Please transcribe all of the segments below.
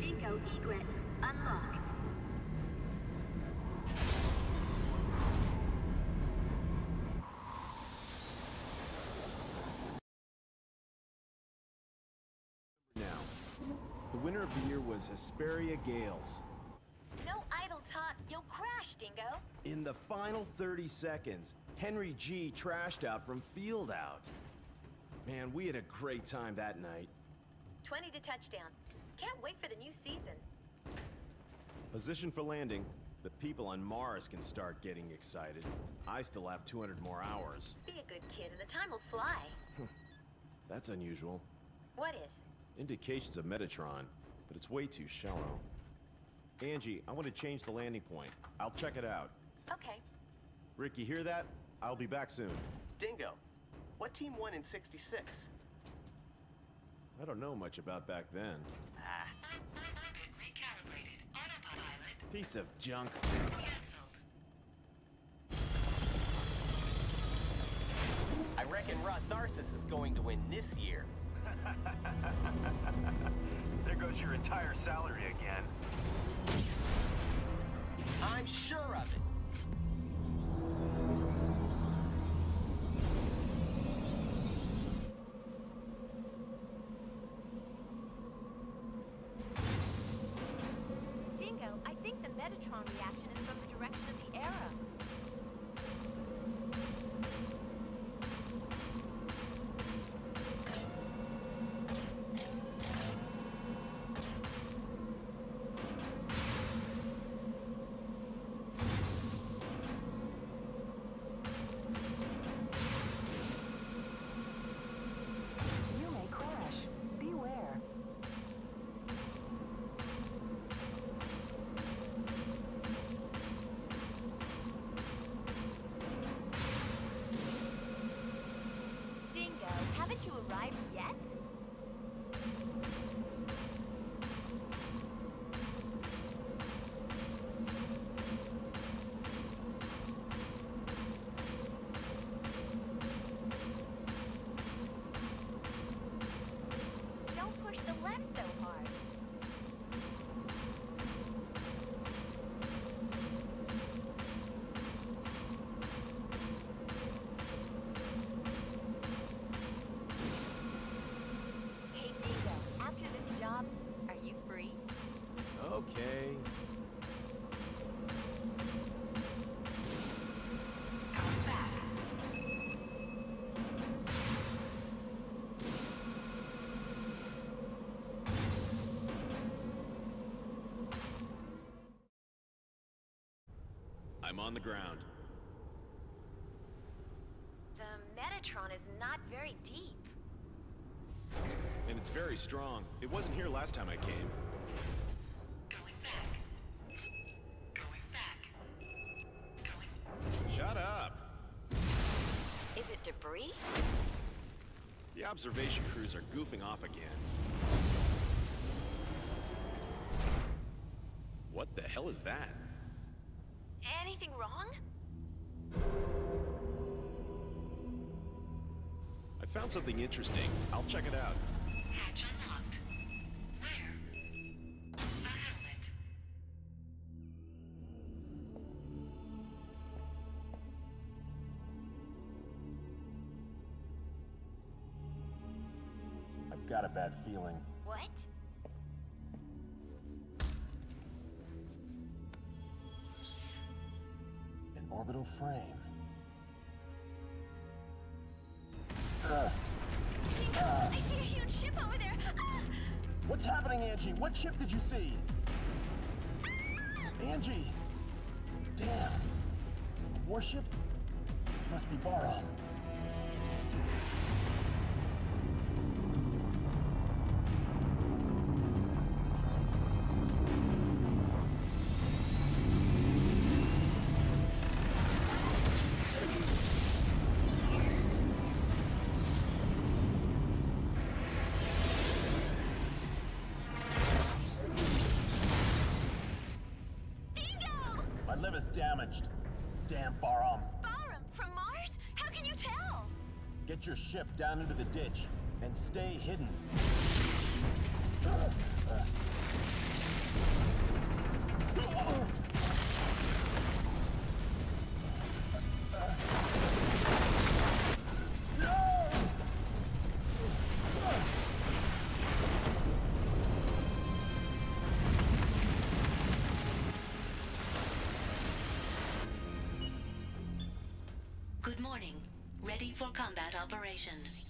Dingo Egret unlocked. Now, the winner of the year was Hesperia Gales. No idle talk, you'll crash, Dingo. In the final 30 seconds, Henry G trashed out from field out. Man, we had a great time that night. 20 to touchdown. Can't wait for the new season. Position for landing. The people on Mars can start getting excited. I still have 200 more hours. Be a good kid and the time will fly. That's unusual. What is? Indications of Metatron, but it's way too shallow. Angie, I want to change the landing point. I'll check it out. Okay. Rick, you hear that? I'll be back soon. Dingo, what team won in 66? I don't know much about back then. Orbit recalibrated. Autopilot Piece of junk. canceled. I reckon Ross Narcissus is going to win this year. There goes your entire salary again. I'm sure of it. The I'm on the ground. The Metatron is not very deep. And it's very strong. It wasn't here last time I came. Going back. Going back. Going. Shut up! Is it debris? The observation crews are goofing off again. What the hell is that? Wrong? I found something interesting. I'll check it out. Must be Bahram. Dingo! My liver's damaged. Damn Bahram. Your ship down into the ditch and stay hidden. Ready for combat operation.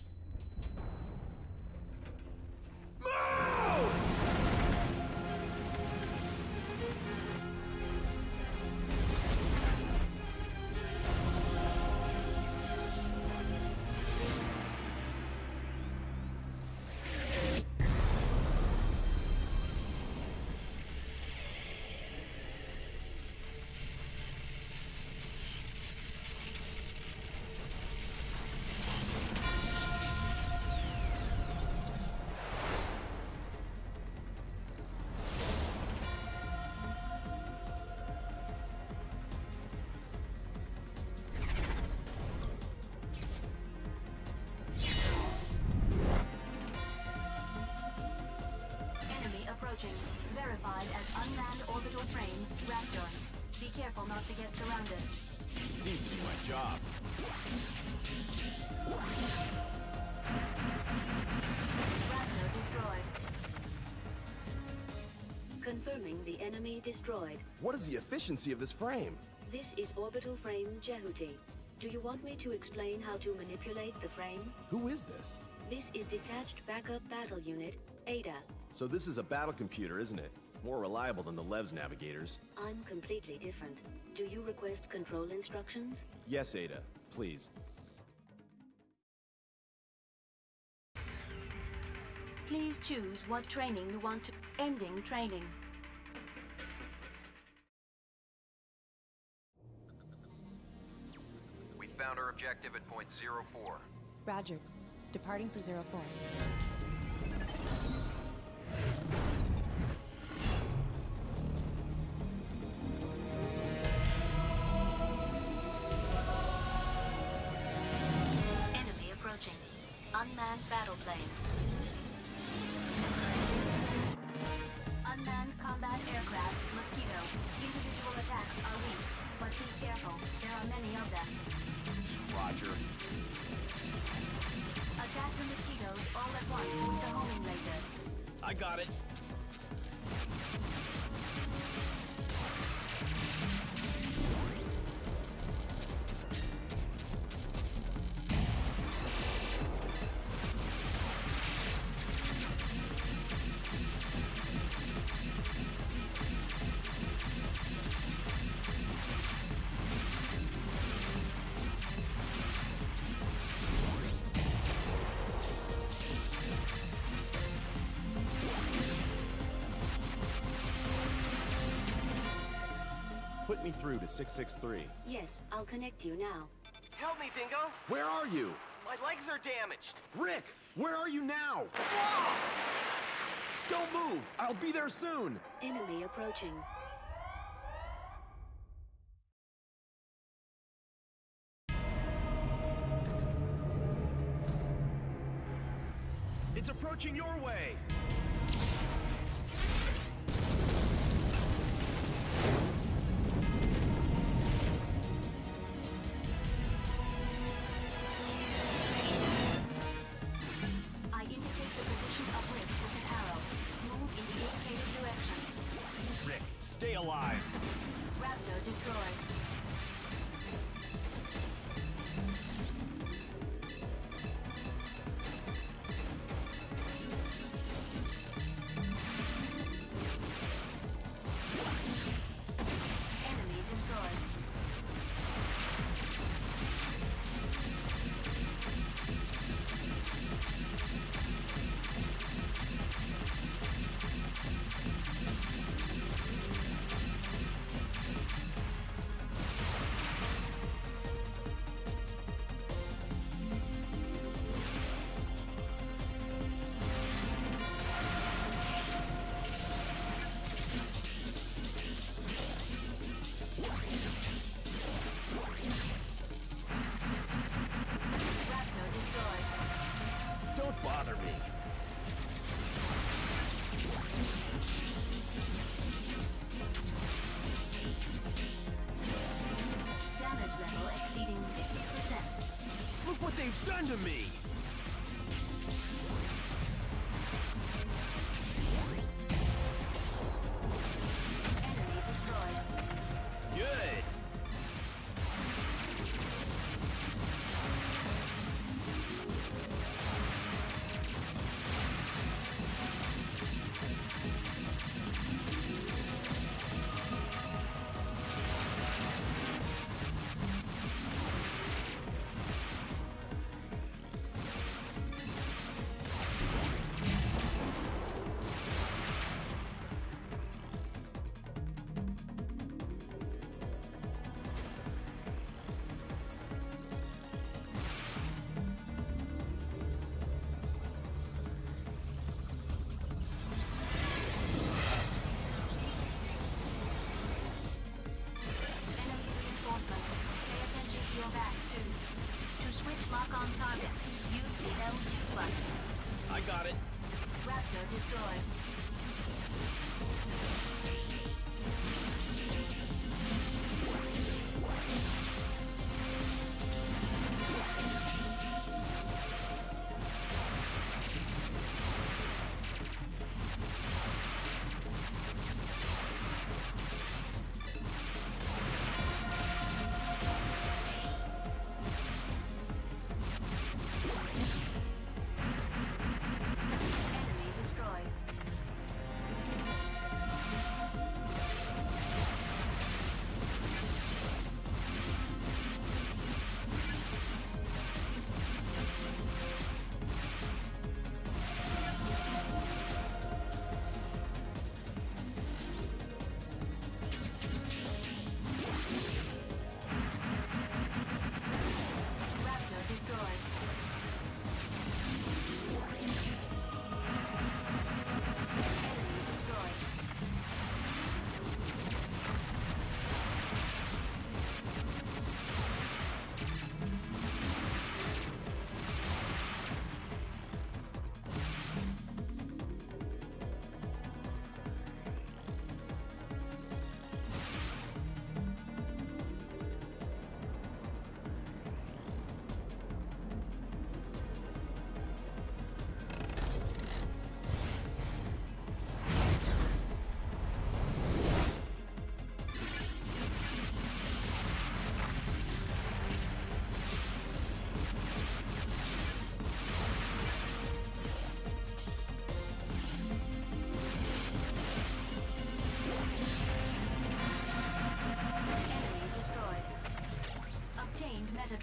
Approaching. Verified as unmanned orbital frame, Raptor. Be careful not to get surrounded. Seems to be my job. Raptor destroyed. Confirming the enemy destroyed. What is the efficiency of this frame? This is orbital frame Jehuti. Do you want me to explain how to manipulate the frame? Who is this? This is Detached Backup Battle Unit, ADA. So this is a battle computer, isn't it? More reliable than the Lev's navigators. I'm completely different. Do you request control instructions? Yes, Ada. Please. Please choose what training you want to. Ending training. We found our objective at point zero four. Roger. Departing for zero four. Enemy approaching. Unmanned battle planes. Unmanned combat aircraft, Mosquito. Individual attacks are weak, but be careful. There are many of them. Roger. Attack the mosquitoes all at once with the homing laser. I got it. Me through to 663. Yes, I'll connect you now. Help me, Dingo! Where are you? My legs are damaged! Rick, where are you now? Don't move! I'll be there soon! Enemy approaching. It's approaching your way. To me!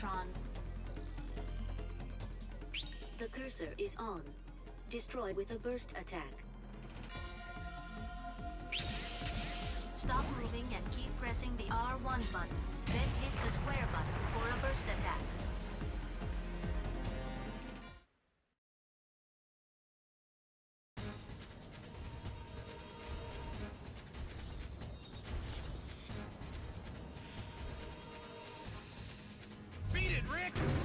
Megatron. The cursor is on. Destroy with a burst attack. Stop moving and keep pressing the R1 button. Then hit the square button for a burst attack. Beat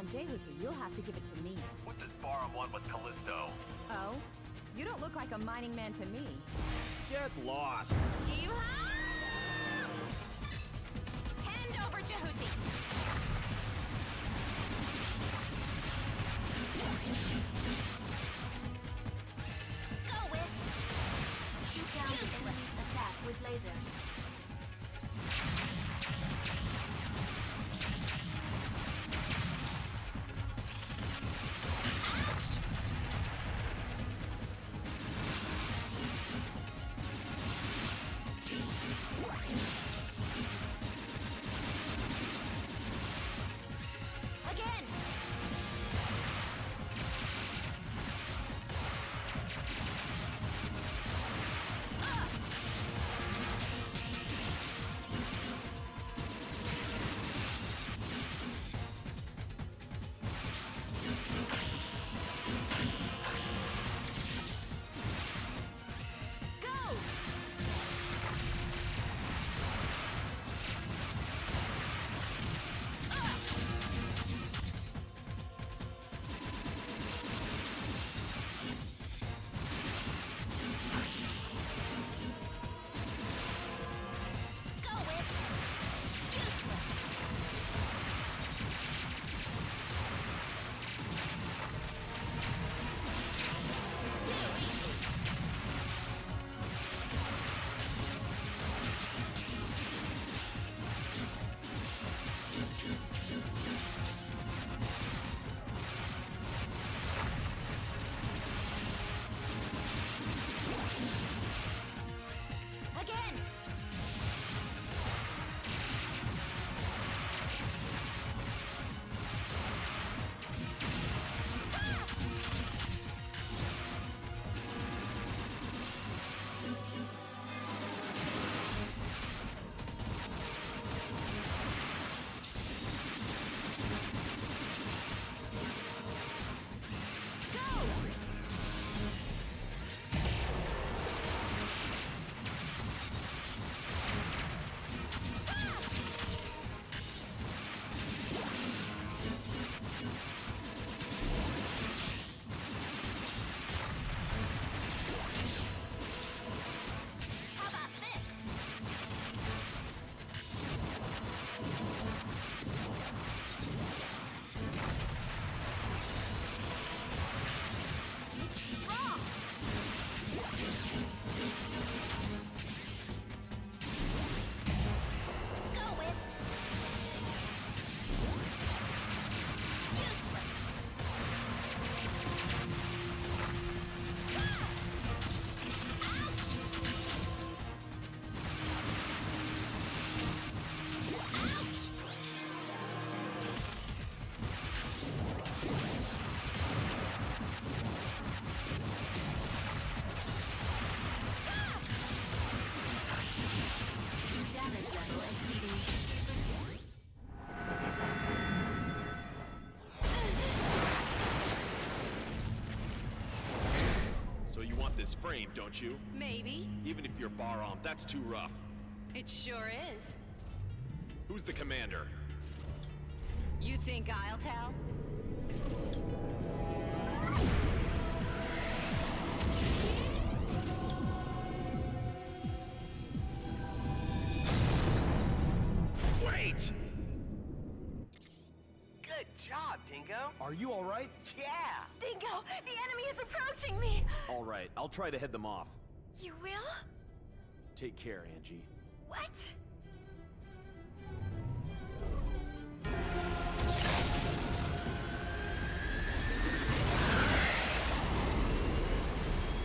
Since I Jehuti, you'll have to give it to me. What does Bahram want with Callisto? Oh? You don't look like a mining man to me. Get lost. Hand over Jehuti. Don't you? Maybe. Even if you're Bahram, that's too rough. It sure is. Who's the commander? You think I'll tell? Wait! Good job, Dingo. Are you all right? Yeah. Dingo, the enemy is approaching me! All right, I'll try to head them off. You will? Take care, Angie. What?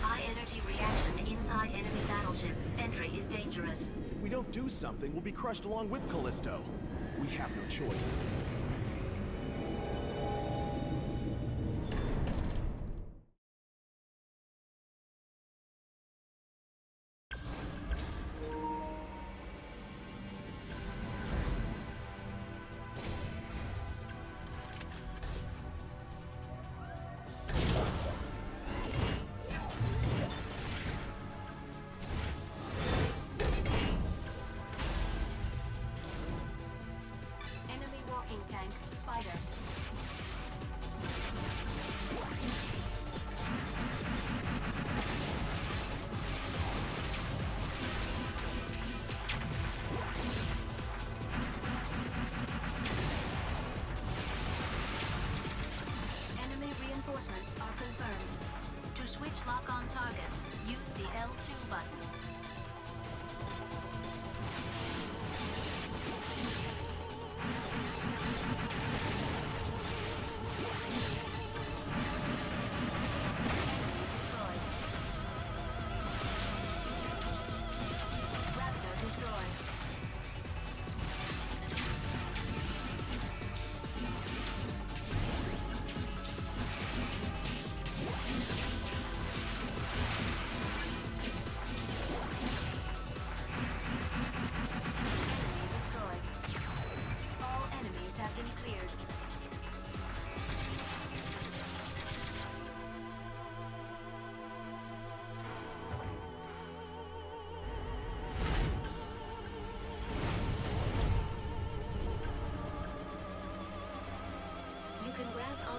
High energy reaction inside enemy battleship. Entry is dangerous. If we don't do something, we'll be crushed along with Callisto. We have no choice.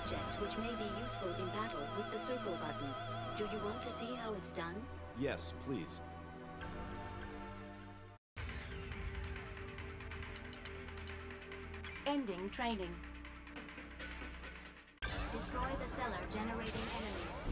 Objects which may be useful in battle with the circle button. Do you want to see how it's done? Yes, please. Ending training. Destroy the cellar generating enemies.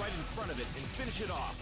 Right in front of it and finish it off.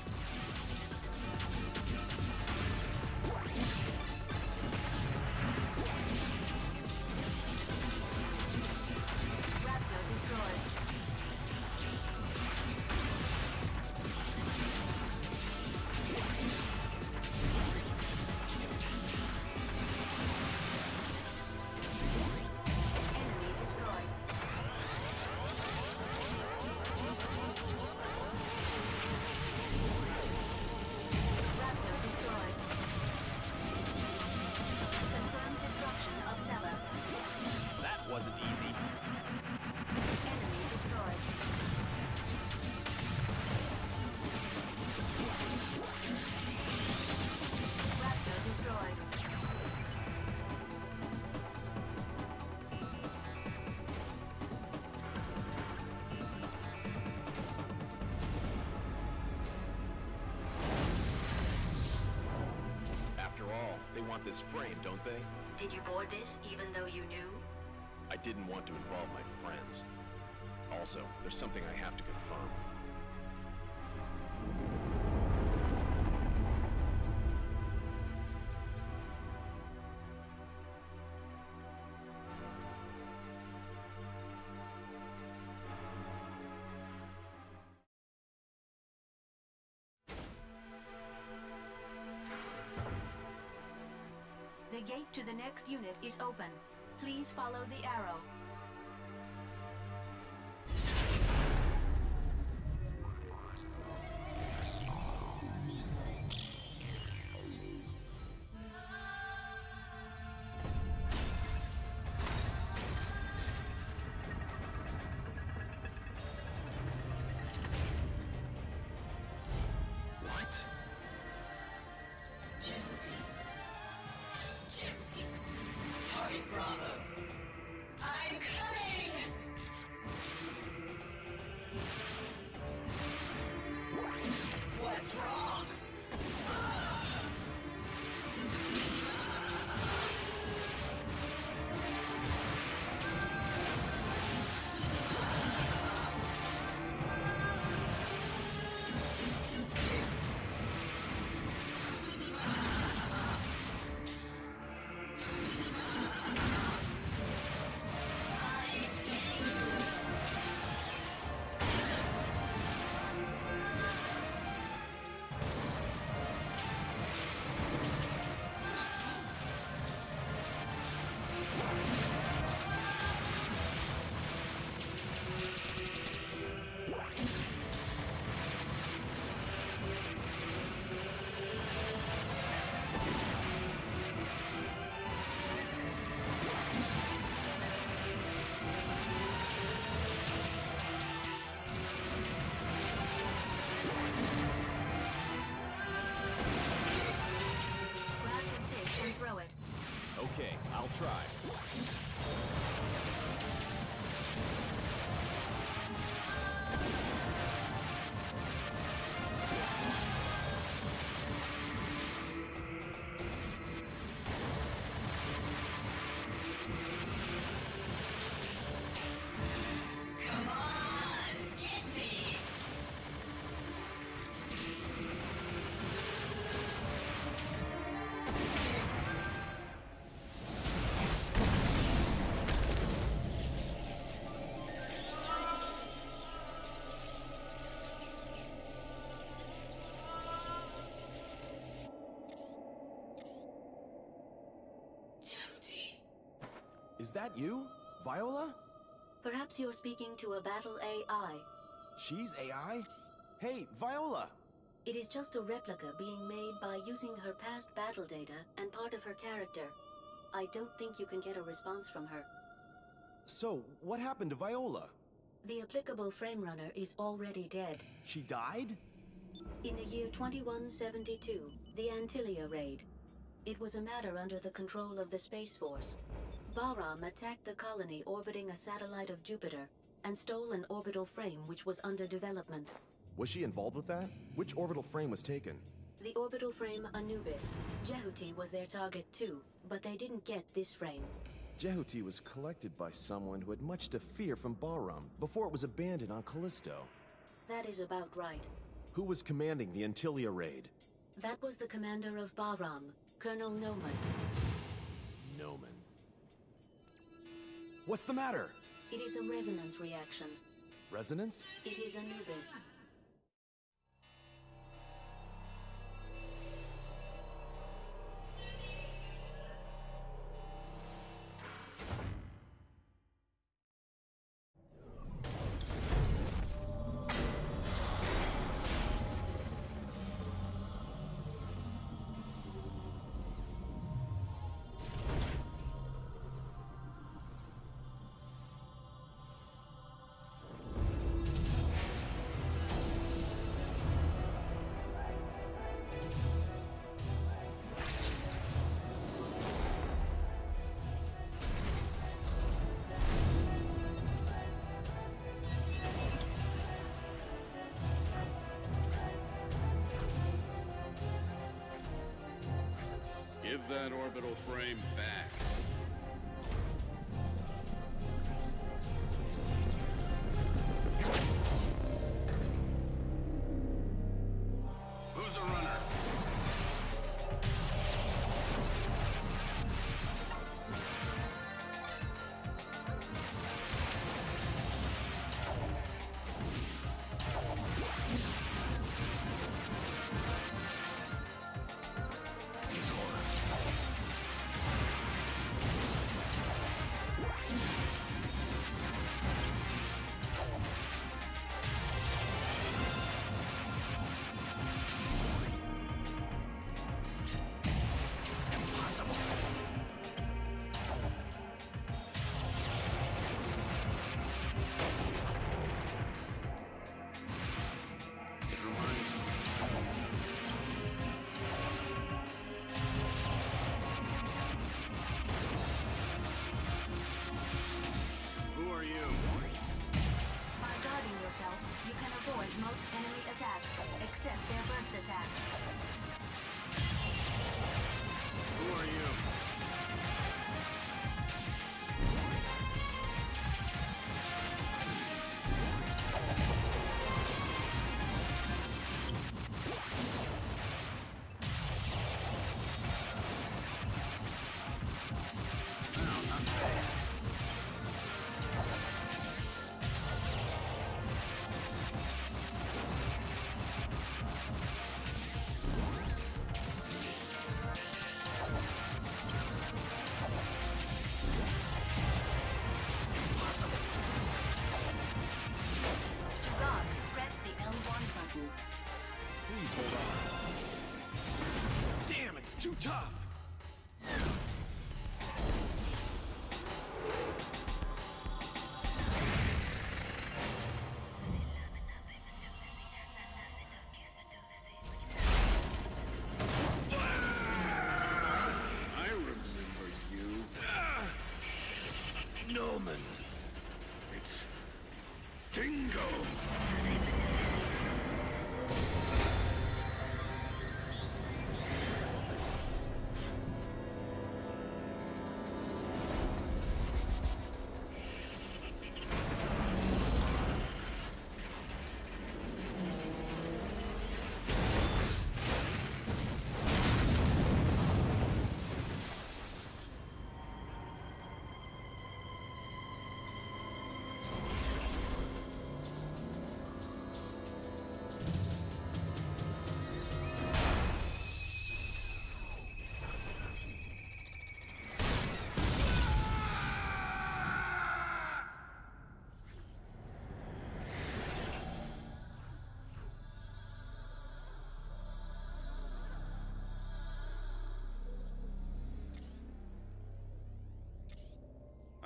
Want this frame, don't they? Did you board this even though you knew? I didn't want to involve my friends. Also, there's something I have to confirm. The gate to the next unit is open. Please follow the arrow. Is that you? Viola? Perhaps you're speaking to a battle AI. She's AI? Hey, Viola! It is just a replica being made by using her past battle data and part of her character. I don't think you can get a response from her. So, what happened to Viola? The applicable frame runner is already dead. She died? In the year 2172, the Antilia raid. It was a matter under the control of the Space Force. Bahram attacked the colony orbiting a satellite of Jupiter and stole an orbital frame which was under development. Was she involved with that? Which orbital frame was taken? The orbital frame Anubis. Jehuti was their target too, but they didn't get this frame. Jehuti was collected by someone who had much to fear from Bahram before it was abandoned on Callisto. That is about right. Who was commanding the Antilia raid? That was the commander of Bahram, Colonel Nohman. Nohman. What's the matter? It is a resonance reaction. Resonance? It is Anubis. Frame back. Remember you. Nohman. It's Dingo.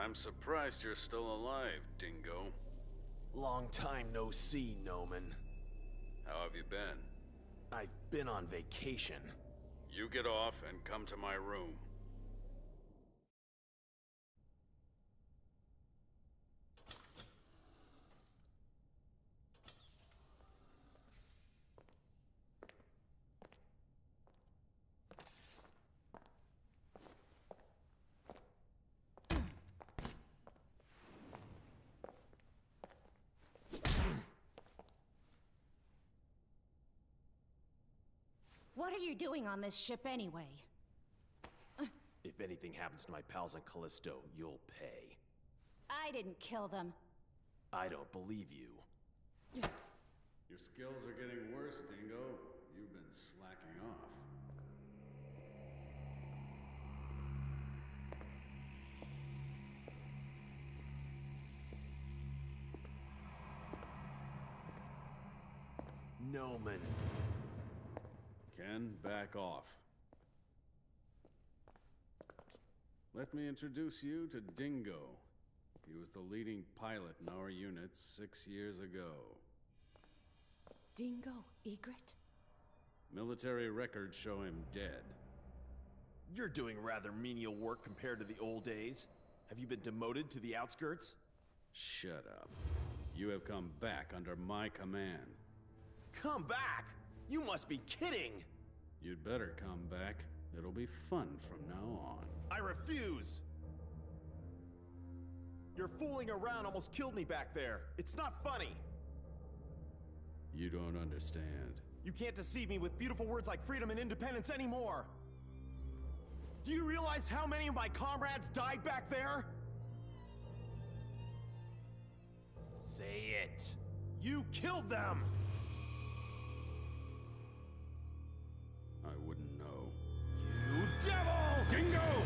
I'm surprised you're still alive, Dingo. Long time no see, Nohman. How have you been? I've been on vacation. You get off and come to my room. What are you doing on this ship anyway? If anything happens to my pals on Callisto, you'll pay. I didn't kill them. I don't believe you. Your skills are getting worse, Dingo. You've been slacking off. Nohman. Ken, back off. Let me introduce you to Dingo. He was the leading pilot in our unit six years ago. Dingo Egret? Military records show him dead. You're doing rather menial work compared to the old days. Have you been demoted to the outskirts? Shut up. You have come back under my command. Come back! You must be kidding! You'd better come back. It'll be fun from now on. I refuse! Your fooling around almost killed me back there. It's not funny. You don't understand. You can't deceive me with beautiful words like freedom and independence anymore. Do you realize how many of my comrades died back there? Say it. You killed them! I wouldn't know. You devil! Dingo!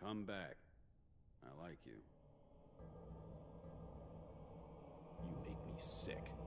Come back. I like you. You make me sick.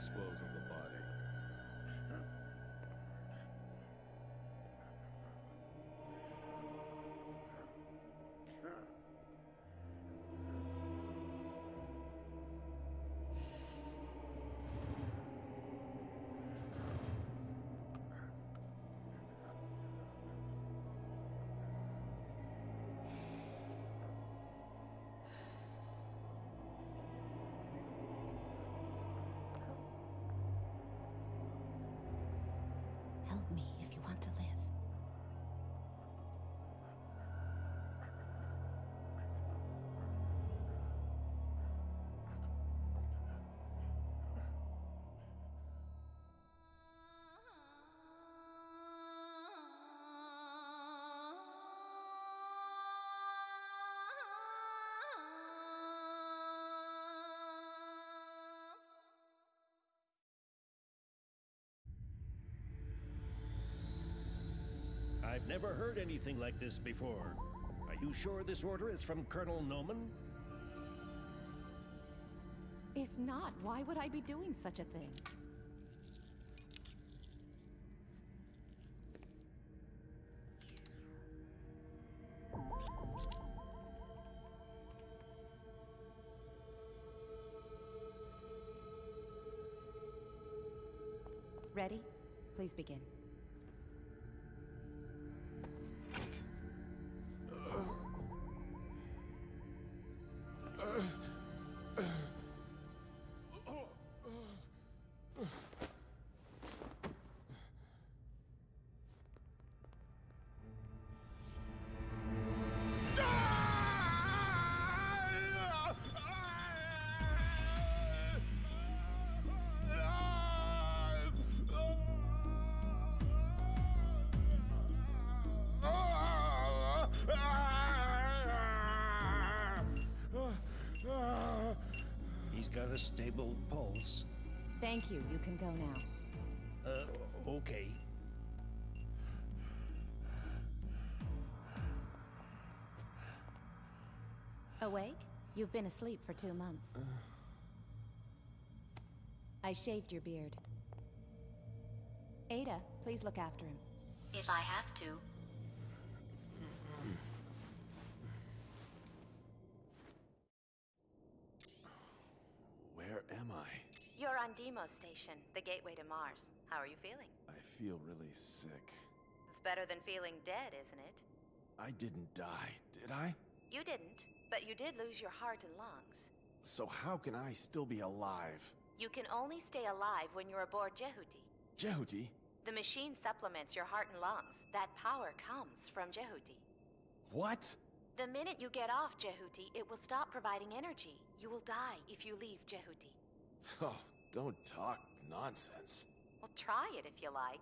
Of the body. Never heard anything like this before. Are you sure this order is from Colonel Nohman? If not, why would I be doing such a thing? Ready? Please begin. Got a stable pulse. Thank you. You can go now. Uh, okay. Awake? You've been asleep for two months. I shaved your beard. Ada, please look after him. If I have to. You're on Deimos Station, the gateway to Mars. How are you feeling? I feel really sick. It's better than feeling dead, isn't it? I didn't die, did I? You didn't, but you did lose your heart and lungs. So how can I still be alive? You can only stay alive when you're aboard Jehuti. Jehuti? The machine supplements your heart and lungs. That power comes from Jehuti. What? The minute you get off Jehuti, it will stop providing energy. You will die if you leave Jehuti. Oh, don't talk nonsense. Well, try it if you like.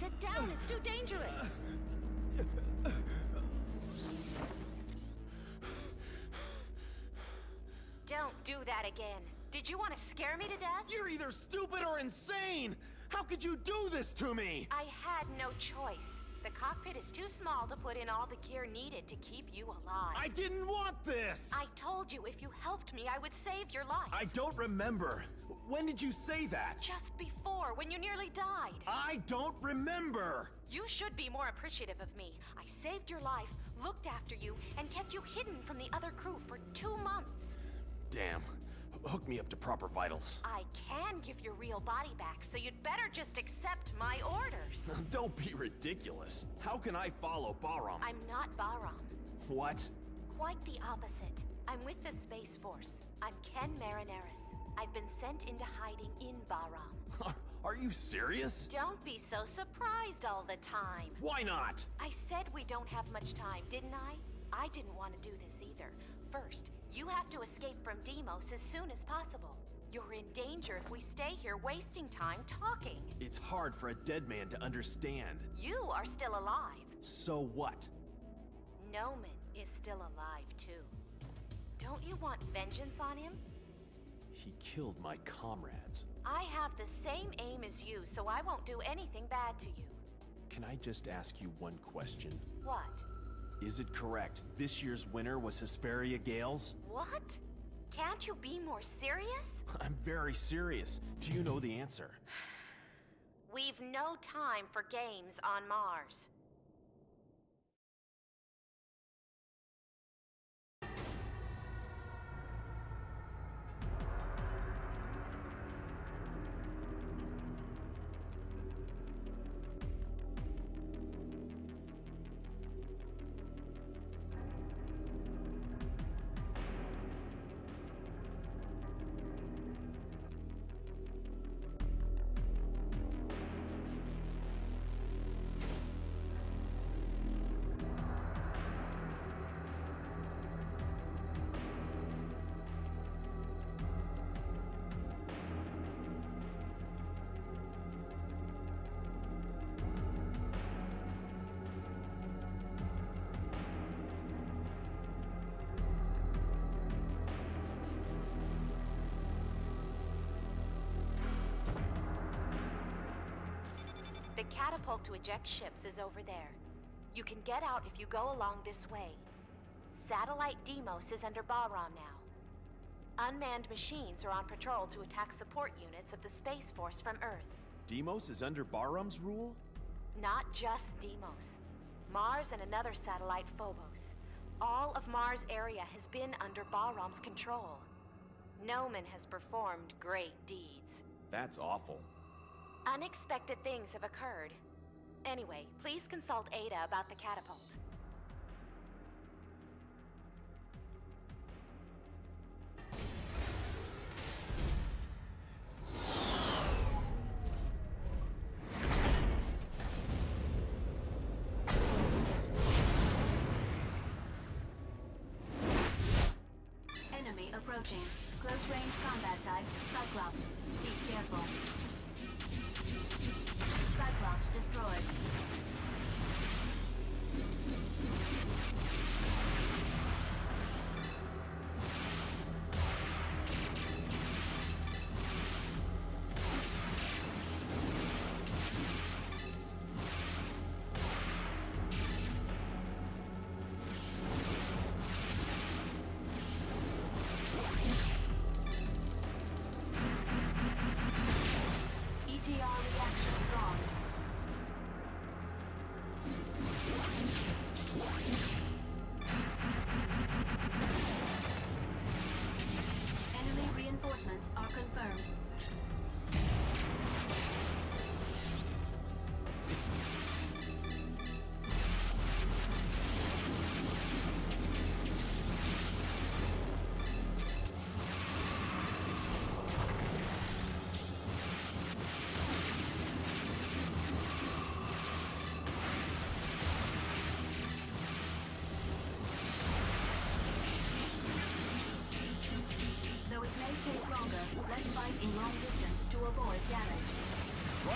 Sit down, it's too dangerous. Do that again. Did you want to scare me to death? You're either stupid or insane! How could you do this to me? I had no choice. The cockpit is too small to put in all the gear needed to keep you alive. I didn't want this! I told you if you helped me, I would save your life. I don't remember. When did you say that? Just before, when you nearly died. I don't remember! You should be more appreciative of me. I saved your life, looked after you, and kept you hidden from the other crew for two months. Damn. Hook me up to proper vitals. I can give your real body back, so you'd better just accept my orders. Don't be ridiculous. How can I follow Bahram? I'm not Bahram. What? Quite the opposite. I'm with the Space Force. I'm Ken Marinaris. I've been sent into hiding in Bahram. Are, are you serious? Don't be so surprised all the time. Why not? I said we don't have much time, didn't I? I didn't want to do this either. First, you have to escape from Deimos as soon as possible. You're in danger if we stay here wasting time talking. It's hard for a dead man to understand. You are still alive. So what? Nohman is still alive, too. Don't you want vengeance on him? He killed my comrades. I have the same aim as you, so I won't do anything bad to you. Can I just ask you one question? What? Is it correct this year's winner was Hesperia Gales? What? Can't you be more serious? I'm very serious. Do you know the answer? We've no time for games on Mars. Catapult to eject ships is over there. You can get out if you go along this way. Satellite Deimos is under Bahram now. Unmanned machines are on patrol to attack support units of the Space Force from Earth. Deimos is under Bahram's rule? Not just Deimos. Mars and another satellite, Phobos. All of Mars' area has been under Bahram's control. Nohman has performed great deeds. That's awful. Unexpected things have occurred. Anyway, please consult Ada about the catapult.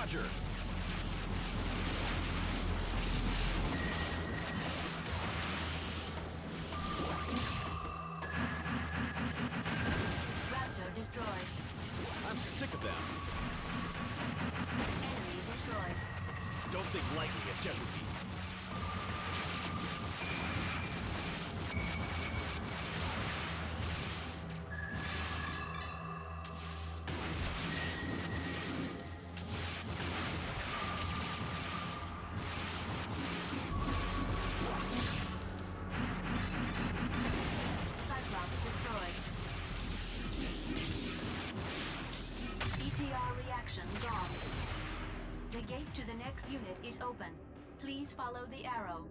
Roger. To the next unit is open. Please follow the arrow.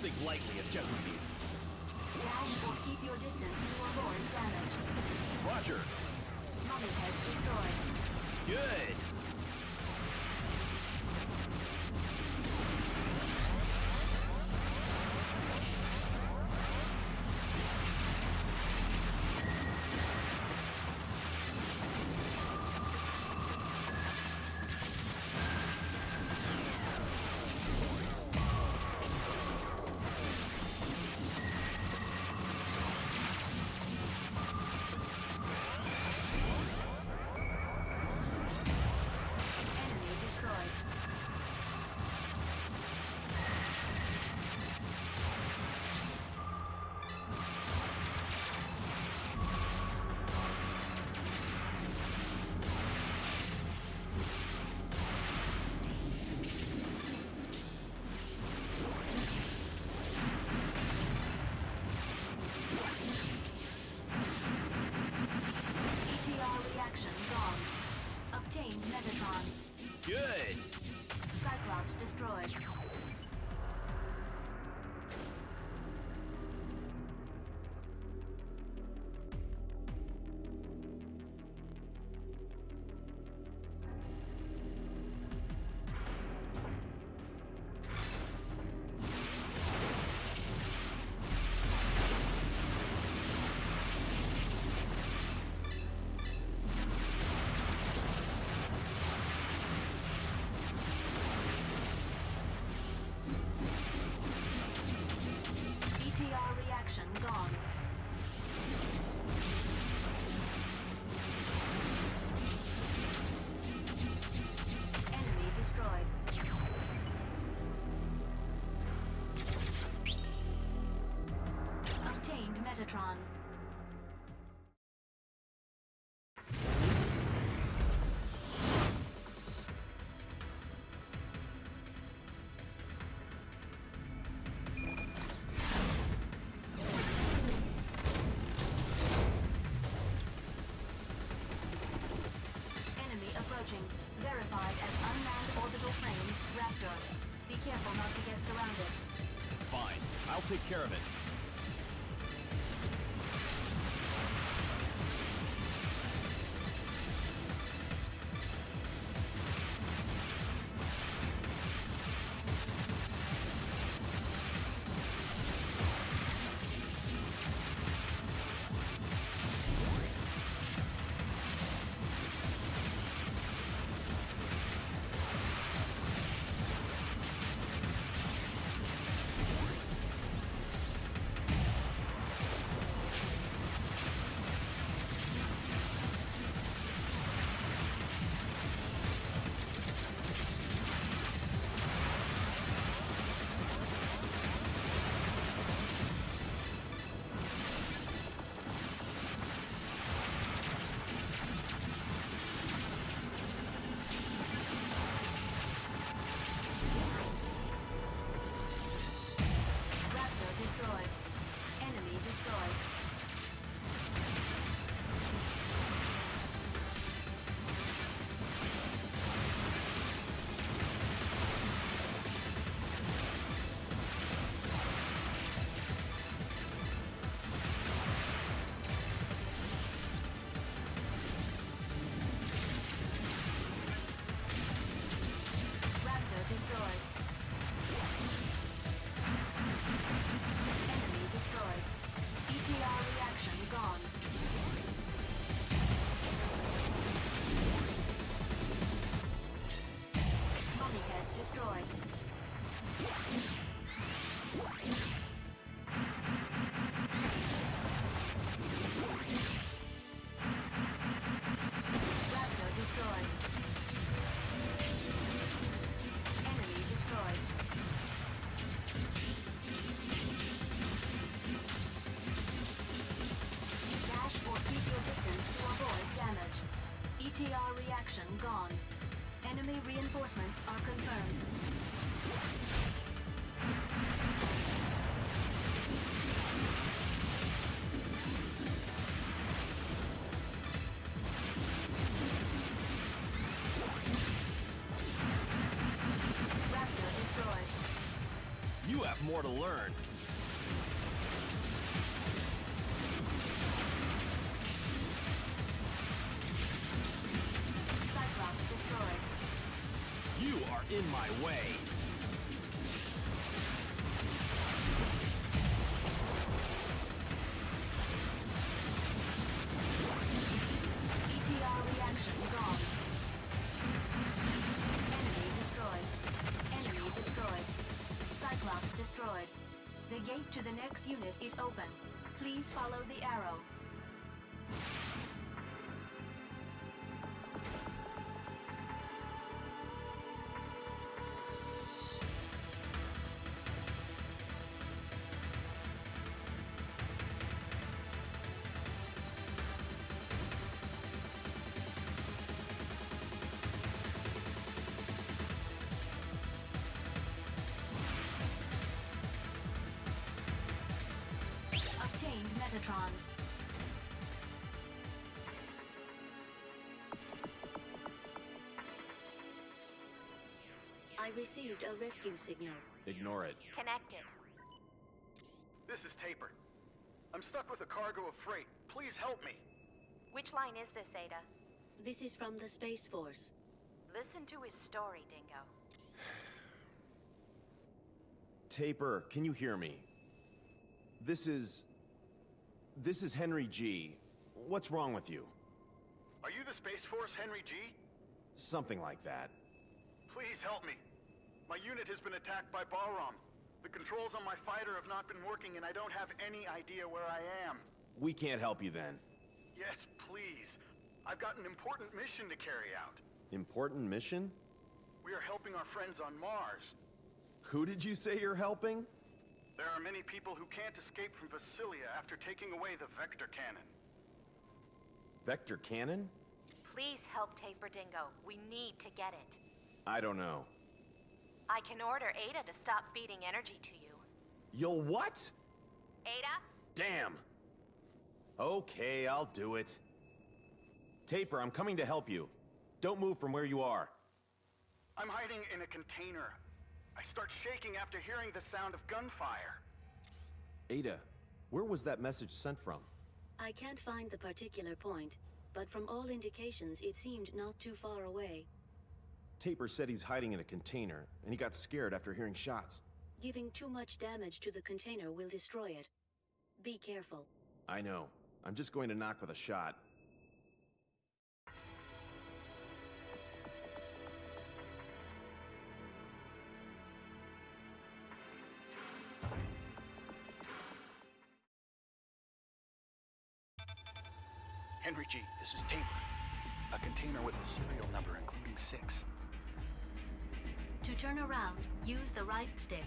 Think lightly of Jeopardy. Metatron. Enemy approaching. Verified as unmanned orbital frame, Raptor. Be careful not to get surrounded. Fine. I'll take care of it. More to learn. Cyclops destroyed. You are in my way. Gate to the next unit is open. Please follow I received a rescue signal. Ignore it. Connected. This is Taper. I'm stuck with a cargo of freight. Please help me. Which line is this, Ada? This is from the Space Force. Listen to his story, Dingo. Taper, can you hear me? This is. This is Henry G. What's wrong with you? Are you the Space Force Henry G? Something like that. Please help me. My unit has been attacked by Bahram. The controls on my fighter have not been working and I don't have any idea where I am. We can't help you then. Yes, please. I've got an important mission to carry out. Important mission? We are helping our friends on Mars. Who did you say you're helping? There are many people who can't escape from Vasilia after taking away the Vector Cannon. Vector cannon? Please help Taper Dingo. We need to get it. I don't know. I can order Ada to stop feeding energy to you. You'll what? Ada? Damn. Okay, I'll do it. Taper, I'm coming to help you. Don't move from where you are. I'm hiding in a container. I start shaking after hearing the sound of gunfire. Ada, where was that message sent from? I can't find the particular point, but from all indications, it seemed not too far away. Taper said he's hiding in a container, and he got scared after hearing shots. Giving too much damage to the container will destroy it. Be careful. I know. I'm just going to knock with a shot. Henry G, this is Taper. A container with a serial number including six. To turn around, use the right stick.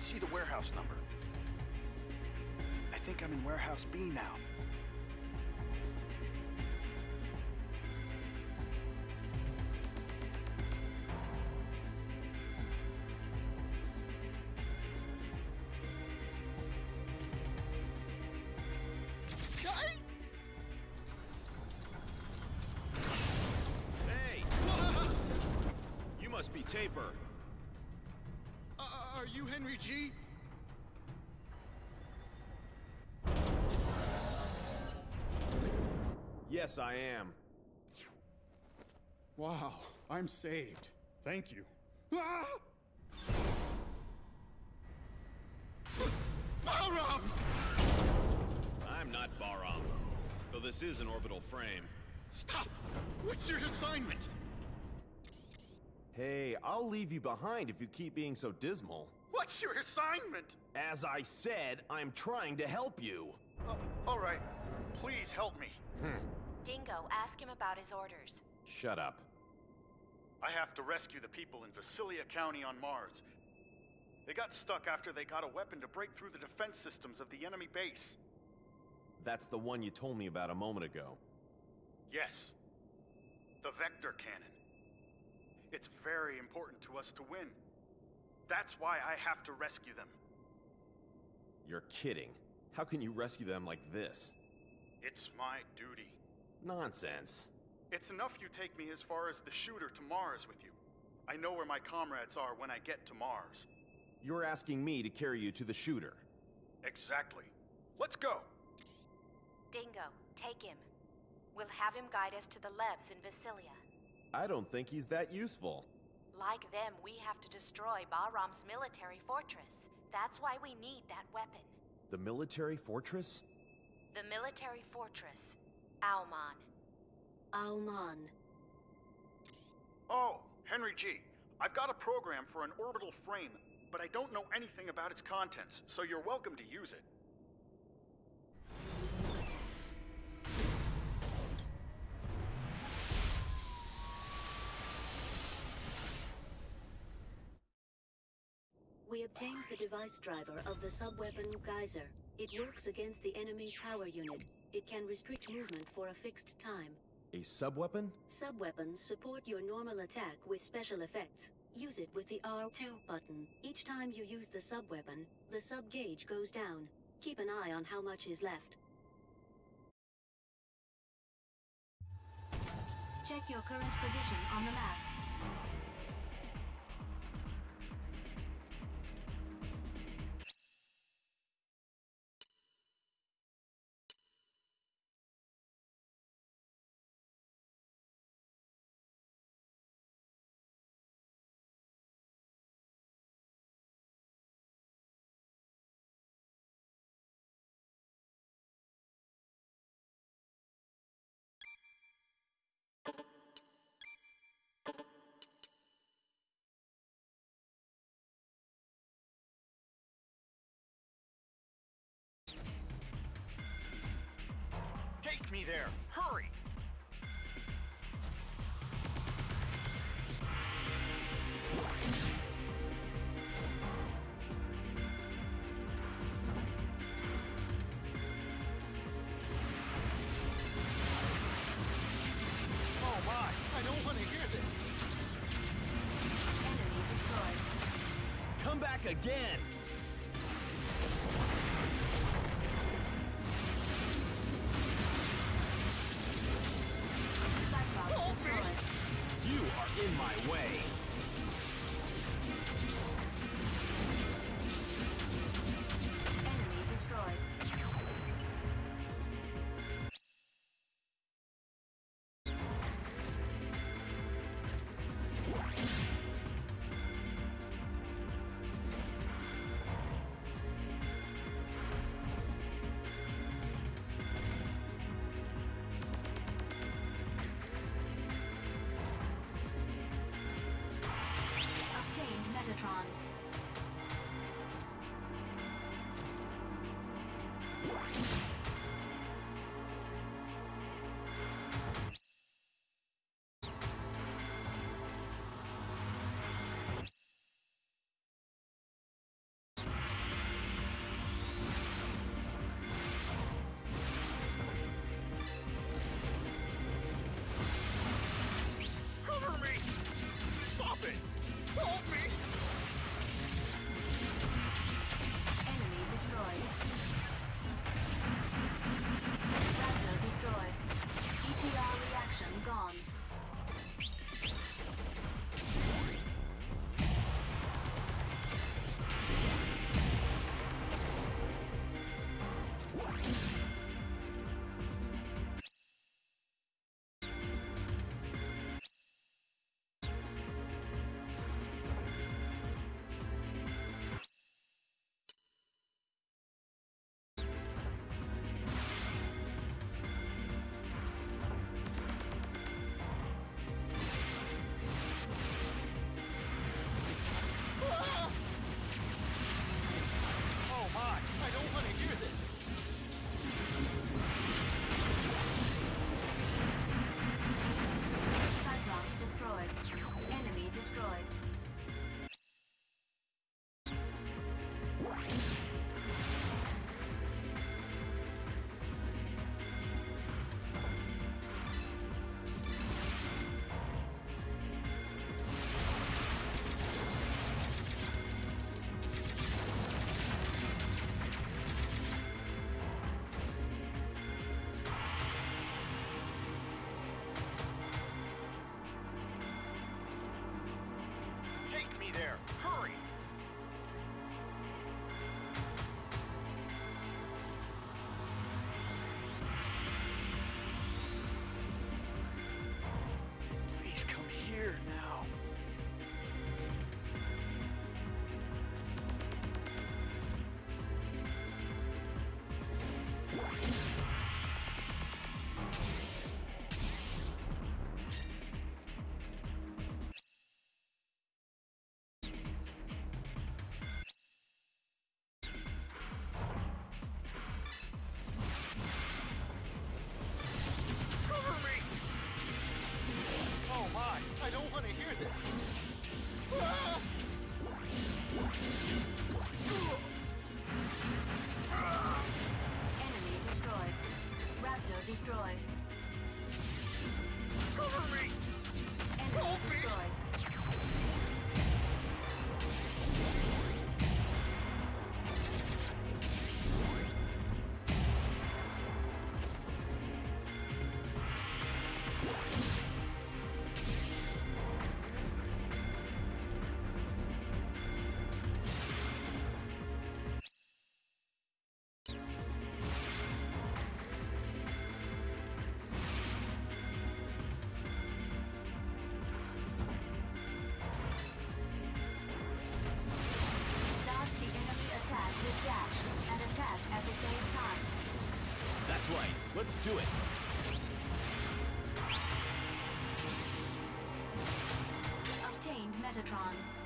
Can see the warehouse number. I think I'm in warehouse B now. Hey! You must be Taper. Are you Henry G? Yes, I am. Wow, I'm saved. Thank you. Ah! Bahram! I'm not Bahram. Though this is an orbital frame. Stop! What's your assignment? Hey, I'll leave you behind if you keep being so dismal. What's your assignment? As I said, I'm trying to help you. Uh, all right. Please help me. Dingo, ask him about his orders. Shut up. I have to rescue the people in Vasilia County on Mars. They got stuck after they got a weapon to break through the defense systems of the enemy base. That's the one you told me about a moment ago. Yes. The Vector Cannon. It's very important to us to win. That's why I have to rescue them. You're kidding. How can you rescue them like this? It's my duty. Nonsense. It's enough you take me as far as the shooter to Mars with you. I know where my comrades are when I get to Mars. You're asking me to carry you to the shooter. Exactly. Let's go! Dingo, take him. We'll have him guide us to the LEVs in Vasilia. I don't think he's that useful. Like them, we have to destroy Bahram's military fortress. That's why we need that weapon. The military fortress? The military fortress. Aumaan. Aumaan. Oh, Henry G. I've got a program for an orbital frame, but I don't know anything about its contents, so you're welcome to use it. We obtained the device driver of the sub-weapon Geyser. It works against the enemy's power unit. It can restrict movement for a fixed time. A sub-weapon? Sub-weapons support your normal attack with special effects. Use it with the R2 button. Each time you use the sub-weapon, the sub-gauge goes down. Keep an eye on how much is left. Check your current position on the map. Take me there! Again! I don't want to hear this. Ah! Right. Let's do it. Obtained Metatron.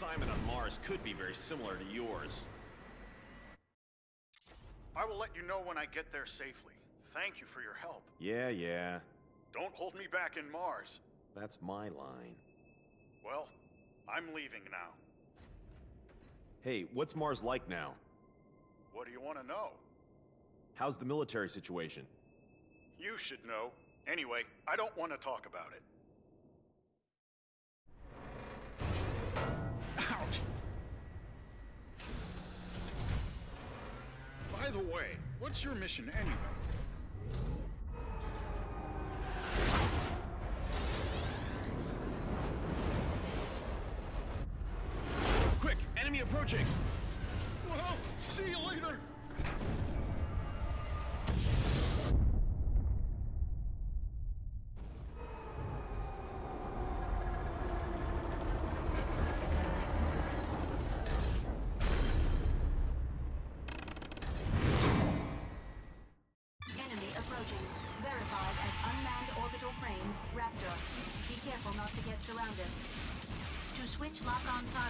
Assignment on Mars could be very similar to yours. I will let you know when I get there safely. Thank you for your help. Yeah, yeah. Don't hold me back in Mars. That's my line. Well, I'm leaving now. Hey, what's Mars like now? What do you want to know? How's the military situation? You should know. Anyway, I don't want to talk about it. What's your mission anyway? Switch lock-on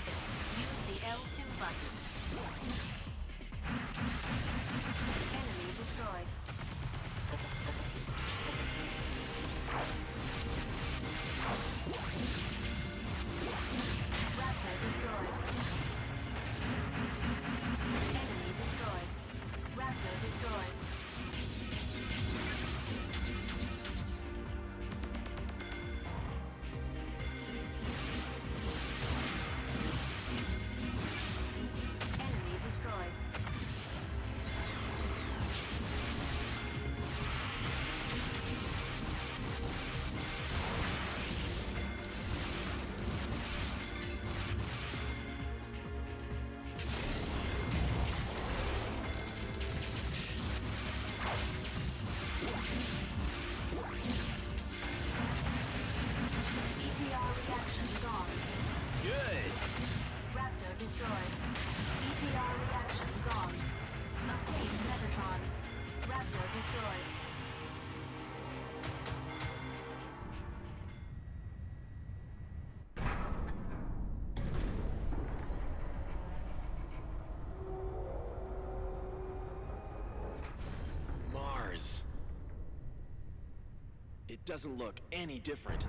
It doesn't look any different.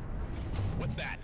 What's that?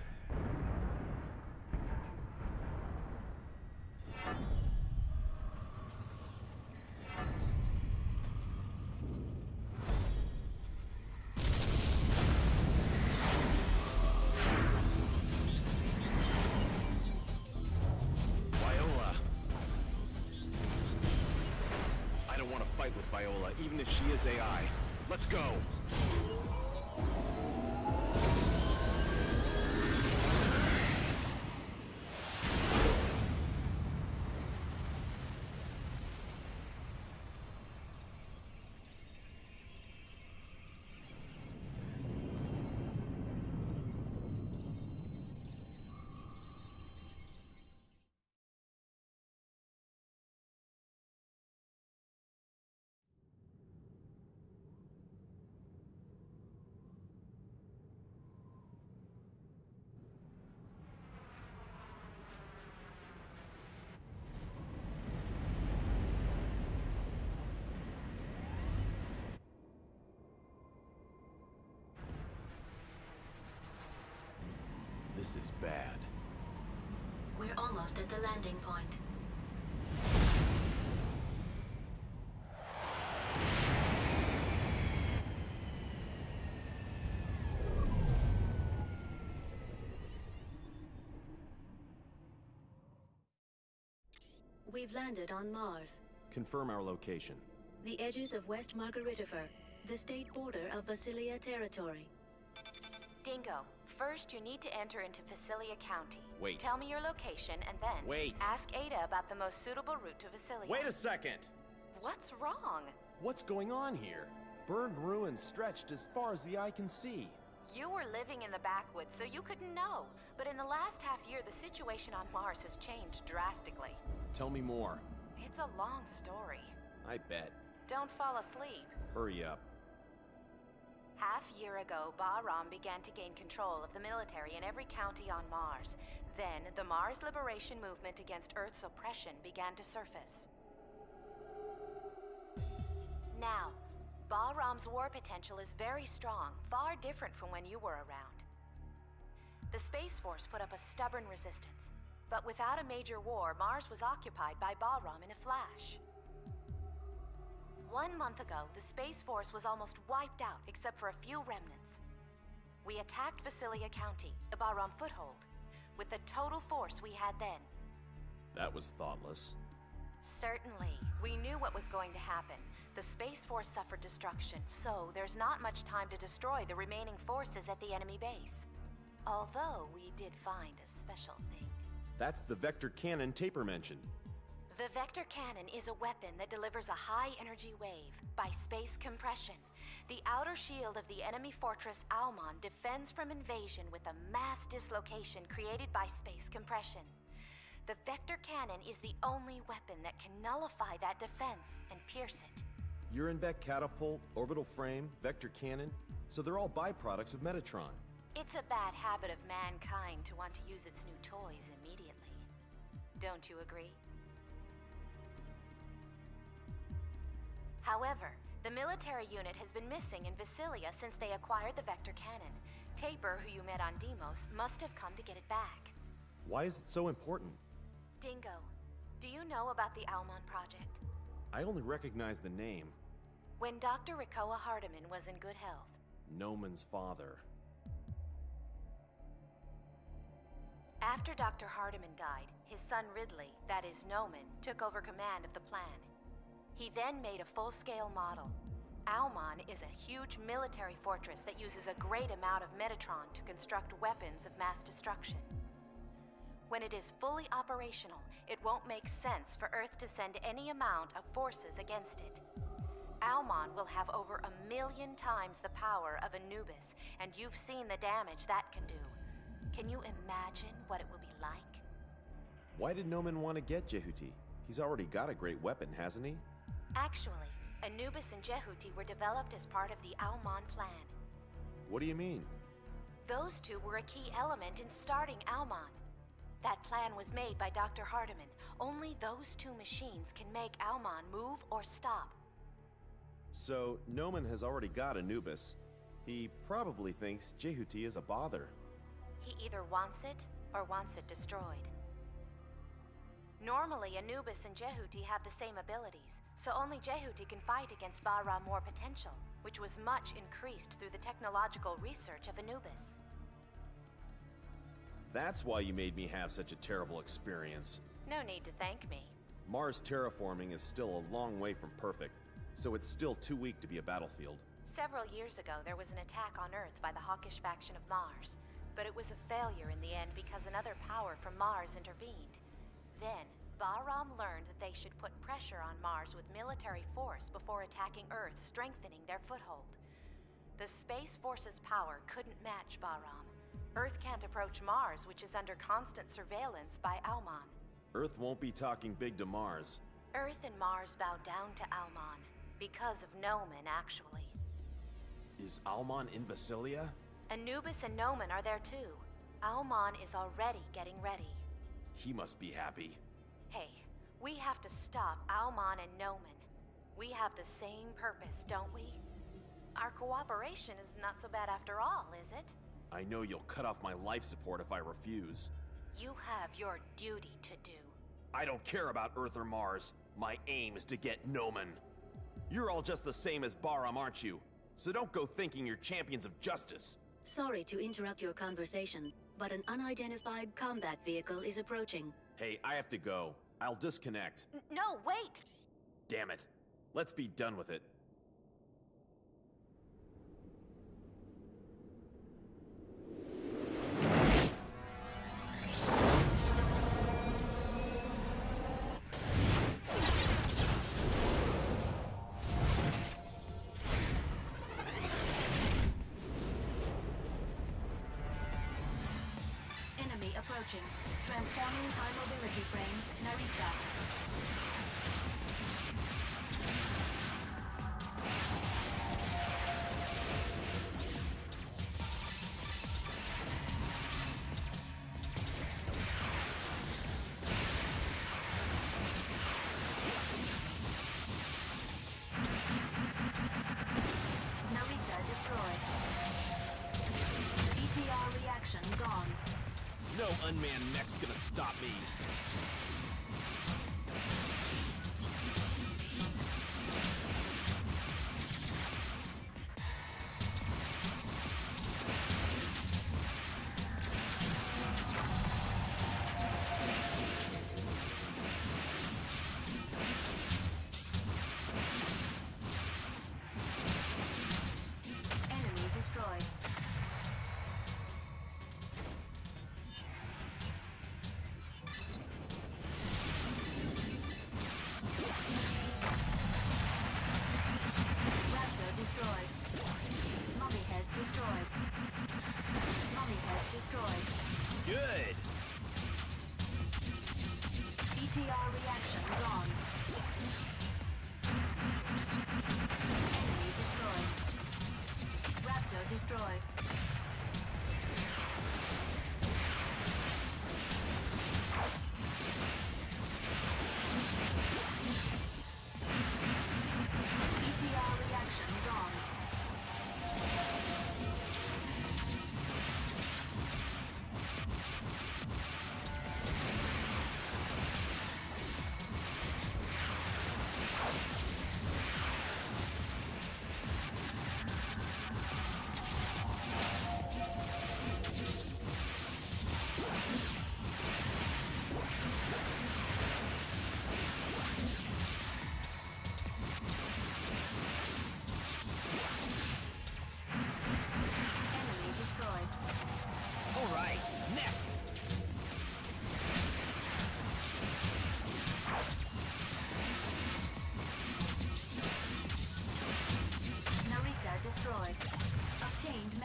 This is bad. We're almost at the landing point. We've landed on Mars, Confirm our location. the edges of West Margaritifer, the state border of Vasilia territory. Dingo, first you need to enter into Vasilia County. Wait. Tell me your location and then Wait. ask Ada about the most suitable route to Vasilia. Wait a second! What's wrong? What's going on here? Burned ruins stretched as far as the eye can see. You were living in the backwoods, so you couldn't know. But in the last half year, the situation on Mars has changed drastically. Tell me more. It's a long story. I bet. Don't fall asleep. Hurry up. Half year ago, Bahram began to gain control of the military in every county on Mars. Then, the Mars Liberation Movement against Earth's oppression began to surface. Now, Bahram's war potential is very strong, far different from when you were around. The Space Force put up a stubborn resistance, but without a major war, Mars was occupied by Bahram in a flash. One month ago, the Space Force was almost wiped out except for a few remnants. We attacked Vasilia County, the Bahram foothold, with the total force we had then. That was thoughtless. Certainly. We knew what was going to happen. The Space Force suffered destruction, so there's not much time to destroy the remaining forces at the enemy base. Although we did find a special thing. That's the vector cannon Taper mentioned. The Vector Cannon is a weapon that delivers a high energy wave by space compression. The outer shield of the enemy fortress Aumaan defends from invasion with a mass dislocation created by space compression. The Vector Cannon is the only weapon that can nullify that defense and pierce it. Urenbeck catapult, orbital frame, vector cannon. So they're all byproducts of Metatron. It's a bad habit of mankind to want to use its new toys immediately. Don't you agree? However, the military unit has been missing in Vasilia since they acquired the Vector Cannon. Taper, who you met on Deimos, must have come to get it back. Why is it so important? Dingo, do you know about the Aumaan Project? I only recognize the name. When Dr. Rikoa Hardiman was in good health, Nohman's father. after Dr. Hardiman died, his son Ridley, that is Nohman, took over command of the plan. He then made a full-scale model. Aumaan is a huge military fortress that uses a great amount of Metatron to construct weapons of mass destruction. When it is fully operational, it won't make sense for Earth to send any amount of forces against it. Aumaan will have over a million times the power of Anubis, and you've seen the damage that can do. Can you imagine what it will be like? Why did Nohman want to get Jehuti? He's already got a great weapon, hasn't he? Actually, Anubis and Jehuti were developed as part of the Aumaan plan. What do you mean? Those two were a key element in starting Aumaan. That plan was made by Dr. Hardiman. Only those two machines can make Aumaan move or stop. So, Nohman has already got Anubis. He probably thinks Jehuti is a bother. He either wants it or wants it destroyed. Normally, Anubis and Jehuti have the same abilities, so only Jehuti can fight against Bahram war potential, which was much increased through the technological research of Anubis. That's why you made me have such a terrible experience. No need to thank me. Mars terraforming is still a long way from perfect, so it's still too weak to be a battlefield. Several years ago, there was an attack on Earth by the hawkish faction of Mars, but it was a failure in the end because another power from Mars intervened. Then, Bahram learned that they should put pressure on Mars with military force before attacking Earth, strengthening their foothold. The Space Force's power couldn't match Bahram. Earth can't approach Mars, which is under constant surveillance by Aumaan. Earth won't be talking big to Mars. Earth and Mars bow down to Aumaan. Because of Nohman, actually. Is Aumaan in Vasilia? Anubis and Nohman are there too. Aumaan is already getting ready. He must be happy. Hey, we have to stop Aumaan and Nohman. We have the same purpose, don't we? Our cooperation is not so bad after all, is it? I know you'll cut off my life support if I refuse. You have your duty to do. I don't care about Earth or Mars. My aim is to get Nohman. You're all just the same as Bahram, aren't you? So don't go thinking you're champions of justice. Sorry to interrupt your conversation, but an unidentified combat vehicle is approaching. Hey, I have to go. I'll disconnect. N no, wait! Damn it. Let's be done with it.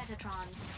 Metatron.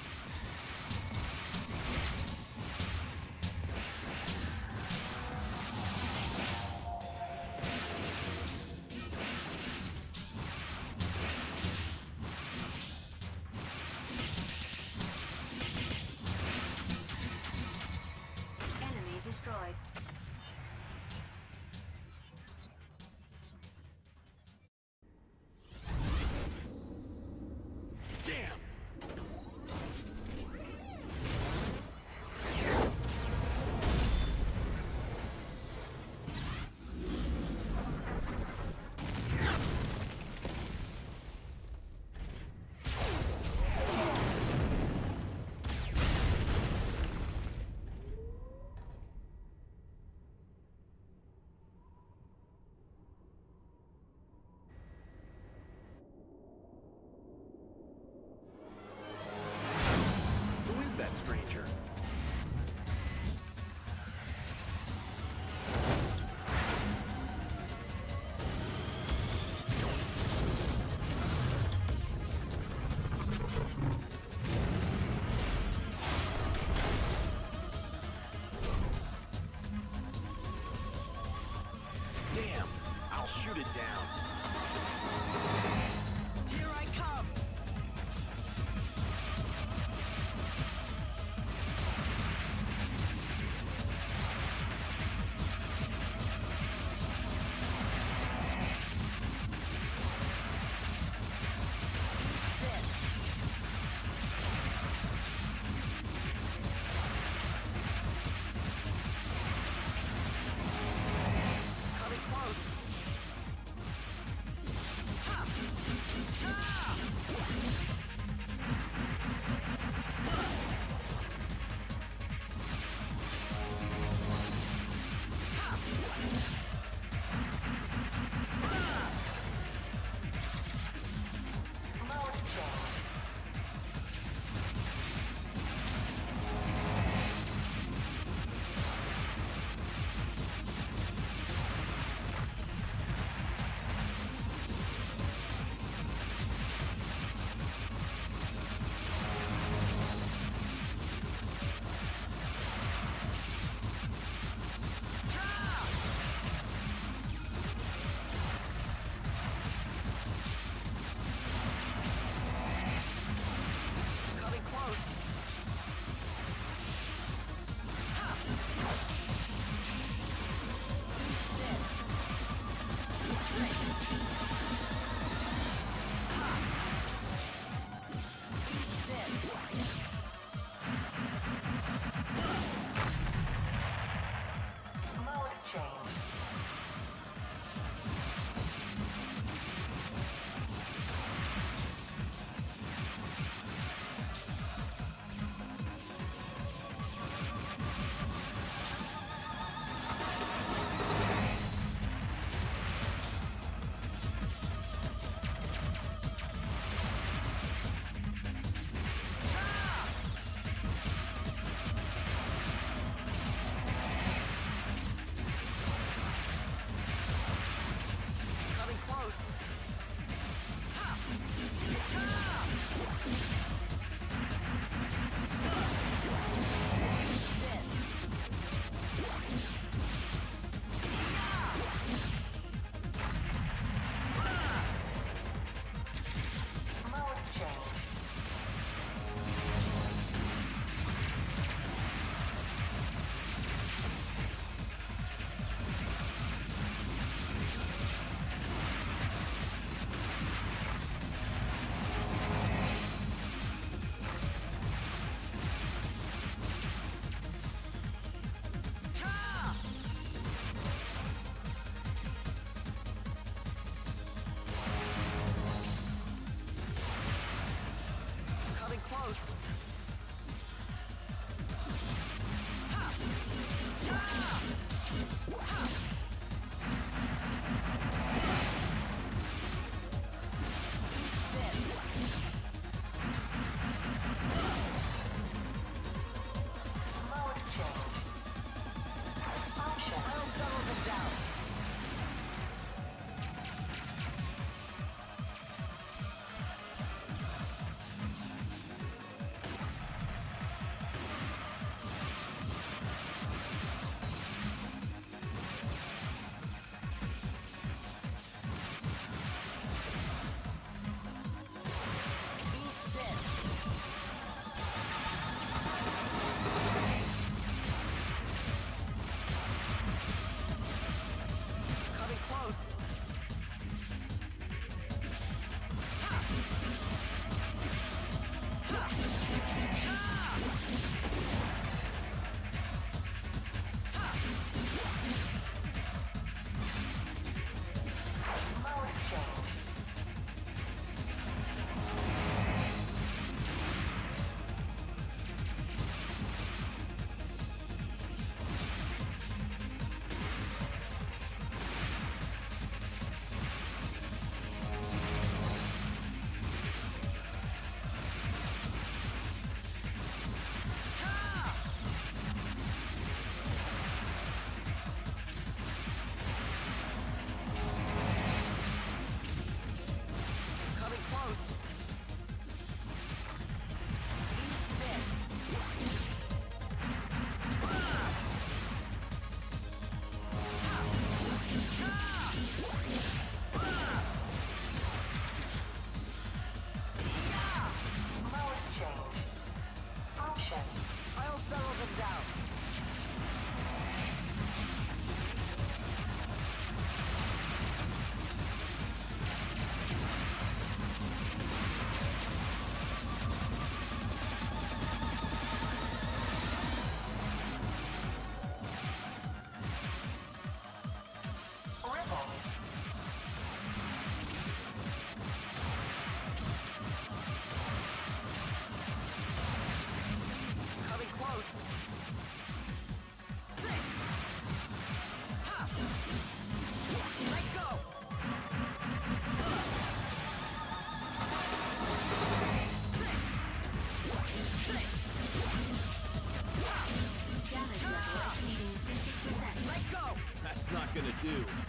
Do.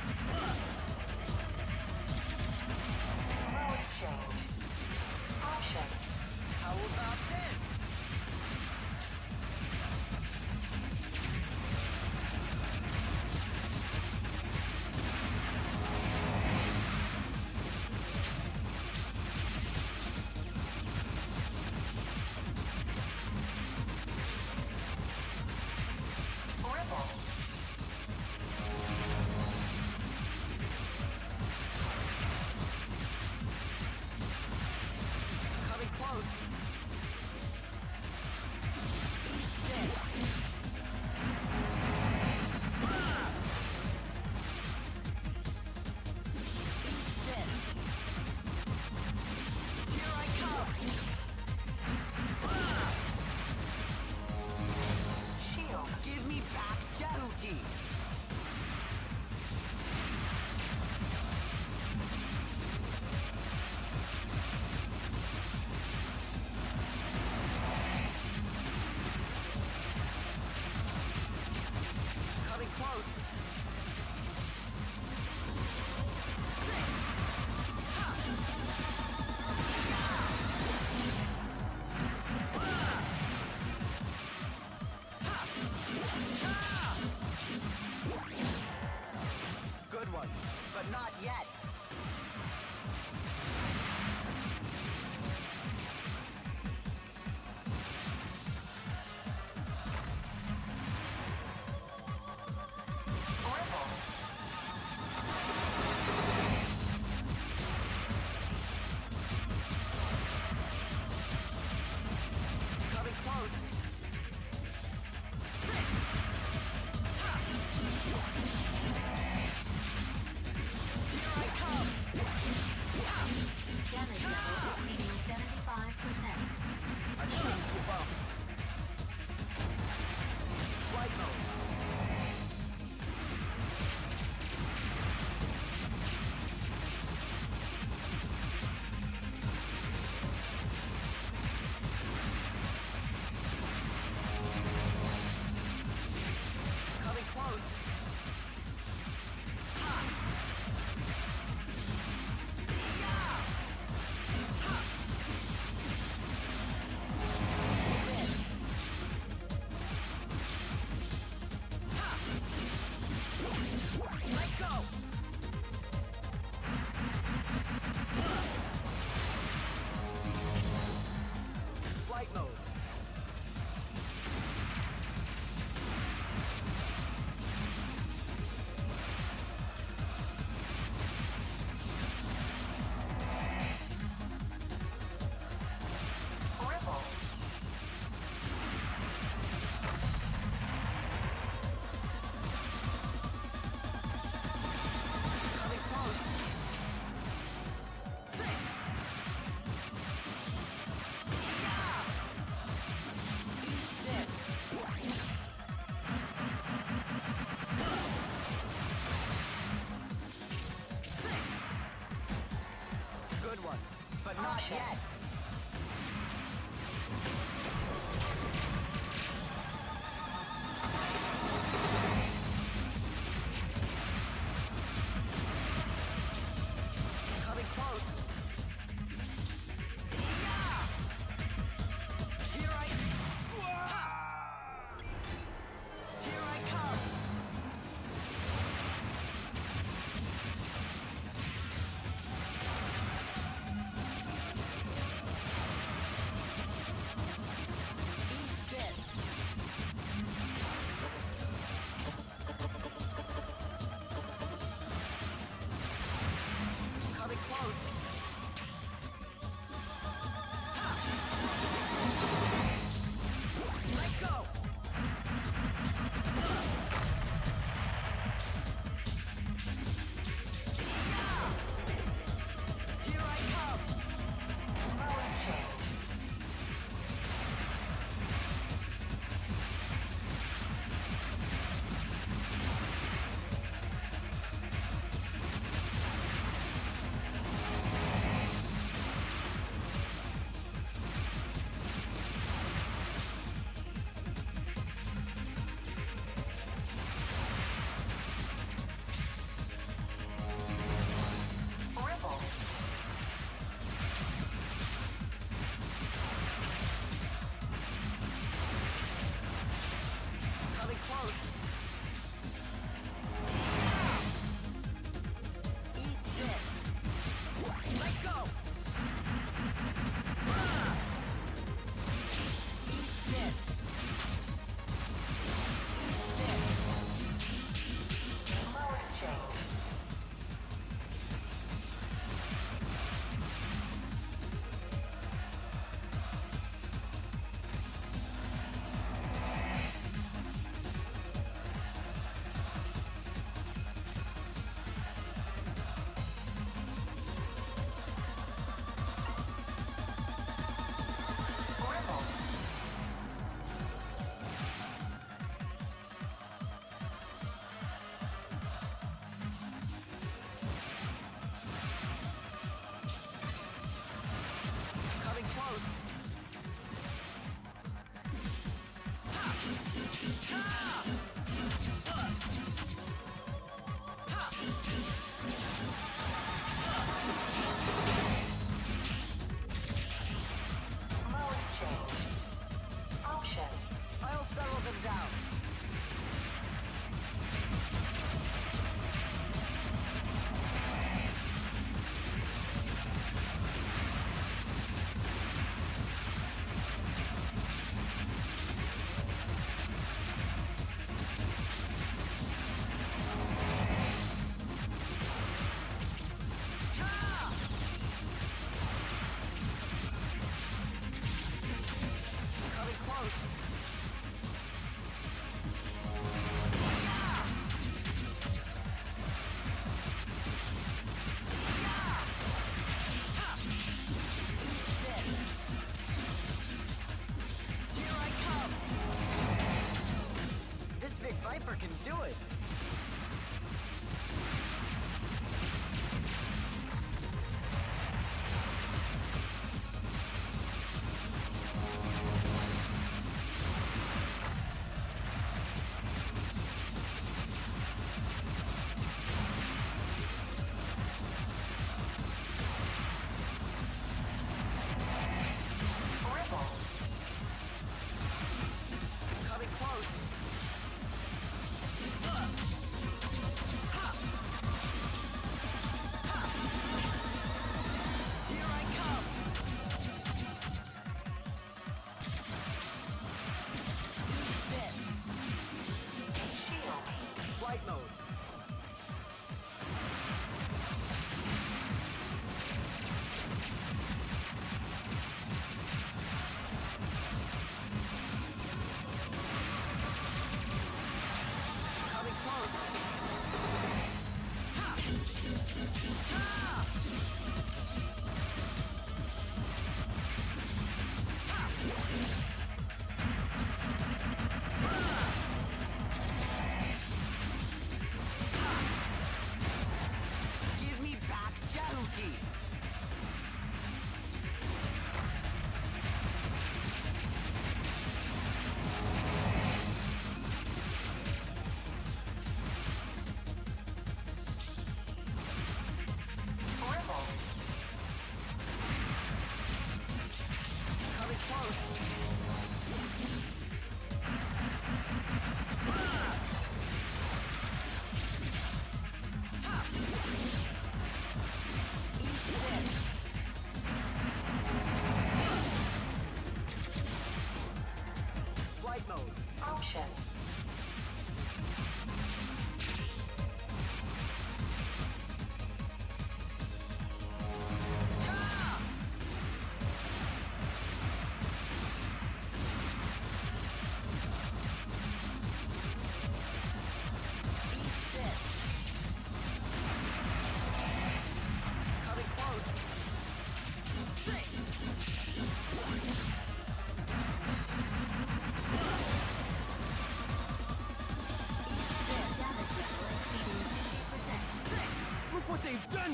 But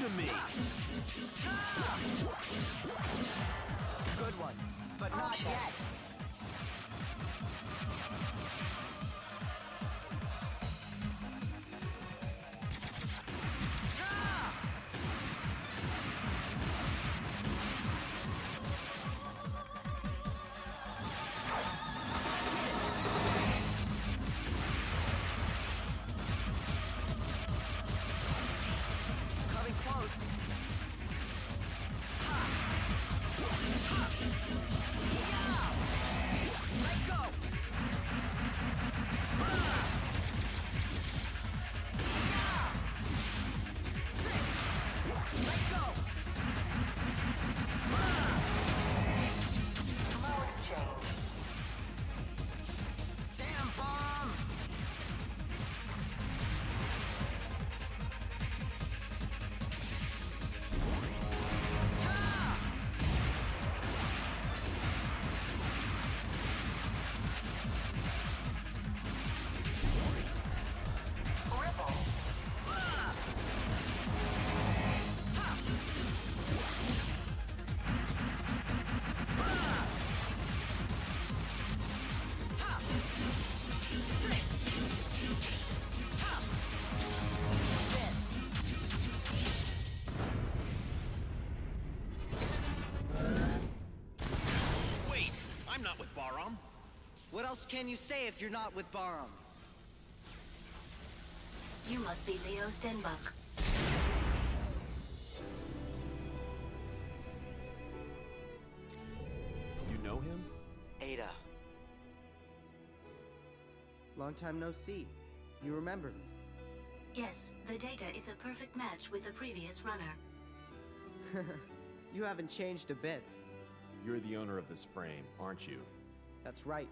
to me! Else can you say if you're not with Bahram? You must be Leo Stenbuck. You know him? Ada. Long time no see. You remember me? Yes, the data is a perfect match with the previous runner. you haven't changed a bit. You're the owner of this frame, aren't you? That's right.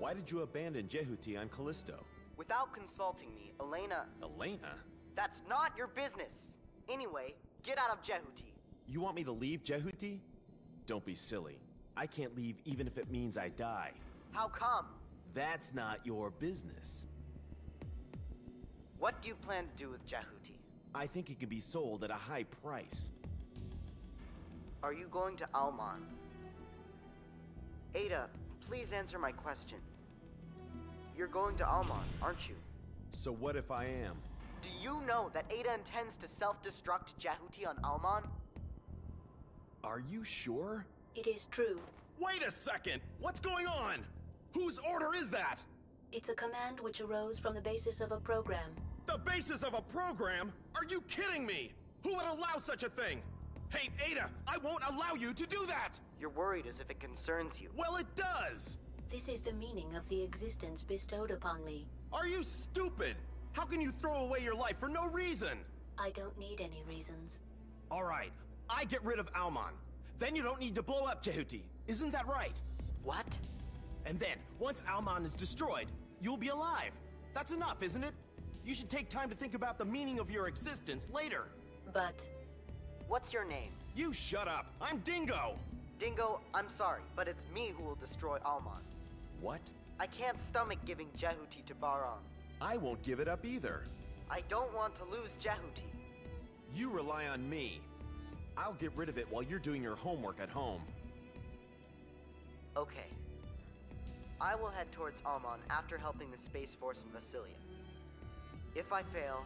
Why did you abandon Jehuti on Callisto? Without consulting me, Elena. Elena? That's not your business. Anyway, get out of Jehuti. You want me to leave Jehuti? Don't be silly. I can't leave even if it means I die. How come? That's not your business. What do you plan to do with Jehuti? I think it can be sold at a high price. Are you going to Aumaan? Ada, please answer my question. You're going to Aumaan, aren't you? So what if I am? Do you know that Ada intends to self-destruct Jehuti on Aumaan? Are you sure? It is true. Wait a second! What's going on? Whose order is that? It's a command which arose from the basis of a program. The basis of a program? Are you kidding me? Who would allow such a thing? Hey, Ada, I won't allow you to do that! You're worried as if it concerns you. Well, it does! This is the meaning of the existence bestowed upon me. Are you stupid? How can you throw away your life for no reason? I don't need any reasons. Alright, I get rid of Aumaan. Then you don't need to blow up Jehuti. Isn't that right? What? And then, once Aumaan is destroyed, you'll be alive. That's enough, isn't it? You should take time to think about the meaning of your existence later. But What's your name? You shut up. I'm Dingo. Dingo, I'm sorry, but it's me who will destroy Aumaan. What? I can't stomach giving Jehuti to Bahram. I won't give it up either. I don't want to lose Jehuti. You rely on me. I'll get rid of it while you're doing your homework at home. Okay. I will head towards Aumaan after helping the Space Force in Vasilia. If I fail,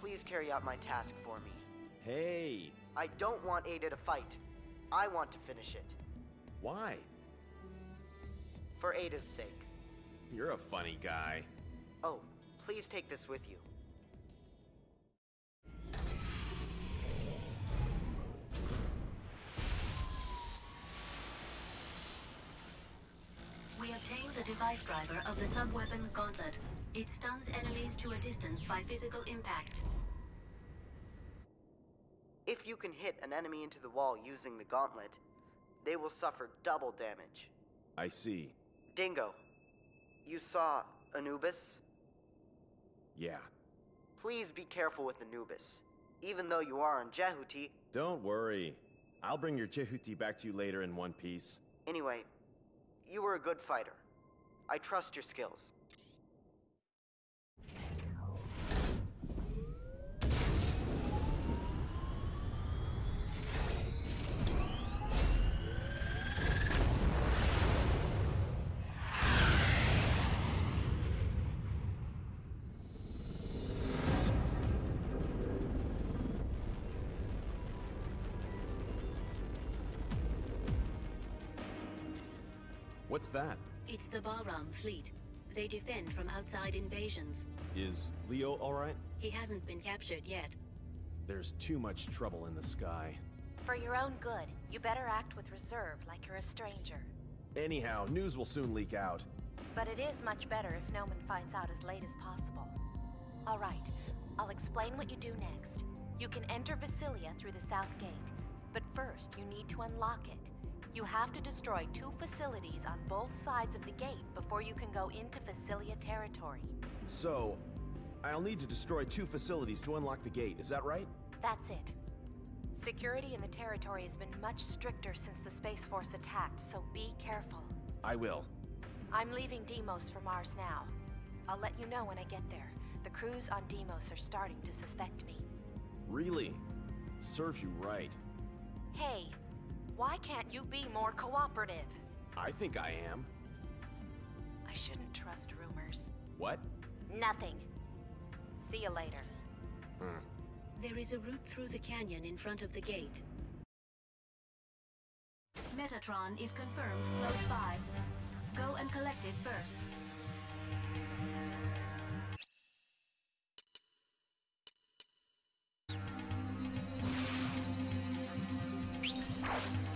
please carry out my task for me. Hey, I don't want Ada to fight. I want to finish it. Why? For Ada's sake. You're a funny guy. Oh, please take this with you. We obtained the device driver of the sub-weapon Gauntlet. It stuns enemies to a distance by physical impact. If you can hit an enemy into the wall using the gauntlet, they will suffer double damage. I see. Dingo, you saw Anubis? Yeah. Please be careful with Anubis. Even though you are on Jehuti. Don't worry. I'll bring your Jehuti back to you later in one piece. Anyway, you were a good fighter. I trust your skills. What's that? It's the Bahram fleet. They defend from outside invasions. Is Leo alright? He hasn't been captured yet. There's too much trouble in the sky. For your own good, you better act with reserve like you're a stranger. Anyhow, news will soon leak out. But it is much better if Nohman finds out as late as possible. Alright, I'll explain what you do next. You can enter Vasilia through the south gate, but first you need to unlock it. You have to destroy two facilities on both sides of the gate before you can go into Vasilia territory. So, I'll need to destroy two facilities to unlock the gate, is that right? That's it. Security in the territory has been much stricter since the Space Force attacked, so be careful. I will. I'm leaving Deimos for Mars now. I'll let you know when I get there. The crews on Deimos are starting to suspect me. Really? Serves you right. Hey, why can't you be more cooperative? I think I am. I shouldn't trust rumors. What? Nothing. See you later. Hmm. There is a route through the canyon in front of the gate. Metatron is confirmed close by. Go and collect it first. Obtain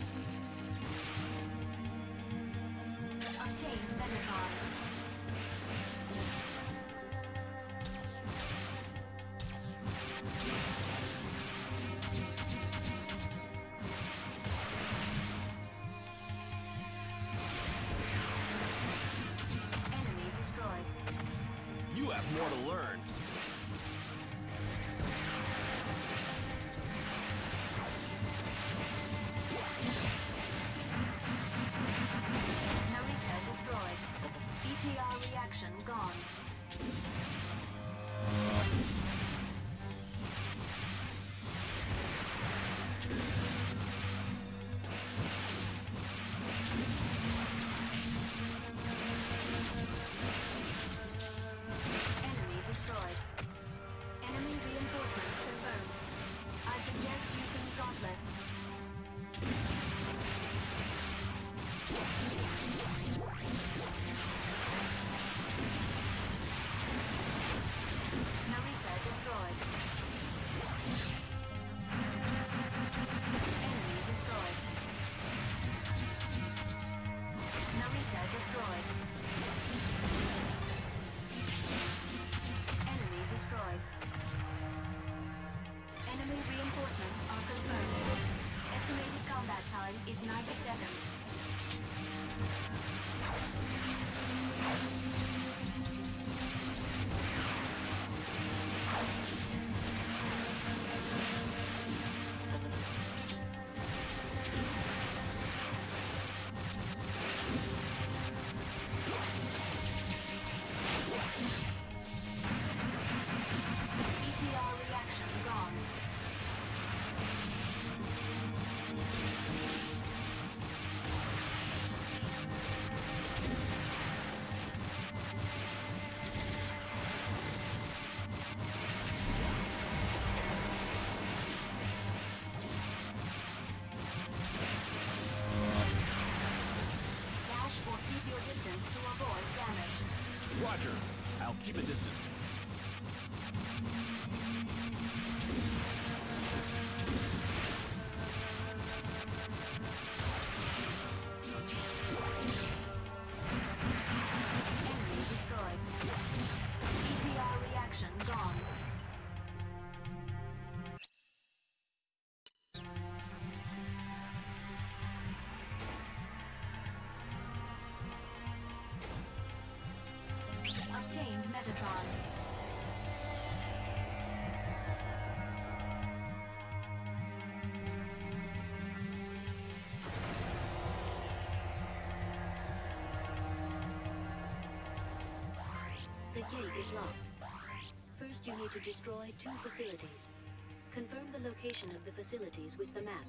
The gate is locked. First you need to destroy two facilities. Confirm the location of the facilities with the map.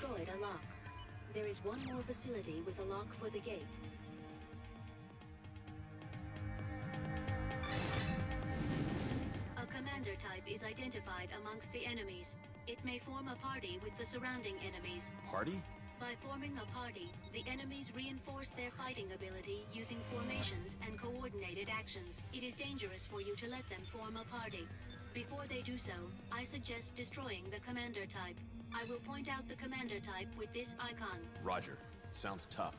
A lock. There is one more facility with a lock for the gate. A commander type is identified amongst the enemies. It may form a party with the surrounding enemies. Party? By forming a party, the enemies reinforce their fighting ability using formations and coordinated actions. It is dangerous for you to let them form a party. Before they do so, I suggest destroying the commander type. I will point out the commander type with this icon. Roger. Sounds tough.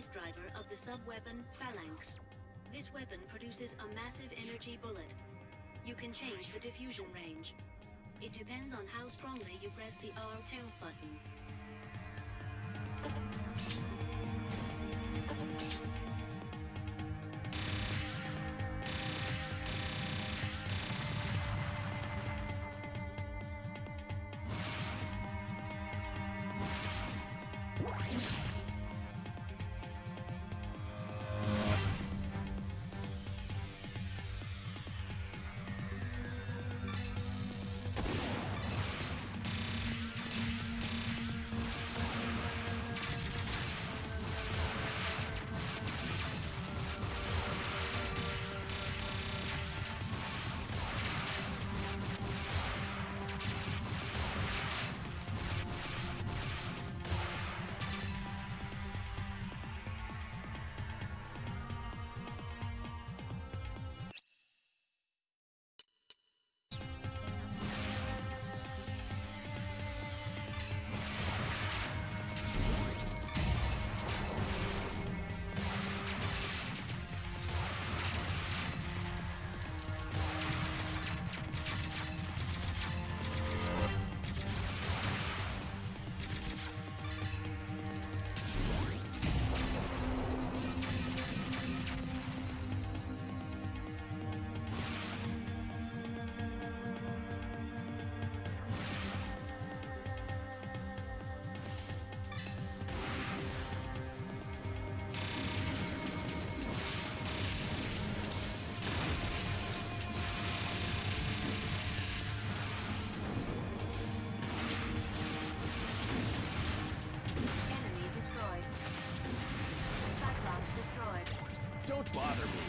Driver of the sub-weapon Phalanx. This weapon produces a massive energy bullet. You can change the diffusion range. It depends on how strongly you press the R2 button. Don't bother me.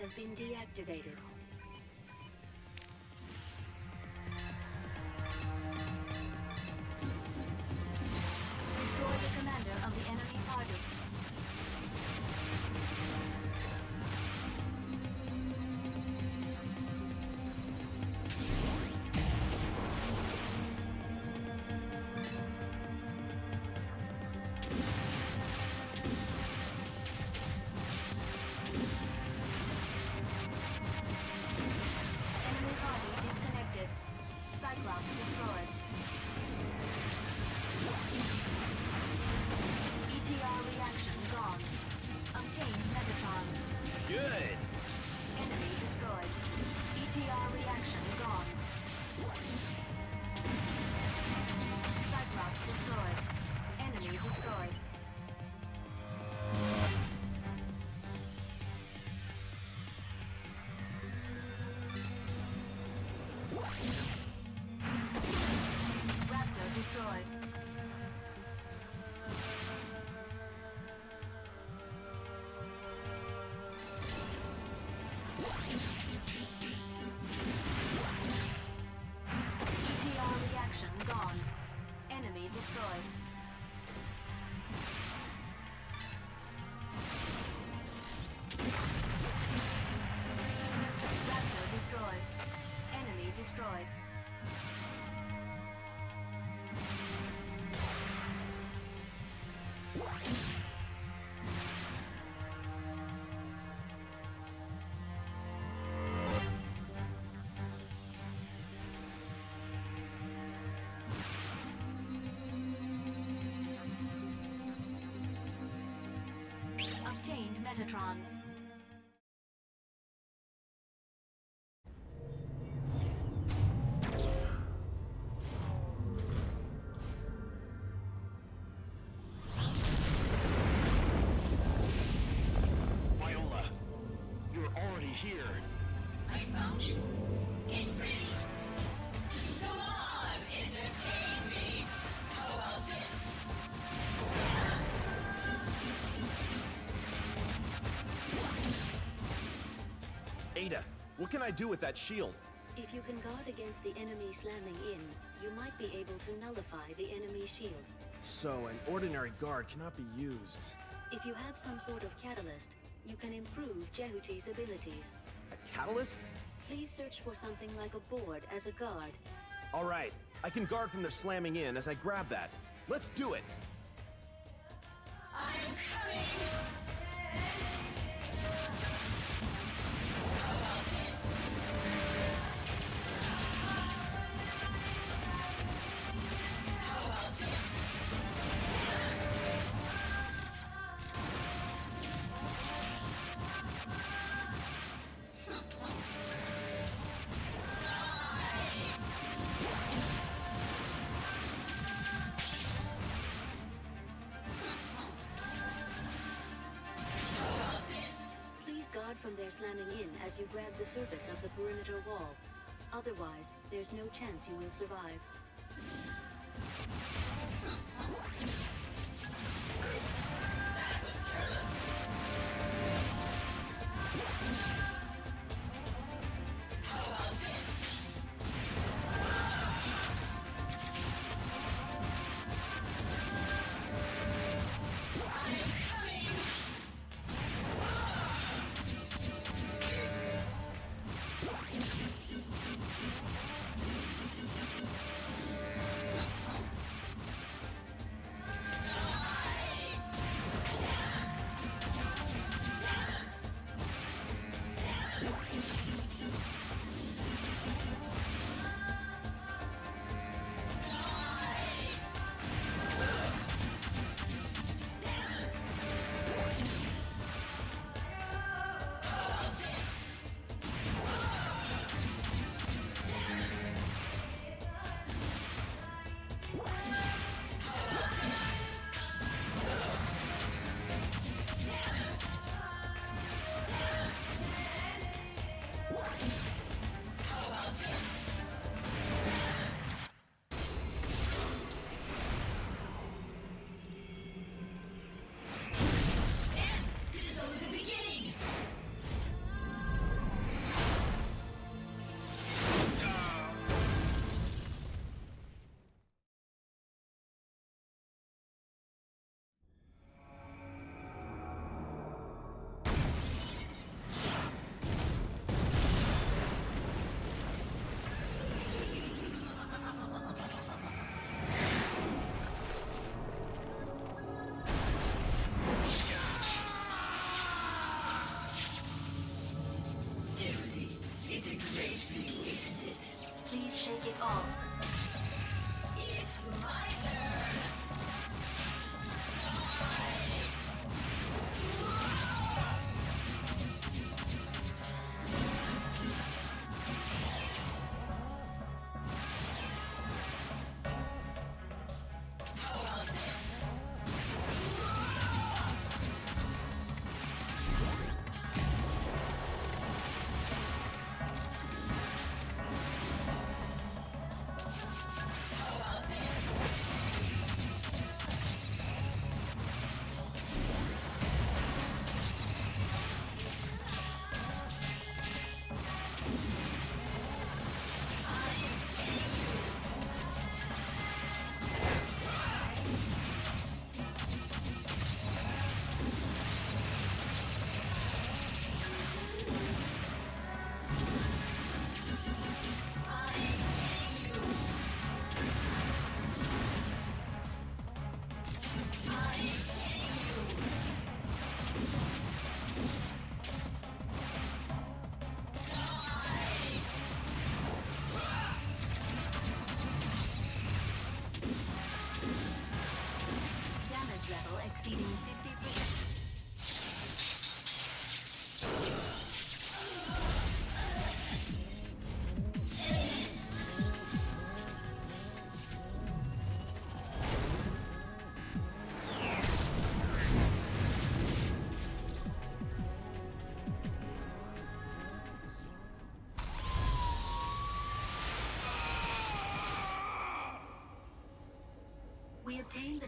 Have been deactivated. Metatron. Viola, you're already here. I found you. Get ready. What can I do with that shield? If you can guard against the enemy slamming in, you might be able to nullify the enemy shield. So, an ordinary guard cannot be used. If you have some sort of catalyst, you can improve Jehuti's abilities. A catalyst? Please search for something like a board as a guard. Alright, I can guard from their slamming in as I grab that. Let's do it! I'm coming. As you grab the surface of the perimeter wall. Otherwise, there's no chance you will survive.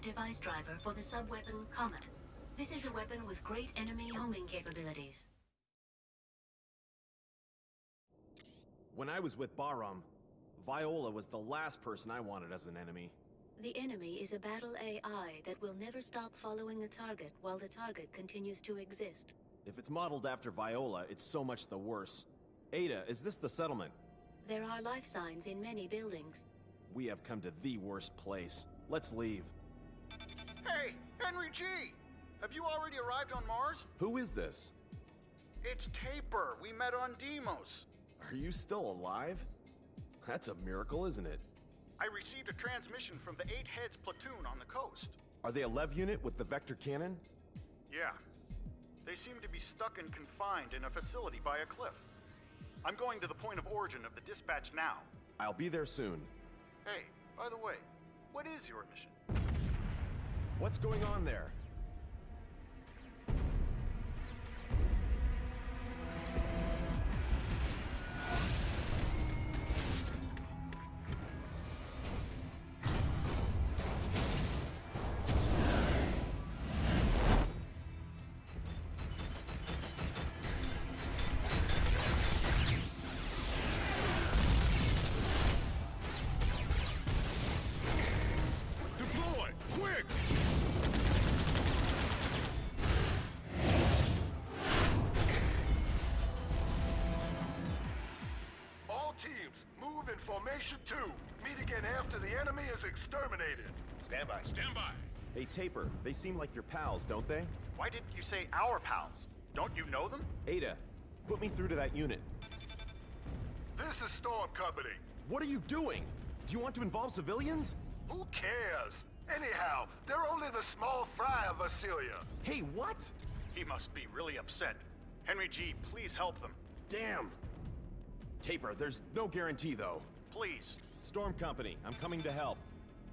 The device driver for the sub-weapon Comet. This is a weapon with great enemy homing capabilities. When I was with Bahram, Viola was the last person I wanted as an enemy. The enemy is a battle AI that will never stop following a target while the target continues to exist. If it's modeled after Viola, it's so much the worse. Ada, is this the settlement? There are life signs in many buildings. We have come to the worst place. Let's leave. Hey, Henry G! Have you already arrived on Mars? Who is this? It's Taper. We met on Deimos. Are you still alive? That's a miracle, isn't it? I received a transmission from the Eight Heads platoon on the coast. Are they a Lev unit with the Vector cannon? Yeah. They seem to be stuck and confined in a facility by a cliff. I'm going to the point of origin of the dispatch now. I'll be there soon. Hey, by the way, what is your mission? What's going on there? Move in formation two. Meet again after the enemy is exterminated. Stand by. Stand by. Hey, Taper, they seem like your pals, don't they? Why didn't you say our pals? Don't you know them? Ada, put me through to that unit. This is Storm Company. What are you doing? Do you want to involve civilians? Who cares? Anyhow, they're only the small fry of Vasilia. Hey, what? He must be really upset. Henry G, please help them. Damn. Taper, there's no guarantee, though. Please. Storm Company, I'm coming to help.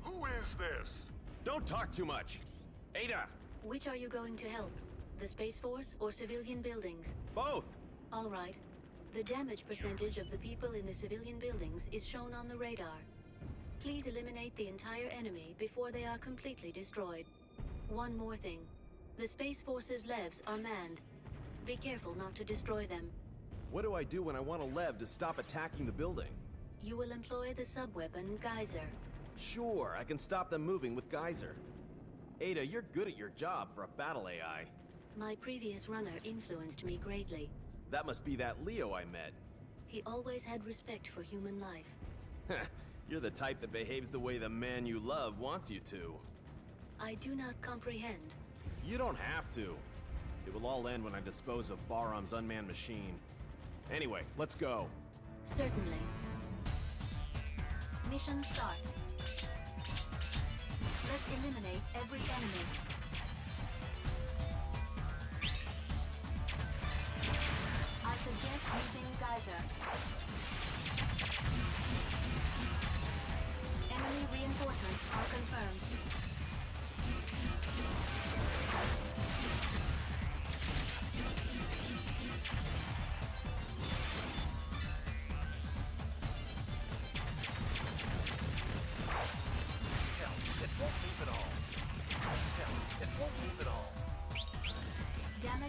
Who is this? Don't talk too much. Ada, Which are you going to help? The Space Force or civilian buildings? both. All right. The damage percentage of the people in the civilian buildings is shown on the radar. Please eliminate the entire enemy before they are completely destroyed. One more thing. The Space Force's levs are manned. Be careful not to destroy them. What do I do when I want a Lev to stop attacking the building? You will employ the sub-weapon Geyser. Sure, I can stop them moving with Geyser. Ada, you're good at your job for a battle AI. My previous runner influenced me greatly. That must be that Leo I met. He always had respect for human life. You're the type that behaves the way the man you love wants you to. I do not comprehend. You don't have to. It will all end when I dispose of Bahram's unmanned machine. Anyway, let's go. Certainly. Mission start. Let's eliminate every enemy. I suggest using Geyser. Enemy reinforcements are confirmed.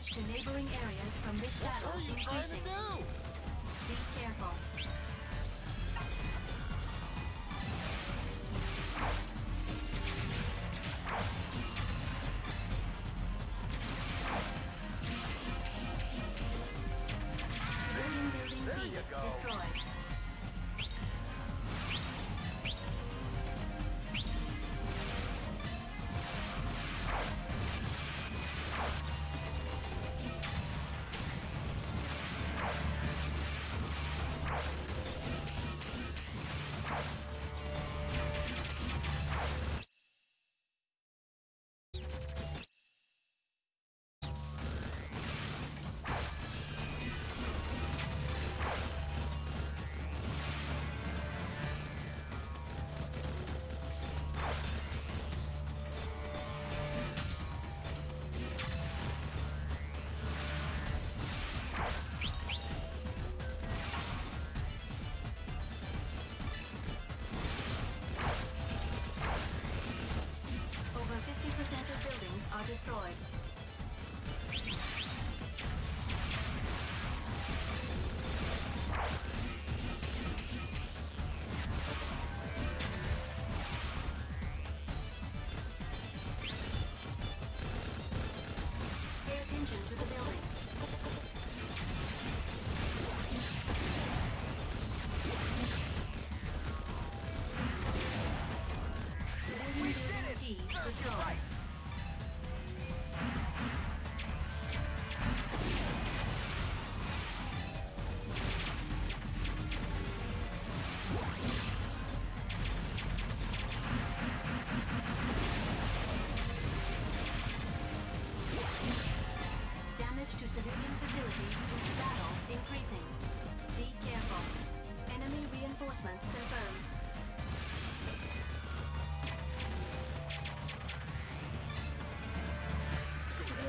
Damage to neighboring areas from this battle increasing.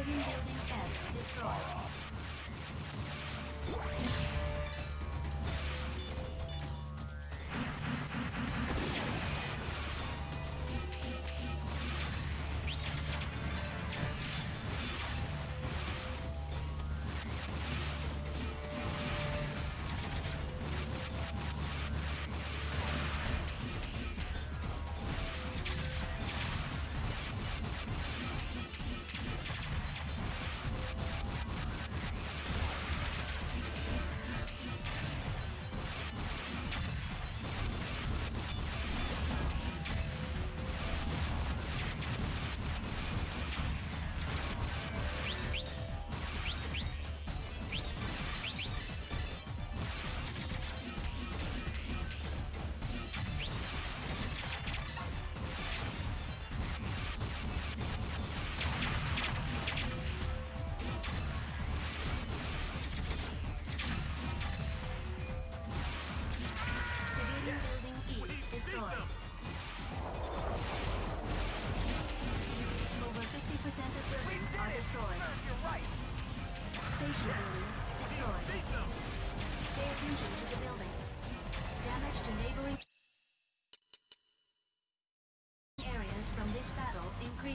Oh,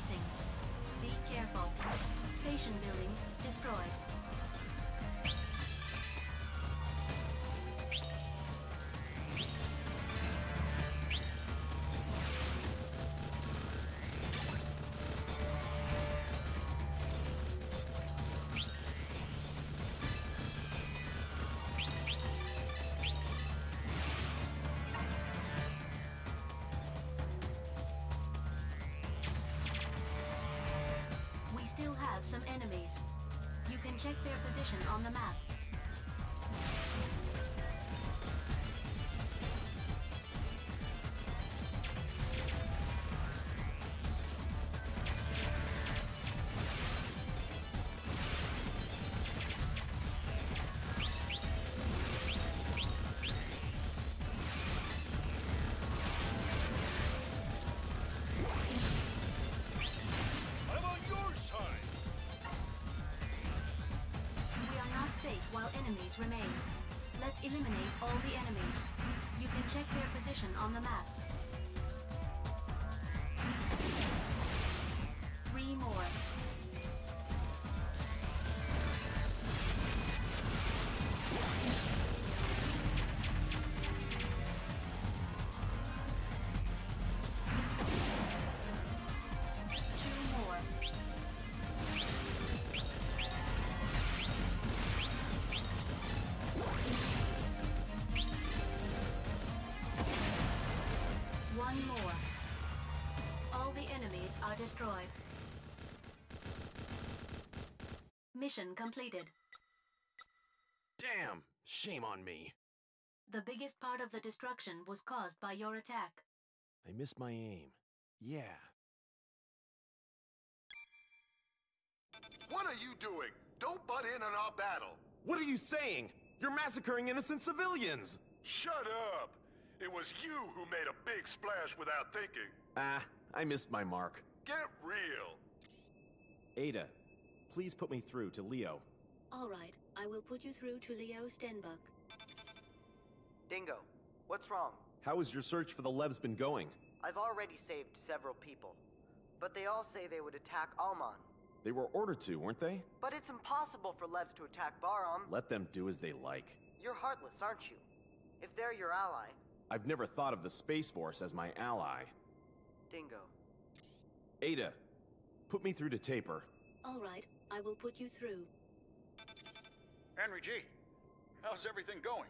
increasing. Be careful. Station building destroyed. Some enemies. You can check their position on the map. Minutes remain. Let's eliminate all the enemies. You can check their position on the map. Destroyed. Mission completed. Damn! Shame on me. The biggest part of the destruction was caused by your attack. I missed my aim. Yeah. What are you doing? Don't butt in on our battle. What are you saying? You're massacring innocent civilians! Shut up! It was you who made a big splash without thinking. Ah, I missed my mark. Get real. Ada, please put me through to Leo. All right, I will put you through to Leo Stenbuck. Dingo, what's wrong? How has your search for the Levs been going? I've already saved several people, but they all say they would attack Aumaan. They were ordered to, weren't they? But it's impossible for Levs to attack Bahram. Let them do as they like. You're heartless, aren't you? If they're your ally, I've never thought of the Space Force as my ally. Dingo. Ada, put me through to Taper. All right, I will put you through. Henry G, how's everything going?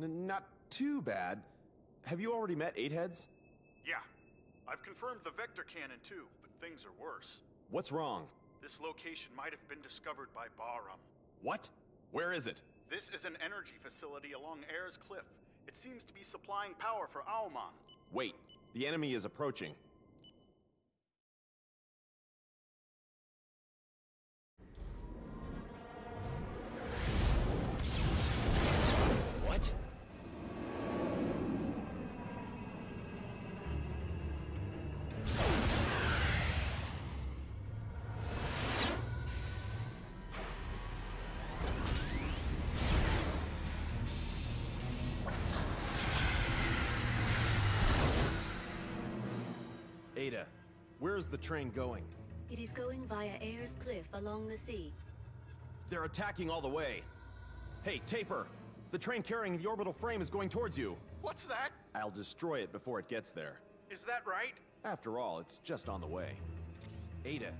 N not too bad. Have you already met Eight Heads? Yeah, I've confirmed the vector cannon too, but things are worse. What's wrong? This location might have been discovered by Bahram. What? Where is it? This is an energy facility along Ayers Cliff. It seems to be supplying power for Aumaan. Wait, the enemy is approaching. Where is the train going? It is going via Ayers Cliff along the sea. They're attacking all the way. Hey, Taper! The train carrying the orbital frame is going towards you. What's that? I'll destroy it before it gets there. Is that right? After all, it's just on the way. Ada,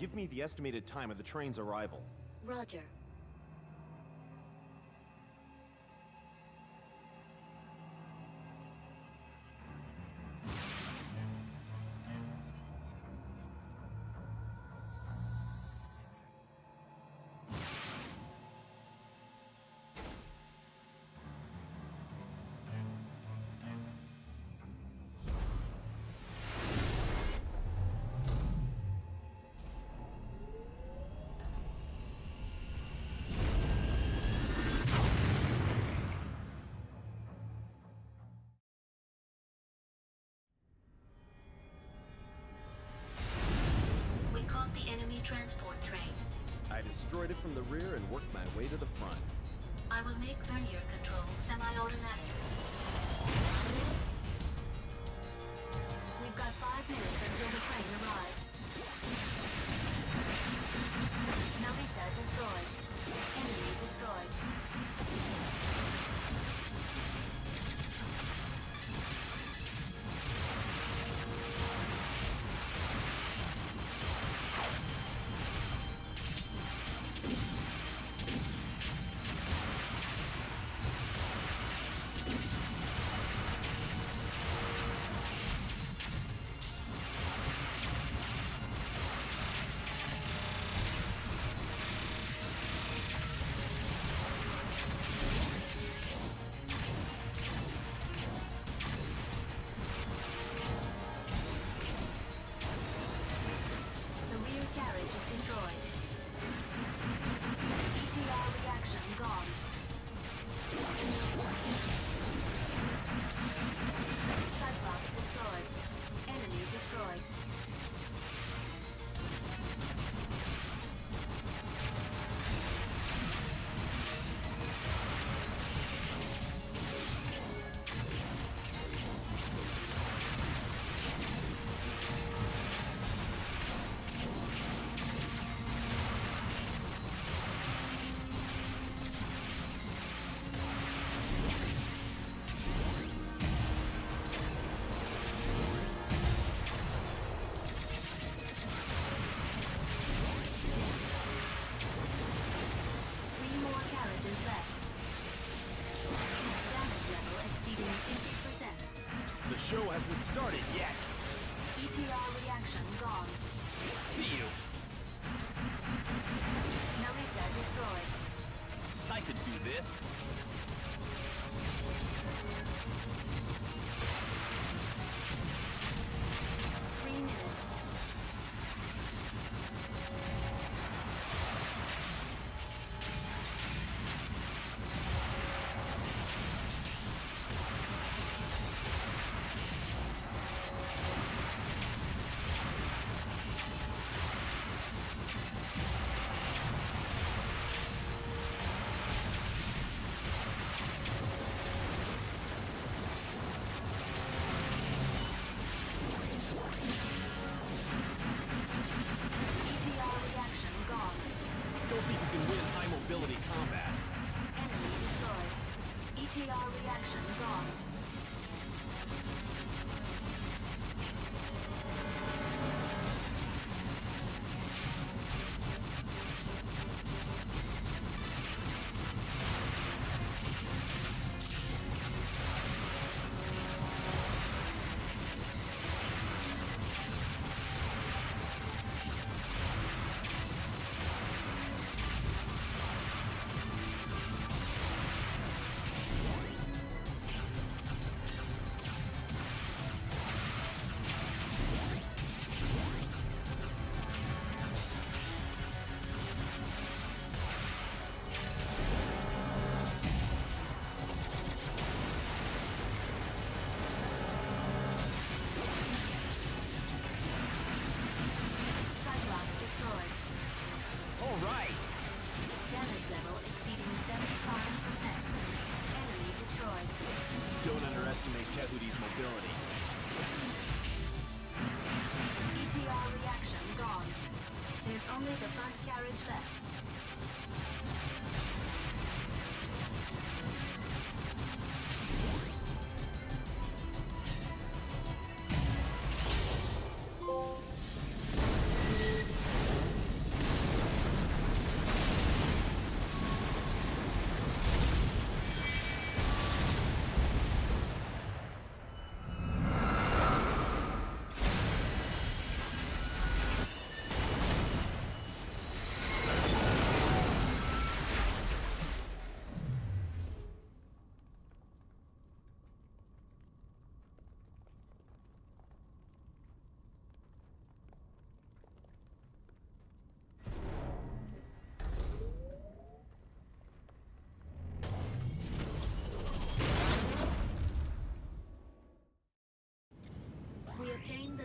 give me the estimated time of the train's arrival. Roger. Transport train. I destroyed it from the rear and worked my way to the front. I will make vernier control semi-automatic.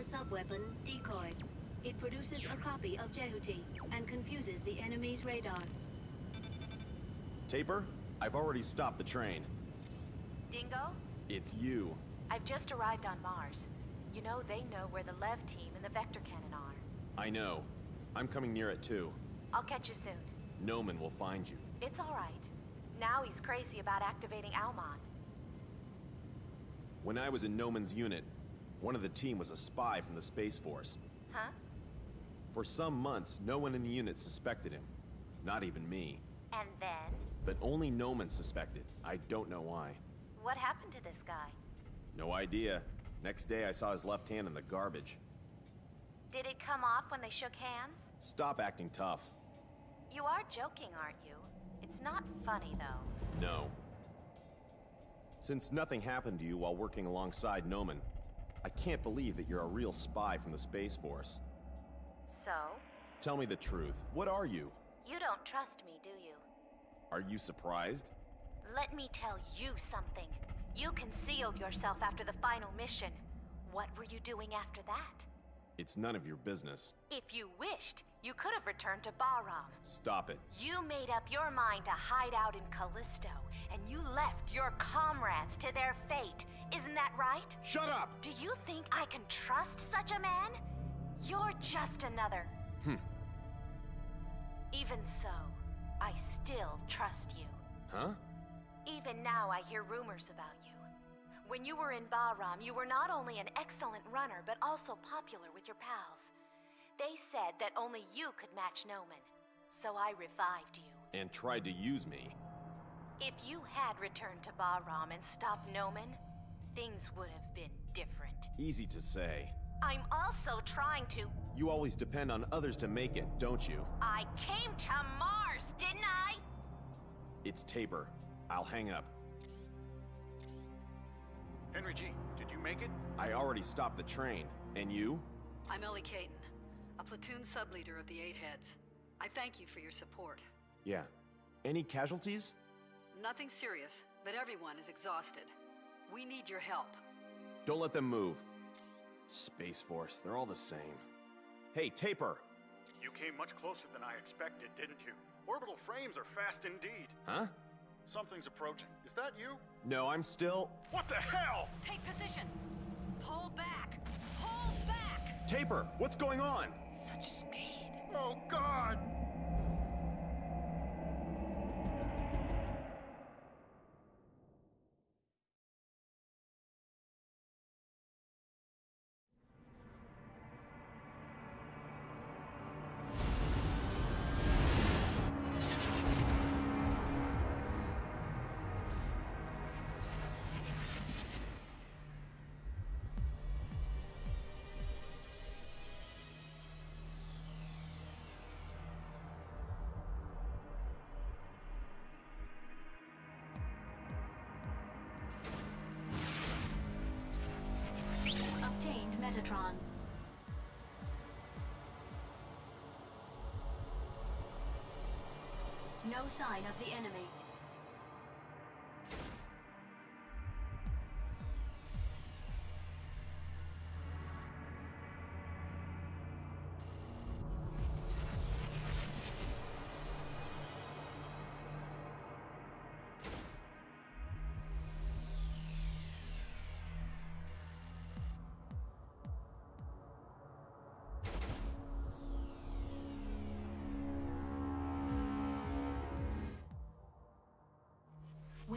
The subweapon, Decoy. It produces a copy of Jehuti and confuses the enemy's radar. Taper, I've already stopped the train. Dingo, It's you. I've just arrived on Mars. You know they know where the Lev team and the Vector Cannon are. I know. I'm coming near it too. I'll catch you soon. Nohman will find you. It's all right. Now he's crazy about activating Aumaan. When I was in Nohman's unit, one of the team was a spy from the Space Force. Huh? For some months, no one in the unit suspected him. Not even me. And then, But only Nohman suspected. I don't know why. what happened to this guy? No idea. Next day, I saw his left hand in the garbage. Did it come off when they shook hands? Stop acting tough. You are joking, aren't you? It's not funny, though. No. Since nothing happened to you while working alongside Nohman, I can't believe that you're a real spy from the Space Force. So? Tell me the truth. What are you? You don't trust me, do you? Are you surprised? Let me tell you something. You concealed yourself after the final mission. What were you doing after that? It's none of your business. If you wished, you could have returned to Bahram. Stop it. You made up your mind to hide out in Callisto, and you left your comrades to their fate. Isn't that right? Shut up! Do you think I can trust such a man? You're just another. Hmm. Even so, I still trust you. Huh? Even now, I hear rumors about you. When you were in Bahram, you were not only an excellent runner, but also popular with your pals. They said that only you could match Nohman, so I revived you. And tried to use me. If you had returned to Bahram and stopped Nohman, things would have been different. Easy to say. I'm also trying to. You always depend on others to make it, don't you? I came to Mars, didn't I? It's Tabor. I'll hang up. Henry G, did you make it? I already stopped the train. And you? I'm Ellie Caton, a platoon sub-leader of the Eight Heads. I thank you for your support. Yeah. Any casualties? Nothing serious, but everyone is exhausted. We need your help. Don't let them move. Space Force, they're all the same. Hey, Taper! You came much closer than I expected, didn't you? Orbital frames are fast indeed. Huh? Something's approaching. Is that you? No, I'm still. What the hell? Take position! Pull back! Pull back! Taper, what's going on? Such speed. Oh, God! Metatron. No sign of the enemy.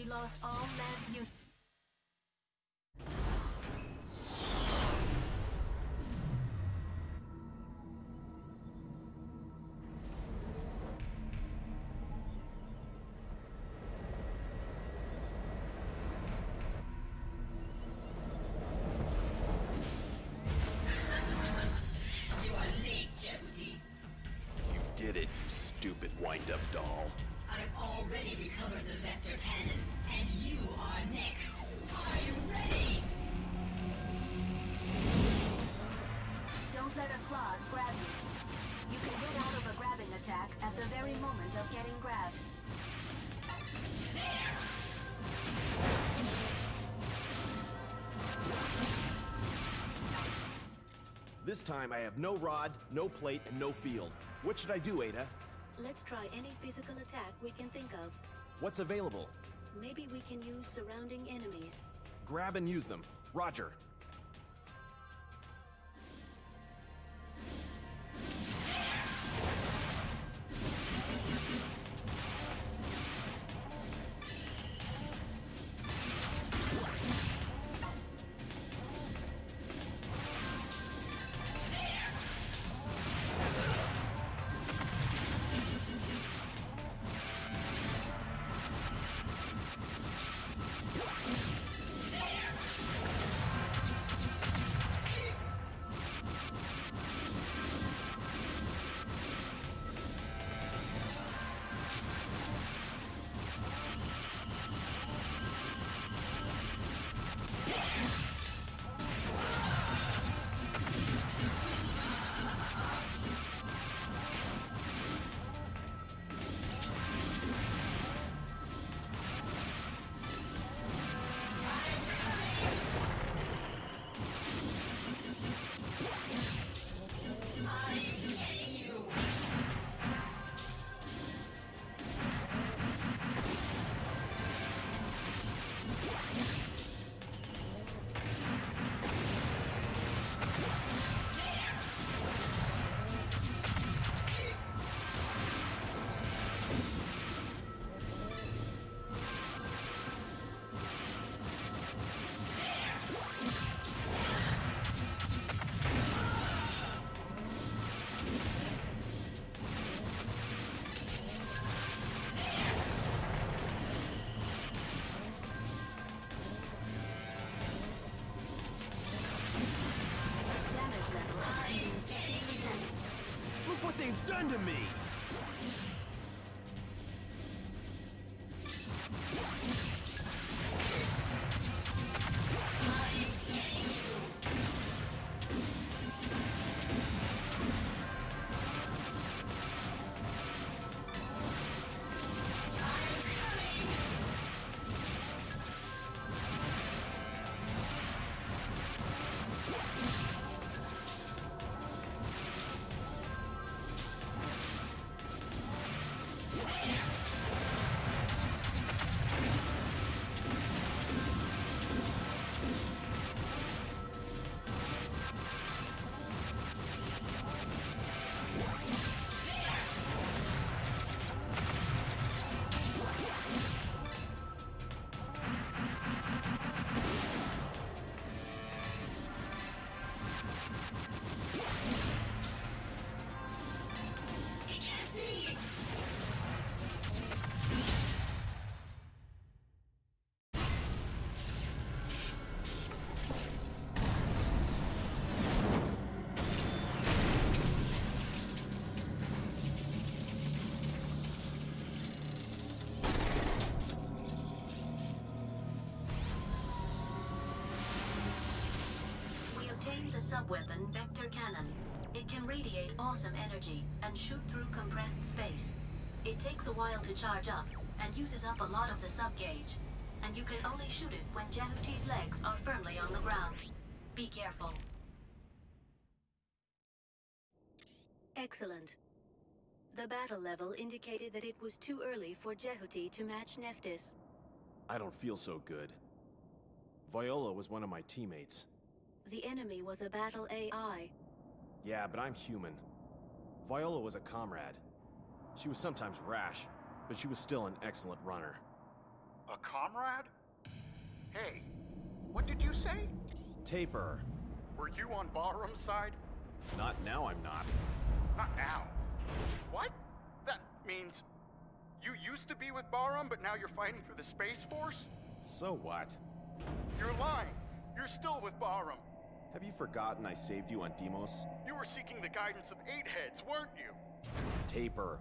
We lost all land This time I have no rod, no plate, and no field. What should I do, Ada? Let's try any physical attack we can think of. What's available? Maybe we can use surrounding enemies. Grab and use them. Roger. Done to me! Vector Cannon. It can radiate awesome energy and shoot through compressed space. It takes a while to charge up and uses up a lot of the sub-gauge. And you can only shoot it when Jehuti's legs are firmly on the ground. Be careful. Excellent. The battle level indicated that it was too early for Jehuti to match Nephthys. I don't feel so good. Viola was one of my teammates. The enemy was a battle AI. Yeah, but I'm human. Viola was a comrade. She was sometimes rash, but she was still an excellent runner. A comrade? Hey, what did you say? Taper. Were you on Bahram's side? Not now, I'm not. Not now. What? That means you used to be with Bahram, but now you're fighting for the Space Force? So what? You're lying. You're still with Bahram. Have you forgotten I saved you on Deimos? You were seeking the guidance of Eight Heads, weren't you? Taper.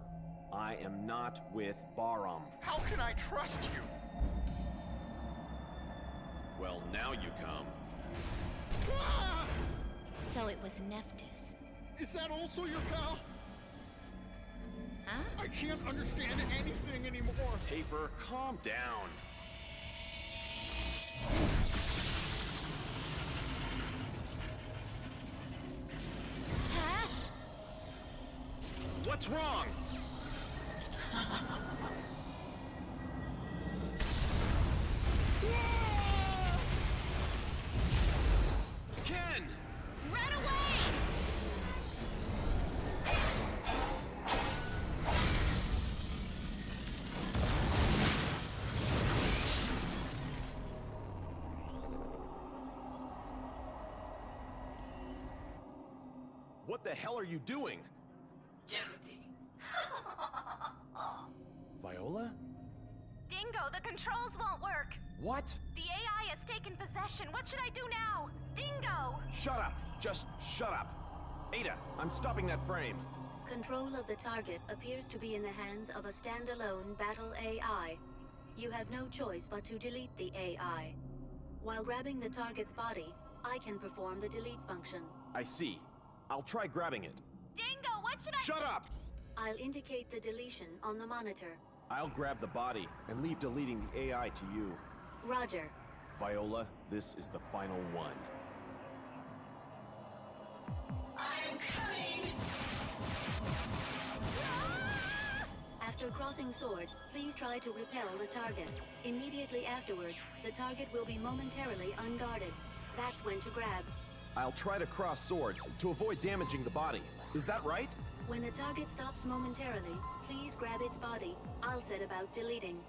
I am not with Bahram. How can I trust you? Well, now you come. So it was Nephthys. Is that also your pal? Huh? I can't understand anything anymore. Taper, calm down. What's wrong? Ken! Run away! What the hell are you doing? What? The AI has taken possession. What should I do now? Dingo! Shut up! Just shut up! Ada, I'm stopping that frame. Control of the target appears to be in the hands of a standalone battle AI. You have no choice but to delete the AI. While grabbing the target's body, I can perform the delete function. I see. I'll try grabbing it. Dingo, what should I- Shut up! I'll indicate the deletion on the monitor. I'll grab the body and leave deleting the AI to you. Roger. Viola, this is the final one. I'm coming! Ah! After crossing swords, please try to repel the target. Immediately afterwards, the target will be momentarily unguarded. That's when to grab. I'll try to cross swords to avoid damaging the body. Is that right? When the target stops momentarily, please grab its body. I'll set about deleting.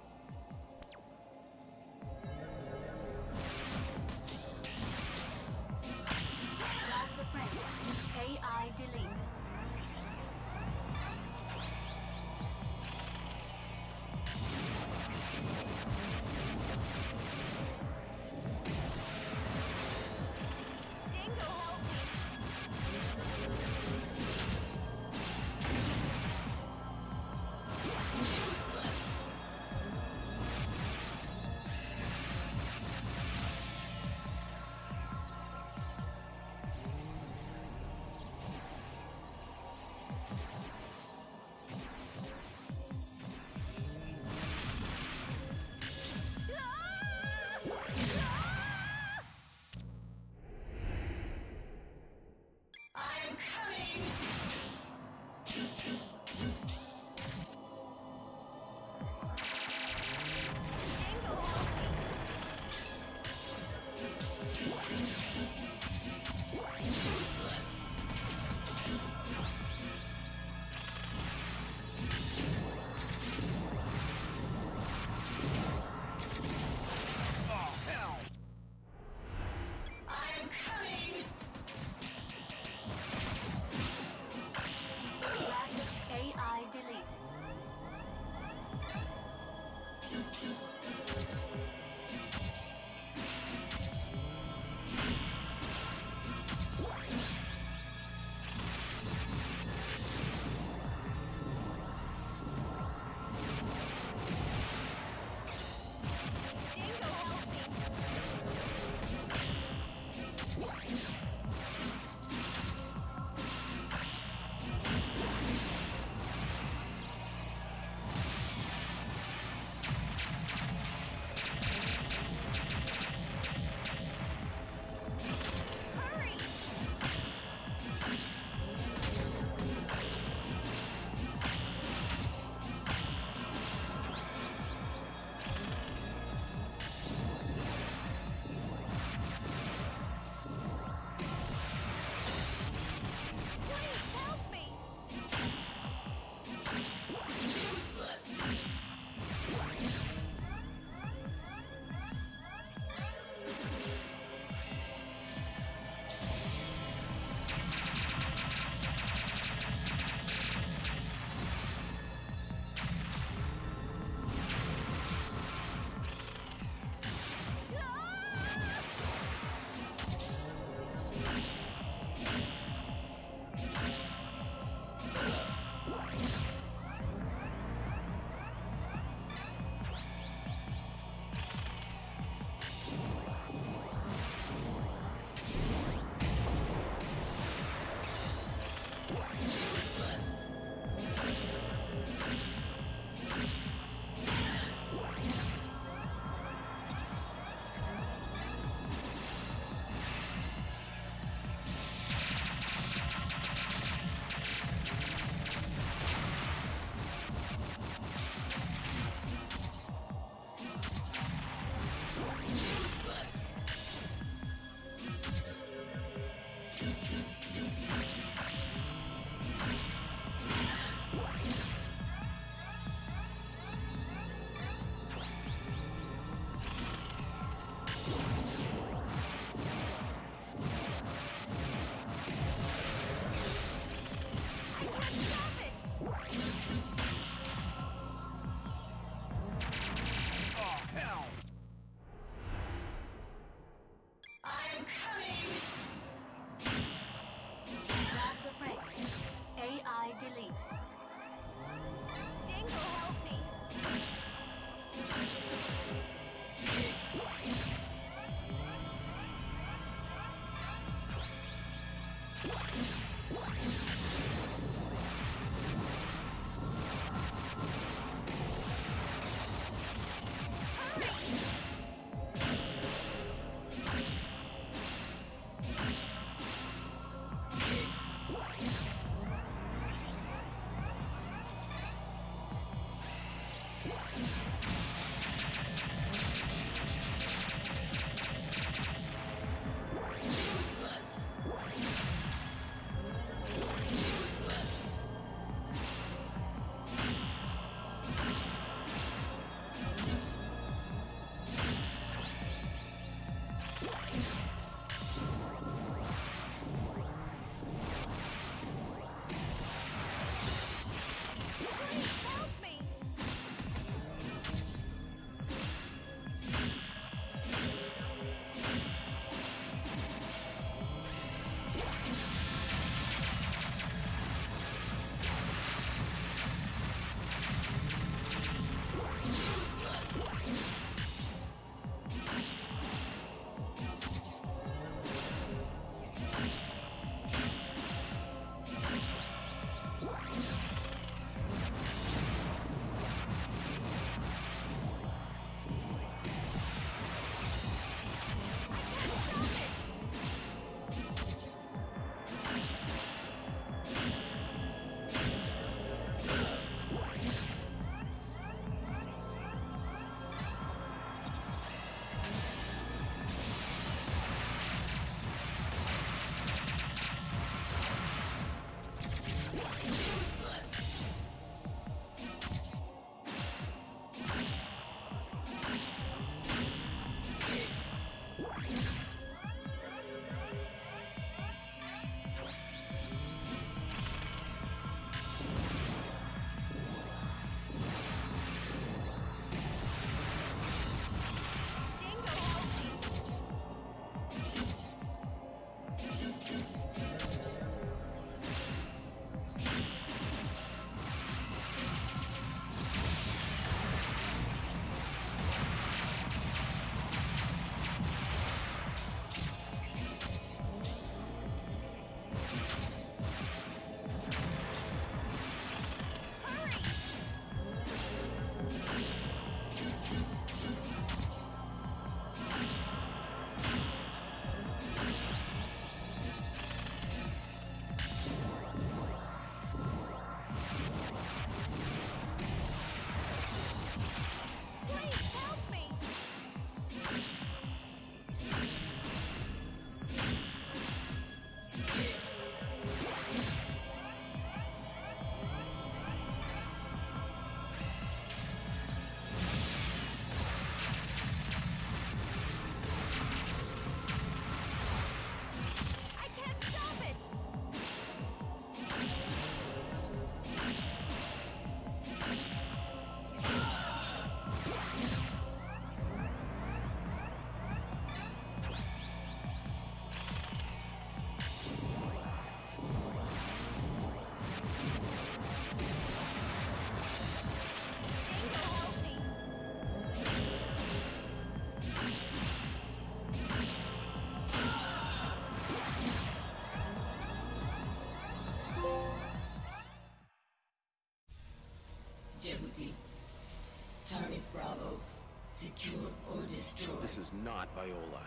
This is not Viola.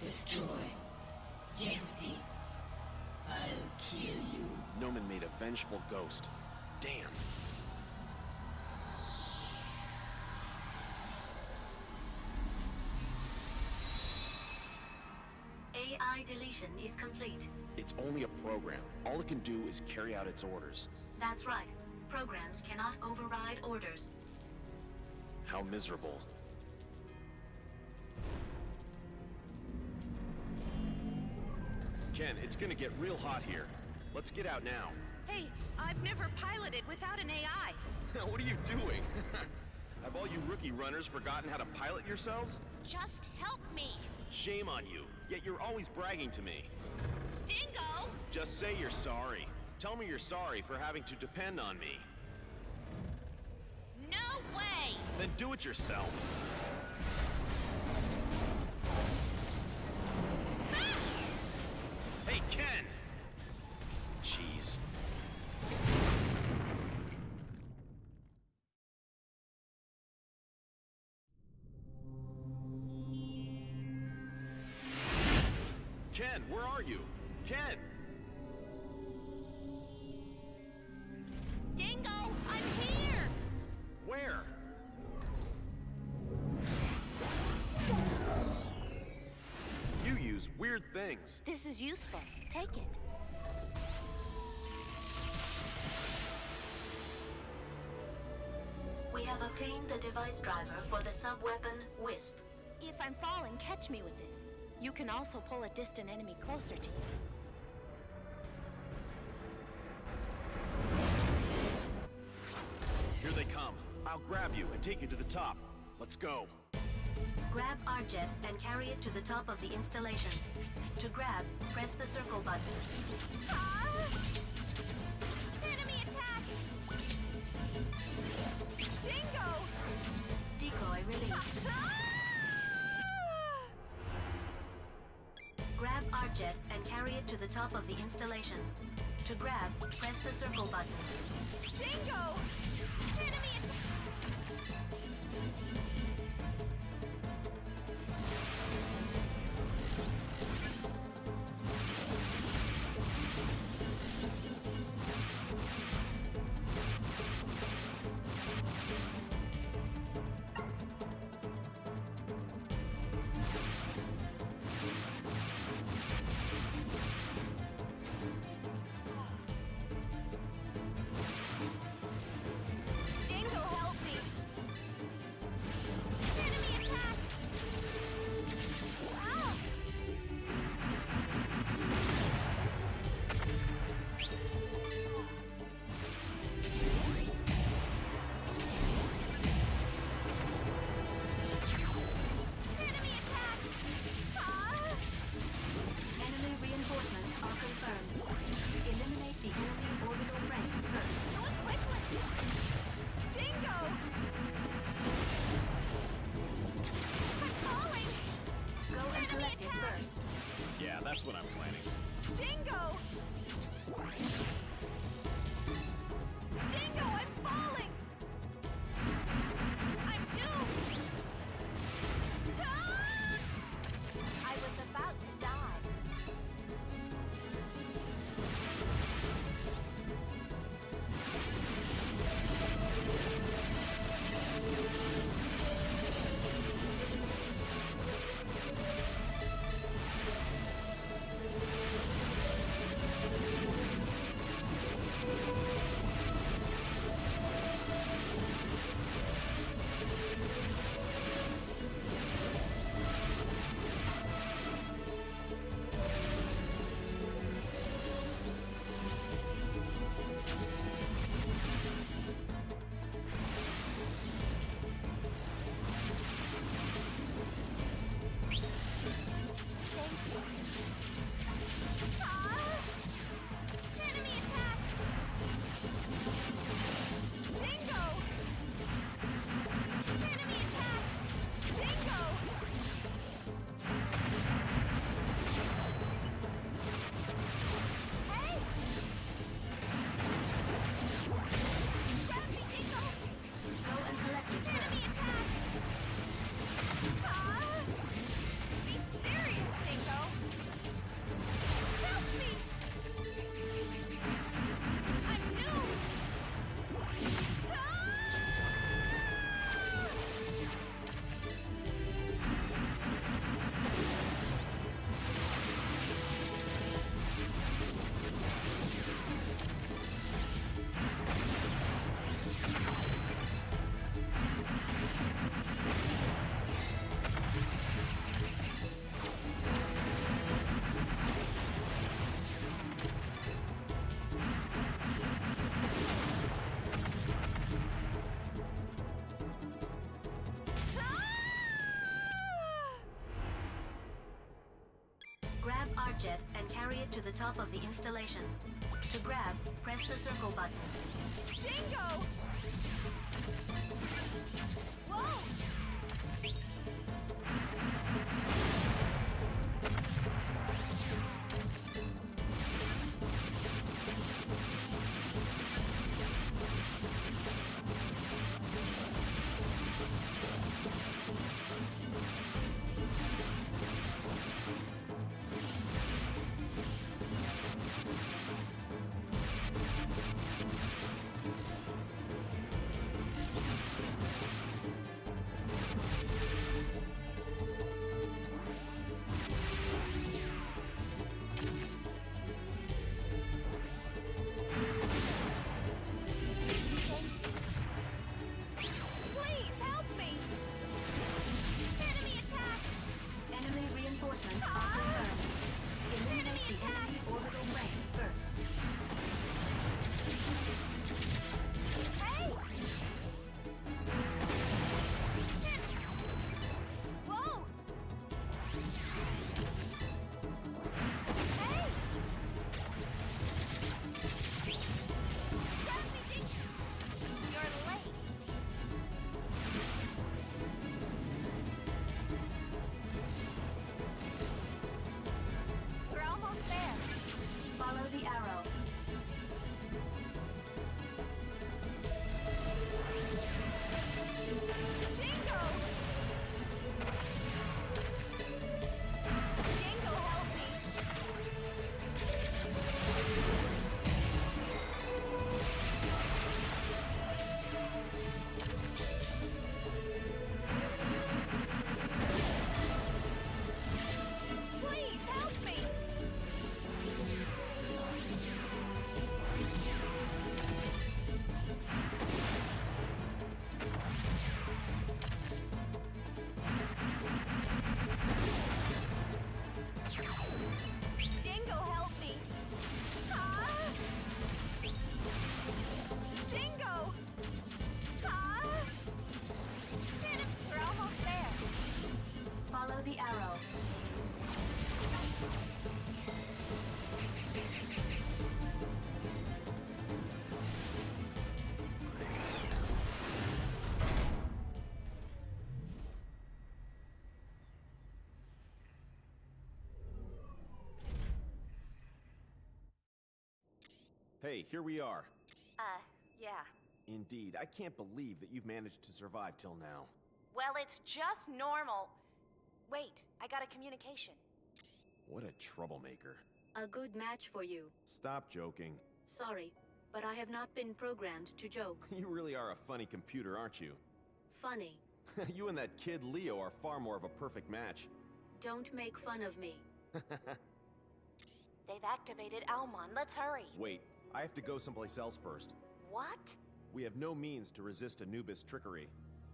Destroy. Jeopardy. I'll kill you. Nohman made a vengeful ghost. Damn. AI deletion. is complete. It's only a program. All it can do is carry out its orders. That's right. Programs cannot override orders. How miserable. Ken, it's gonna get real hot here. Let's get out now. Hey, I've never piloted without an AI. what are you doing? Have all you rookie runners forgotten how to pilot yourselves? Just help me. Shame on you, yet you're always bragging to me. Dingo! Just say you're sorry. Tell me you're sorry for having to depend on me. No way! Then do it yourself. This is useful. Take it. We have obtained the device driver for the sub-weapon Wisp. If I'm falling, catch me with this. You can also pull a distant enemy closer to you. Here they come. I'll grab you and take you to the top. Let's go. Grab Ardjet and carry it to the top of the installation. To grab, press the circle button. Ah! Enemy attack! Dingo! Decoy released. Grab Ardjet and carry it to the top of the installation. To grab, press the circle button. Dingo! Carry it to the top of the installation. To grab, press the circle button. Hey, here we are. Uh, yeah. Indeed, I can't believe that you've managed to survive till now. Well, it's just normal. Wait, I got a communication. What a troublemaker. A good match for you. Stop joking. Sorry, but I have not been programmed to joke. You really are a funny computer, aren't you? Funny. you and that kid Leo are far more of a perfect match. Don't make fun of me. They've activated Aumaan. Let's hurry. Wait, I have to go someplace else first. What? We have no means to resist Anubis trickery.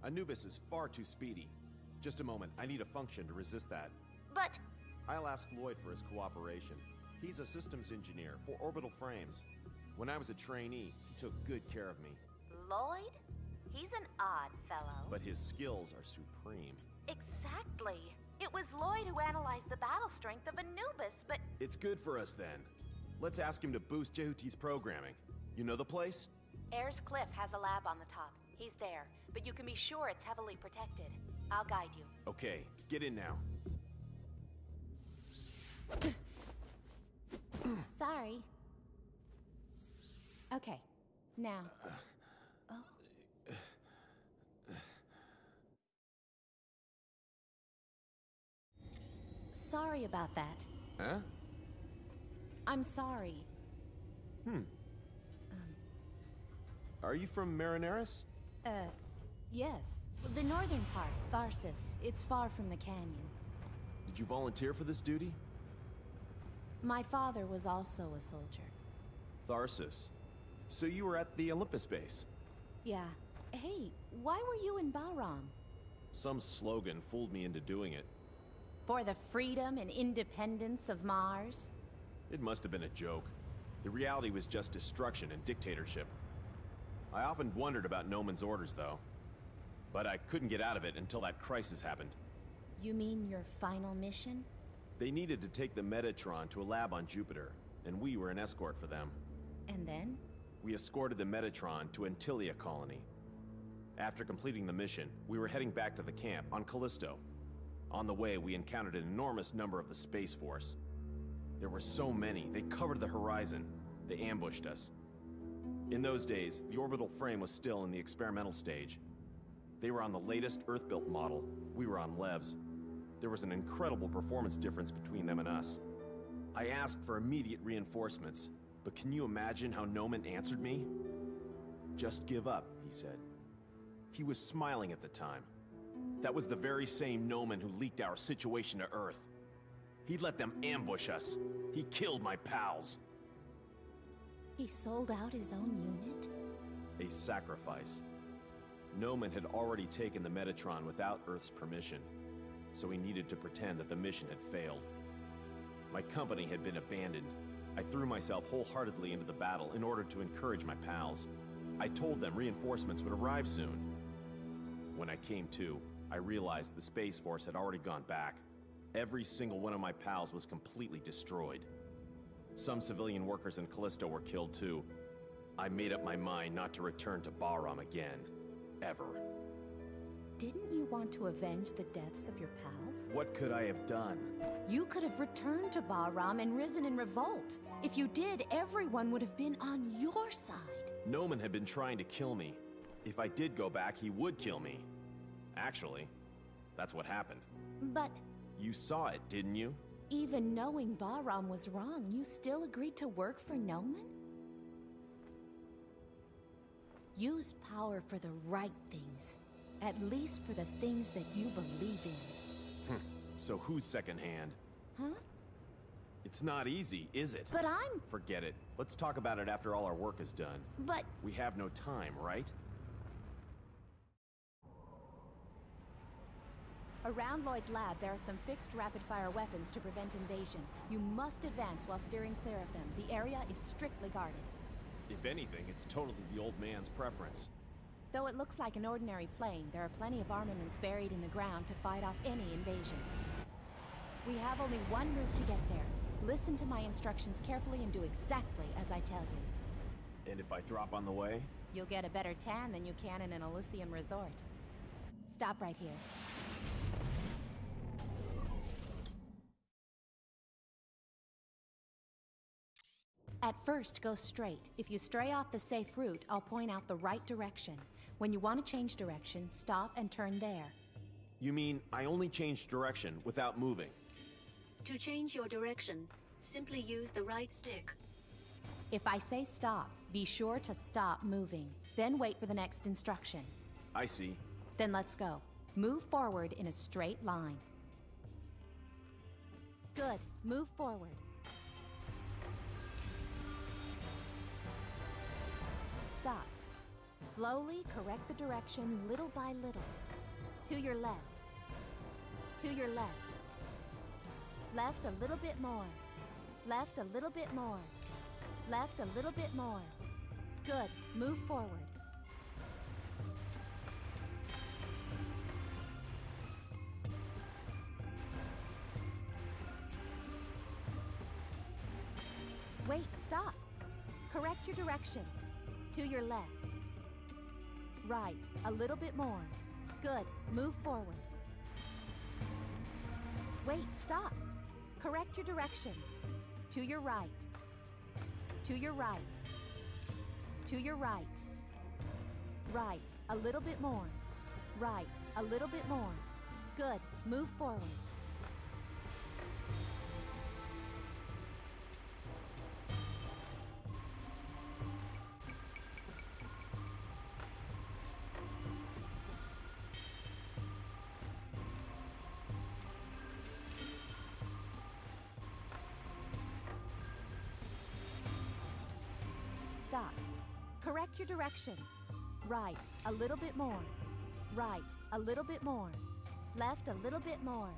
Anubis is far too speedy. Just a moment, I need a function to resist that. But I'll ask Lloyd for his cooperation. He's a systems engineer for orbital frames. When I was a trainee, he took good care of me. Lloyd? He's an odd fellow. But his skills are supreme. Exactly. It was Lloyd who analyzed the battle strength of Anubis, but It's good for us then. Let's ask him to boost Jehuti's programming. You know the place? Ayers Cliff has a lab on the top. He's there, but you can be sure it's heavily protected. I'll guide you. Okay, get in now. Sorry. Okay. Now. Oh. Sorry about that. Huh? I'm sorry. Hmm. Are you from Marineris? Uh, yes. The northern part, Tharsis. It's far from the canyon. Did you volunteer for this duty? My father was also a soldier. Tharsis. So you were at the Olympus base? Yeah. Hey, why were you in Bahram? Some slogan fooled me into doing it. For the freedom and independence of Mars? It must have been a joke. The reality was just destruction and dictatorship. I often wondered about Nohman's orders, though. But I couldn't get out of it until that crisis happened. You mean your final mission? They needed to take the Metatron to a lab on Jupiter, and we were an escort for them. And then? We escorted the Metatron to Antilia colony. After completing the mission, we were heading back to the camp on Callisto. On the way, we encountered an enormous number of the Space Force. There were so many, they covered the horizon. They ambushed us. In those days, the orbital frame was still in the experimental stage. They were on the latest Earth-built model. We were on LEVs. There was an incredible performance difference between them and us. I asked for immediate reinforcements, but can you imagine how Nohman answered me? Just give up, he said. He was smiling at the time. That was the very same Nohman who leaked our situation to Earth. He let them ambush us. He killed my pals. He sold out his own unit? A sacrifice. Nohman had already taken the Metatron without Earth's permission, so he needed to pretend that the mission had failed. My company had been abandoned. I threw myself wholeheartedly into the battle in order to encourage my pals. I told them reinforcements would arrive soon. When I came to, I realized the Space Force had already gone back. Every single one of my pals was completely destroyed. Some civilian workers in Callisto were killed too. I made up my mind not to return to Bahram again. Ever. Didn't you want to avenge the deaths of your pals? What could I have done? You could have returned to Bahram and risen in revolt. If you did, everyone would have been on your side. Nohman had been trying to kill me. If I did go back, he would kill me. Actually, that's what happened. But... You saw it, didn't you? Even knowing Bahram was wrong, you still agreed to work for Nohman? Use power for the right things. At least for the things that you believe in. Hmm. So who's secondhand? Huh? It's not easy, is it? But I'm... Forget it. Let's talk about it after all our work is done. But... We have no time, right? Around Lloyd's lab, there are some fixed rapid-fire weapons to prevent invasion. You must advance while steering clear of them. The area is strictly guarded. If anything, it's totally the old man's preference. Though it looks like an ordinary plane, there are plenty of armaments buried in the ground to fight off any invasion. We have only one route to get there. Listen to my instructions carefully and do exactly as I tell you. And if I drop on the way? You'll get a better tan than you can in an Elysium resort. Stop right here. At first, go straight. If you stray off the safe route, I'll point out the right direction. When you want to change direction, stop and turn there. You mean I only change direction without moving? To change your direction, simply use the right stick. If I say stop, be sure to stop moving. Then wait for the next instruction. I see. Then let's go. Move forward in a straight line. Good. Move forward. Stop. Slowly correct the direction little by little. To your left. To your left. Left a little bit more. Left a little bit more. Left a little bit more. Good. Move forward. Wait, stop. Correct your direction. To your left. Right, a little bit more. Good, move forward. Wait, stop. Correct your direction. To your right. To your right. To your right. Right, a little bit more. Right, a little bit more. Good, move forward. Correct your direction. Right, a little bit more. Right, a little bit more. Left, a little bit more.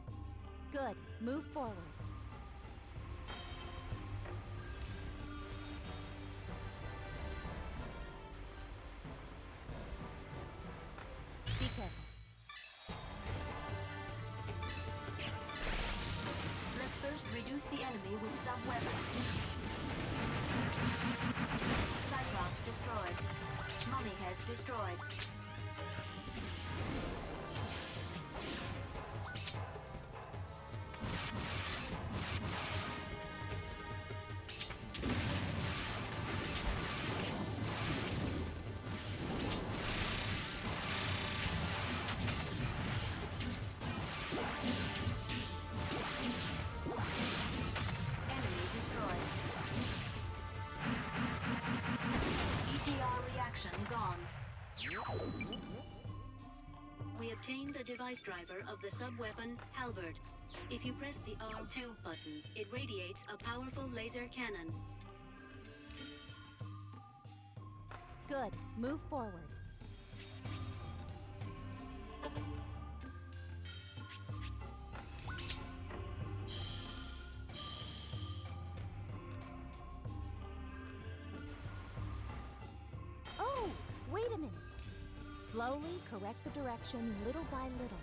Good, move forward. Be careful. Let's first Confuse the enemy with. Cyclops destroyed. Mummy head destroyed. Driver of the sub-weapon Halberd. If you press the R2 button, it radiates a powerful laser cannon. Good. Move forward. Oh, wait a minute. Slowly correct the direction little by little.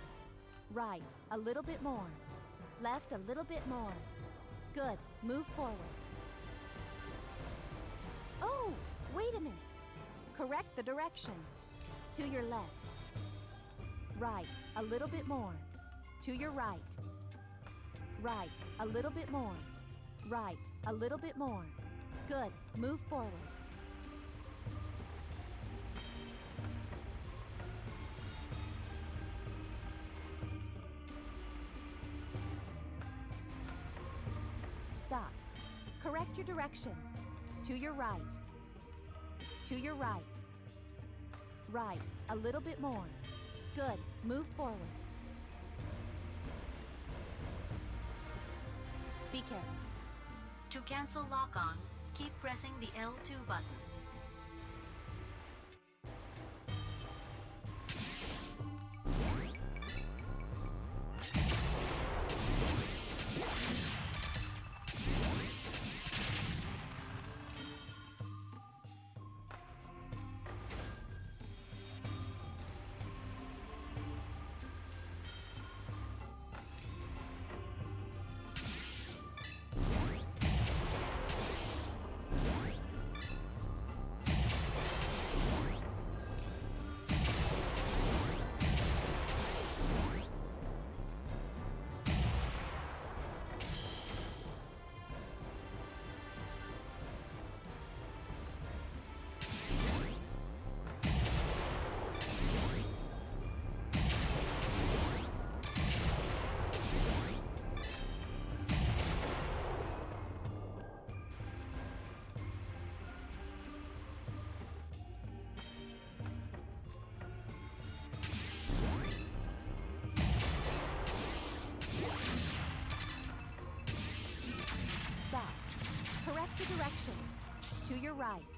Right, a little bit more. Left, a little bit more. Good. Move forward. Oh, wait a minute. Correct the direction. To your left. Right, a little bit more. To your right. Right, a little bit more. Right, a little bit more. Good. Move forward. Stop. Correct your direction. To your right. To your right. Right. A little bit more. Good. Move forward. Be careful. To cancel lock-on, keep pressing the L2 button. Direction. To your right.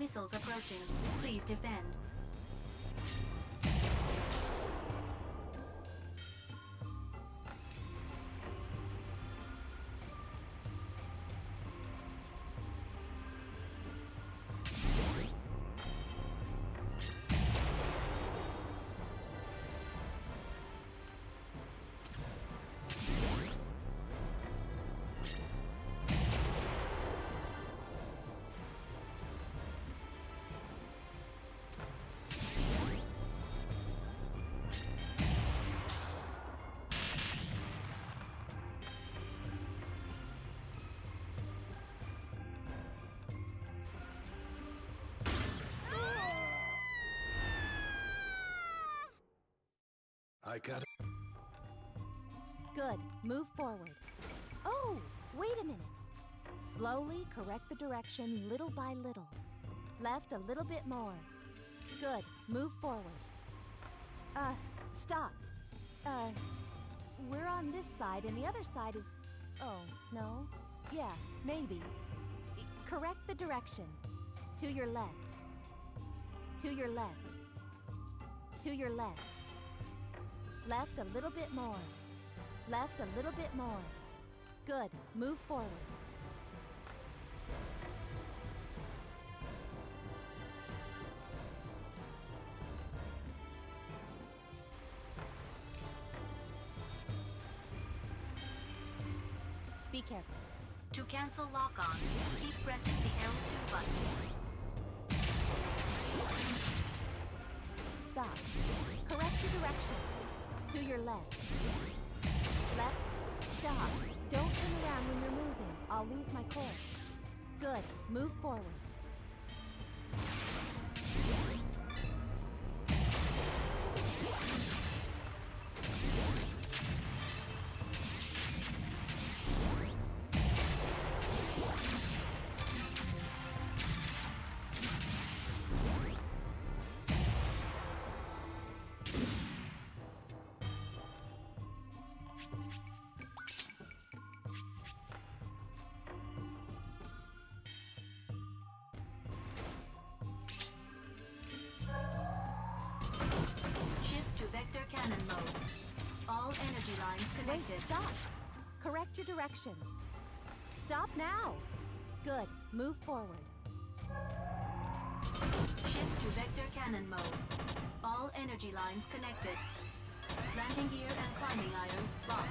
Missiles approaching. Please defend. I got it. Good. Move forward. Oh, wait a minute. Slowly correct the direction little by little. Left a little bit more. Good. Move forward. Uh, stop. Uh, we're on this side and the other side is. Oh, no? Yeah, maybe. Correct the direction. To your left. To your left. To your left. Left a little bit more. Left a little bit more. Good. Move forward. Be careful. To cancel lock-on, keep pressing the L2 button. Stop. Correct your direction. To your left. Left. Stop. Don't turn around when you're moving. I'll lose my course. Good. Move forward. Energy lines Wait, connected. stop. Correct your direction. Stop now. Good. Move forward. Shift to vector cannon mode. All energy lines connected. Landing gear and climbing irons locked.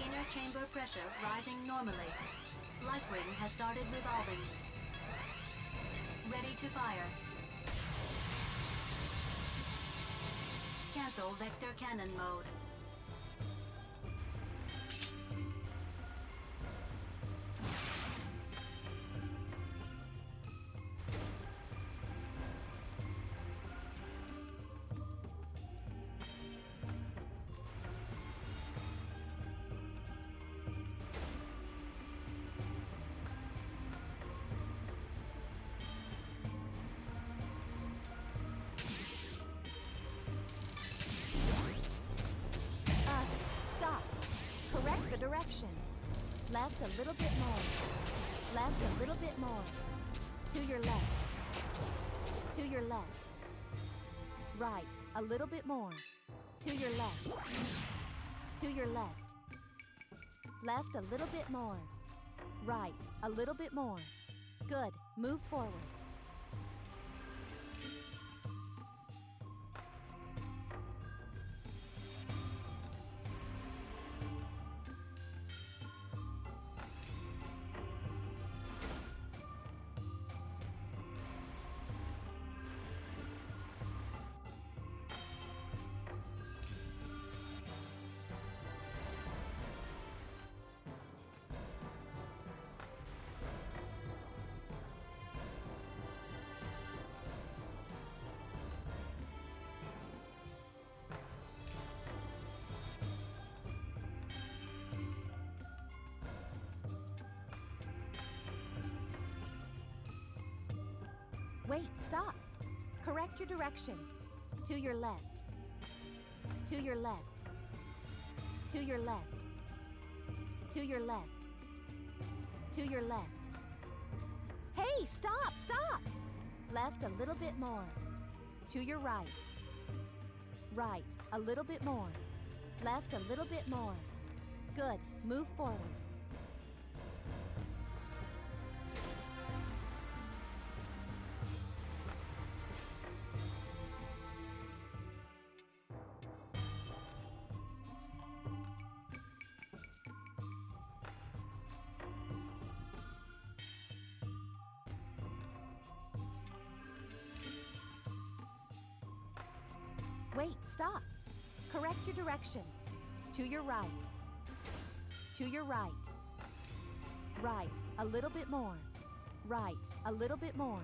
Inner chamber pressure rising normally. Life ring has started revolving. Ready to fire. Cancel vector cannon mode. Left a little bit more. Left a little bit more. To your left. To your left. Right, a little bit more. To your left. To your left. Left a little bit more. Right, a little bit more. Good. Move forward. Wait, stop. Correct your direction. To your left. To your left. To your left. To your left. To your left. Hey, stop, stop! Left a little bit more. To your right. Right, a little bit more. Left a little bit more. Good, move forward. Direction. To your right. To your right. Right, a little bit more. Right, a little bit more.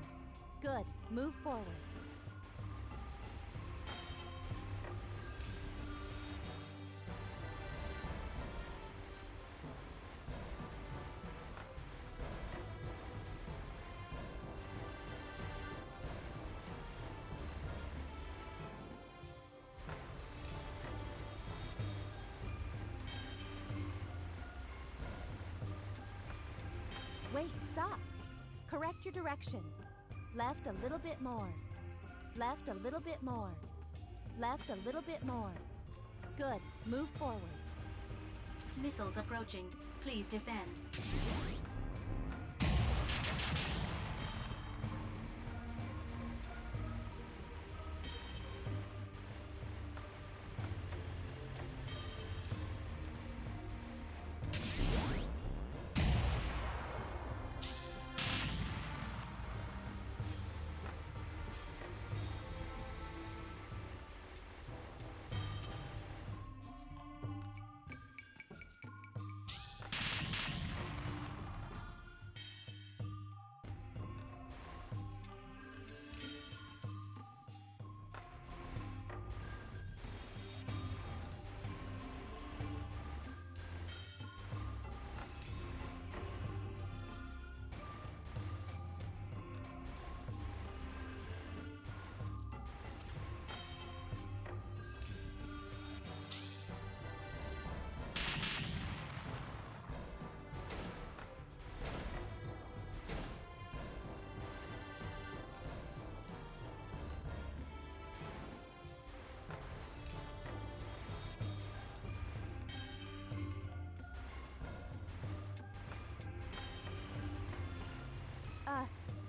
Good, move forward. Your direction. Left a little bit more. Left a little bit more. Left a little bit more. Good, move forward. Missiles approaching. Please defend.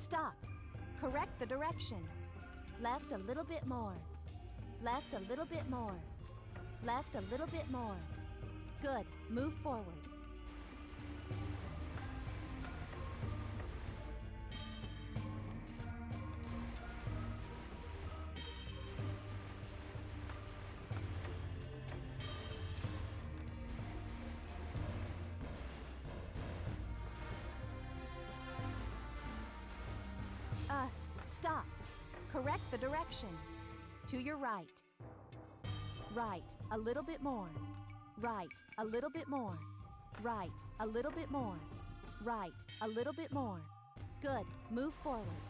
Stop. Correct the direction. Left a little bit more. Left a little bit more. Left a little bit more. Good, move forward. To your right. Right, a little bit more. Right, a little bit more. Right, a little bit more. Right, a little bit more. Good, move forward.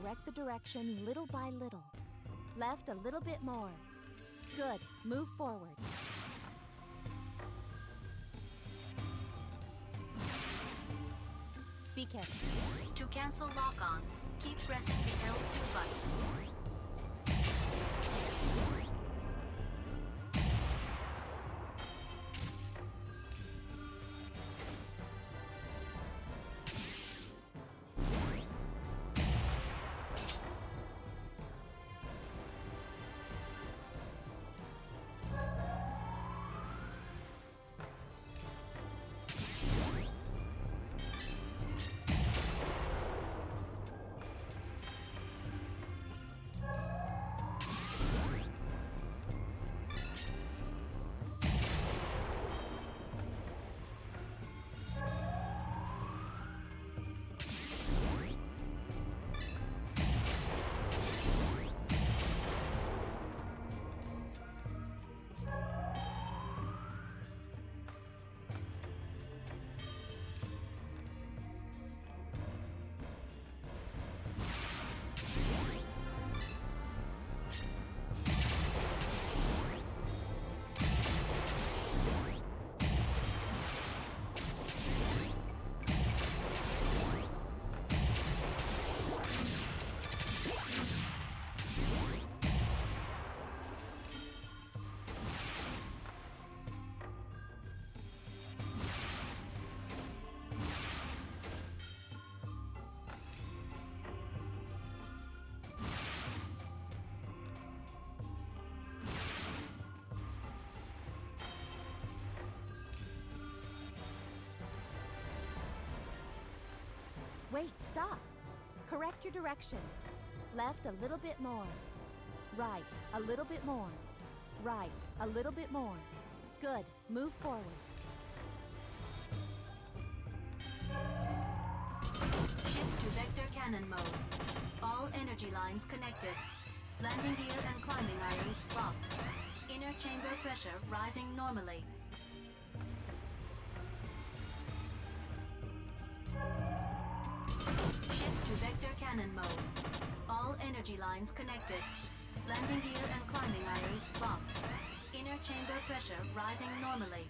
Correct the direction little by little. Left a little bit more. Good, move forward. Be careful. To cancel lock-on, keep pressing the L2 button. Wait, stop. Correct your direction. Left a little bit more. Right, a little bit more. Right, a little bit more. Good. Move forward. Shift to vector cannon mode. All energy lines connected. Landing gear and climbing irons locked. Inner chamber pressure rising normally. Energy lines connected. Landing gear and climbing irons locked. Inner chamber pressure rising normally.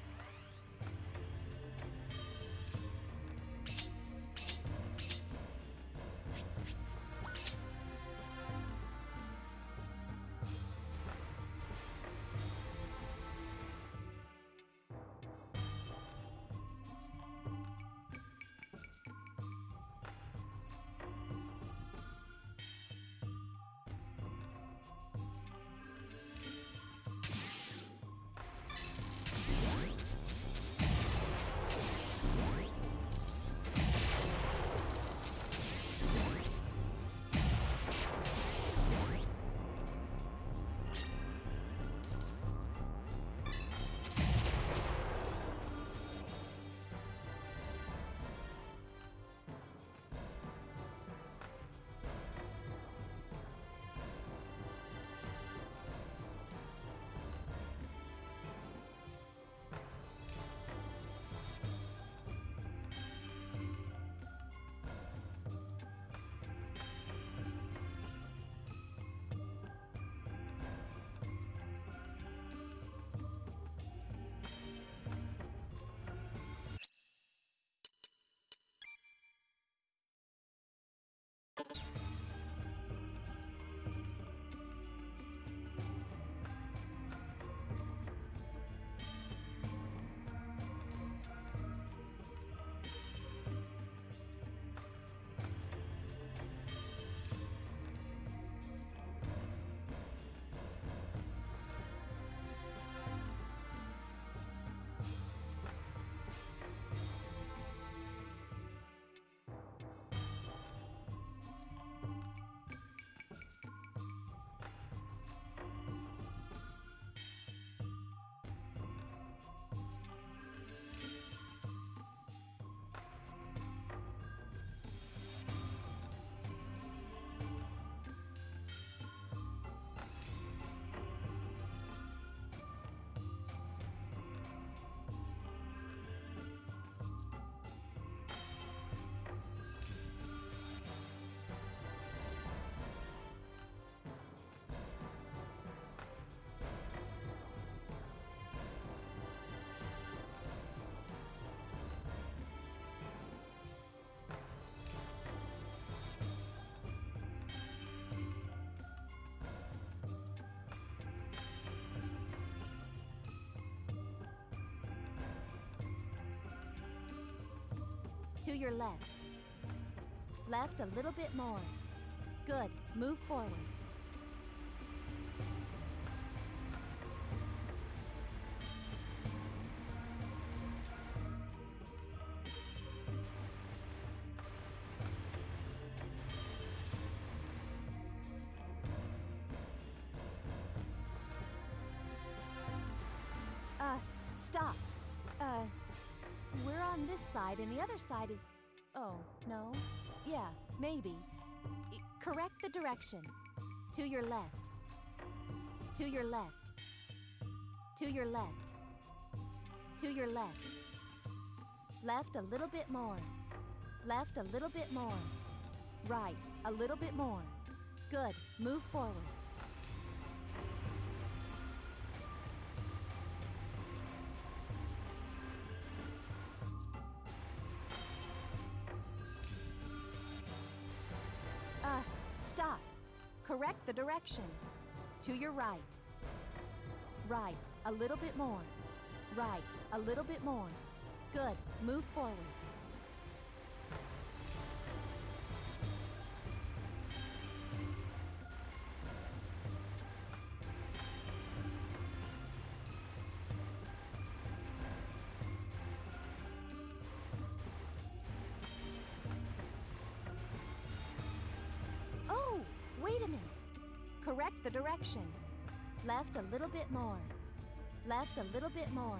To your left. Left a little bit more. Good. Move forward. Uh, stop. On this side and the other side is... Oh, no? Yeah, maybe. I- correct the direction. To your left. To your left. To your left. To your left. Left a little bit more. Left a little bit more. Right, a little bit more. Good. Move forward. Correct the direction. To your right. Right, a little bit more. Right, a little bit more. Good. Move forward. The direction. Left a little bit more. Left a little bit more.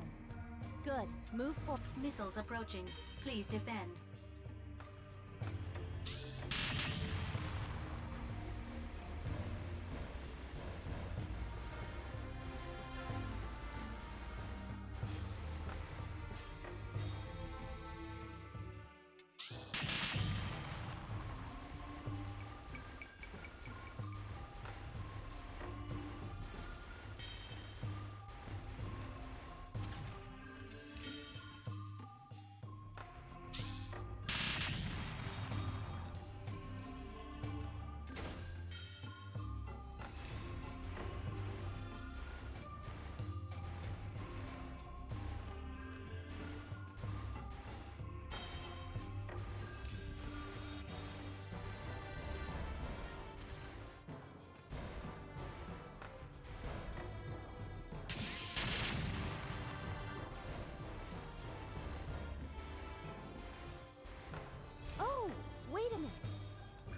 Good. Move forward. Missiles approaching. Please defend.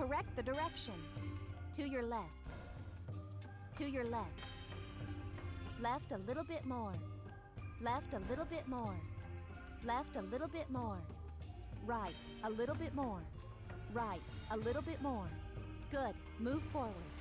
Correct the direction. To your left. To your left. Left a little bit more. Left a little bit more. Left a little bit more. Right, a little bit more. Right, a little bit more. Good. Move forward.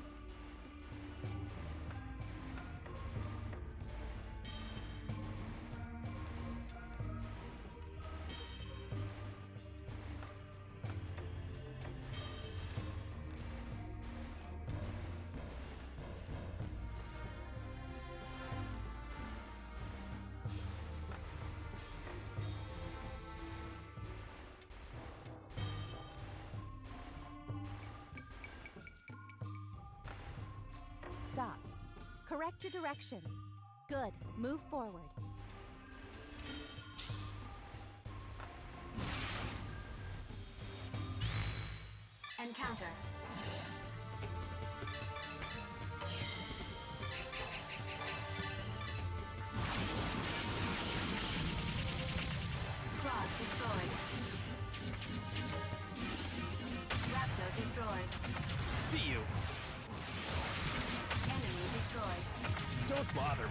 Correct your direction. Good. Move forward. Bother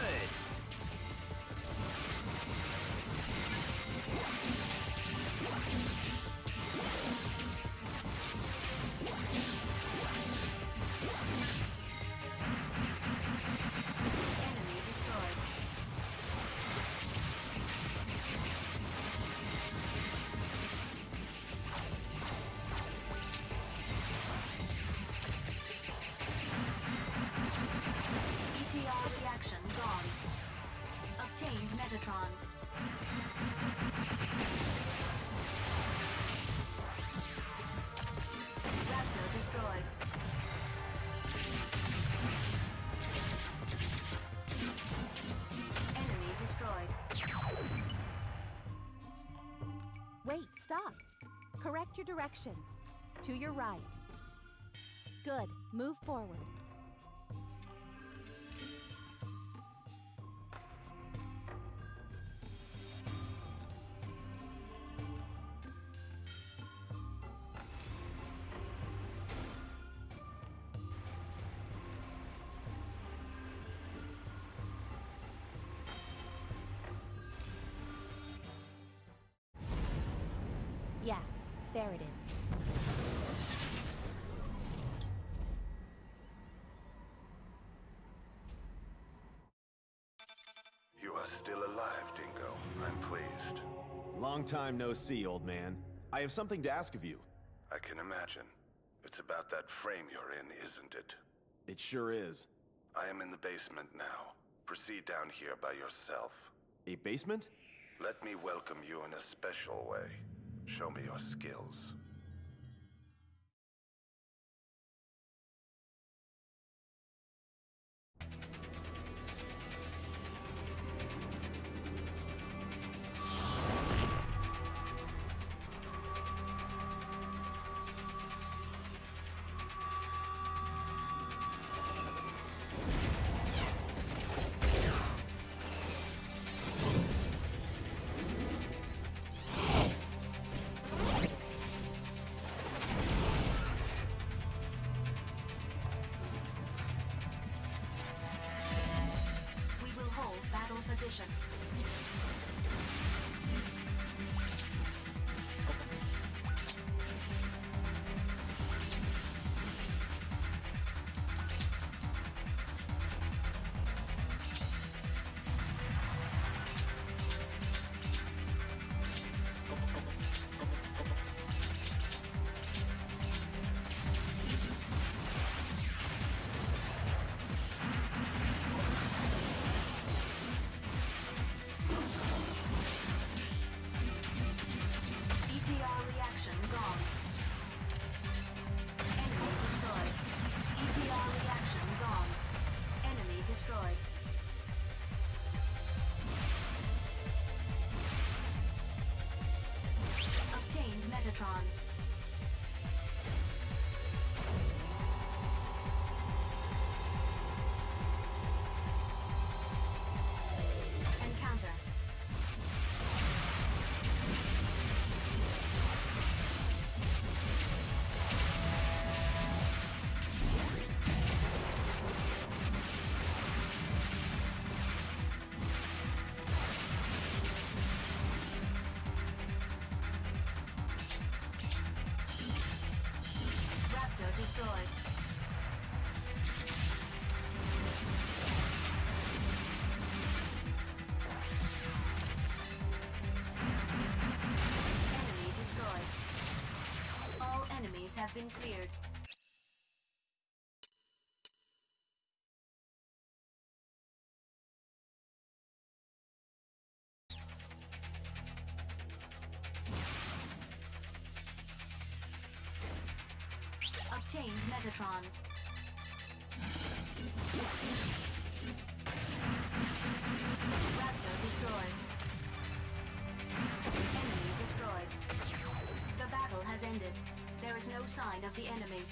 Good. Your direction. To your right. Good. Move forward. There it is. You are still alive, Dingo. I'm pleased. Long time no see, old man. I have something to ask of you. I can imagine. It's about that frame you're in, isn't it? It sure is. I am in the basement now. Proceed down here by yourself. A basement? Let me welcome you in a special way. Show me your skills. have been cleared. no sign of the enemy.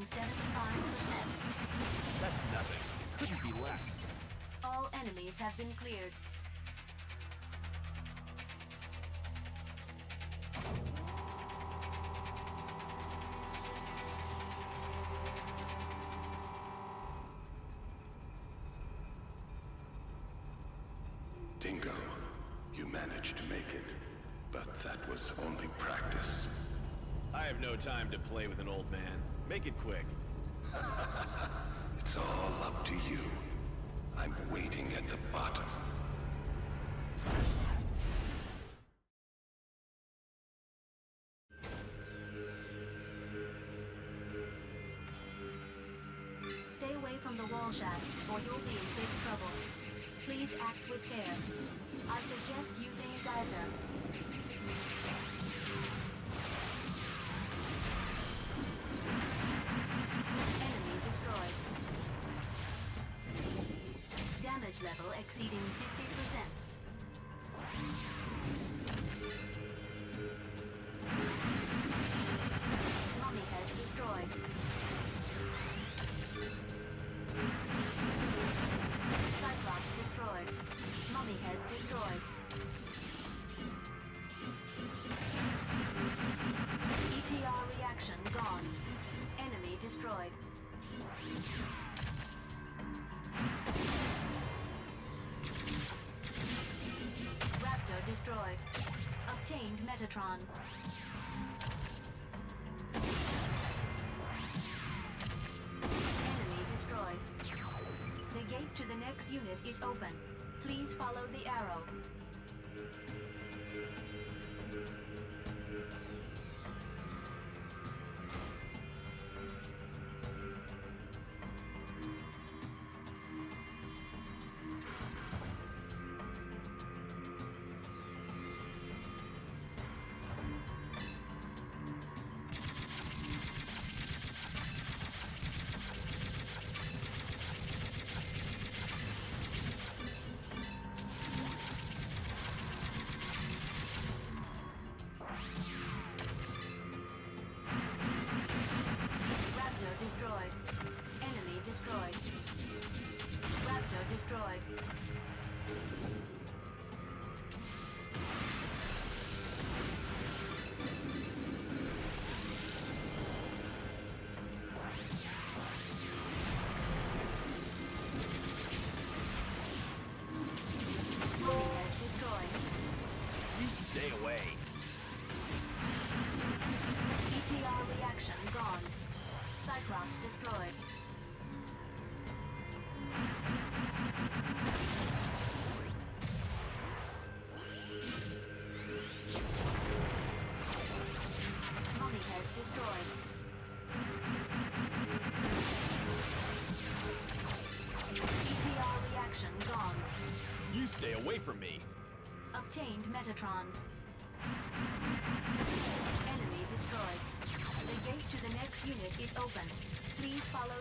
Exceeding 75%. That's nothing. It couldn't be less. All enemies have been cleared. Dingo, you managed to make it, but that was only practice. I have no time to play with an old man. Make it quick. It's all up to you. I'm waiting at the bottom. Stay away from the wall shaft, or you'll be in big trouble. Please act with care. I suggest using Geyser. Level exceeding 50%. Metatron. Enemy destroyed. The gate to the next unit is open. Please follow the arrow. Metatron. Enemy destroyed. The gate to the next unit is open. Please follow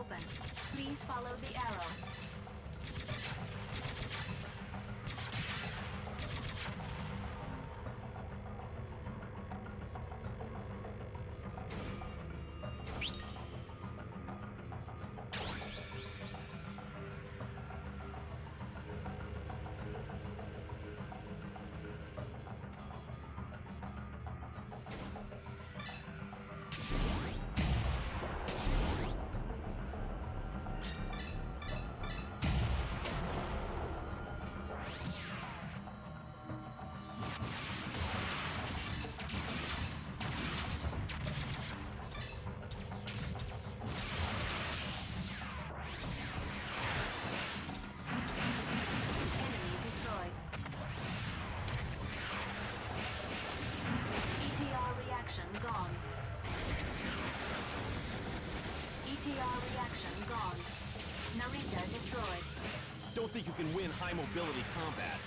open. Think you can win high mobility combat.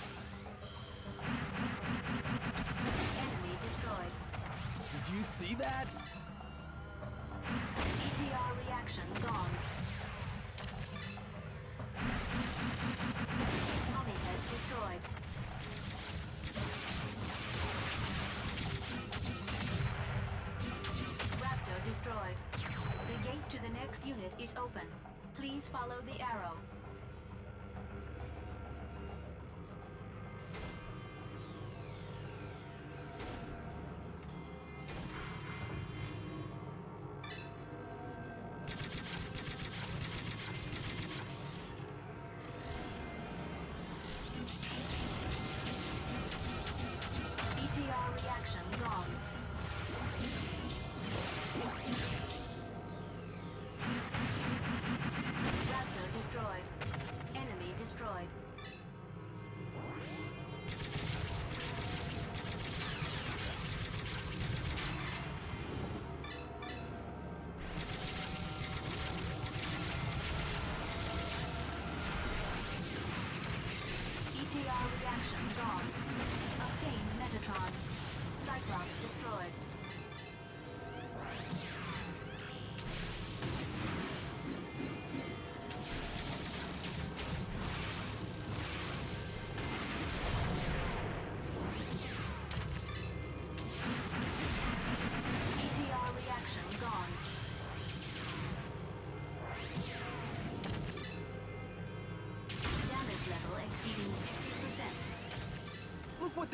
Enemy destroyed. Did you see that? ETR reaction gone.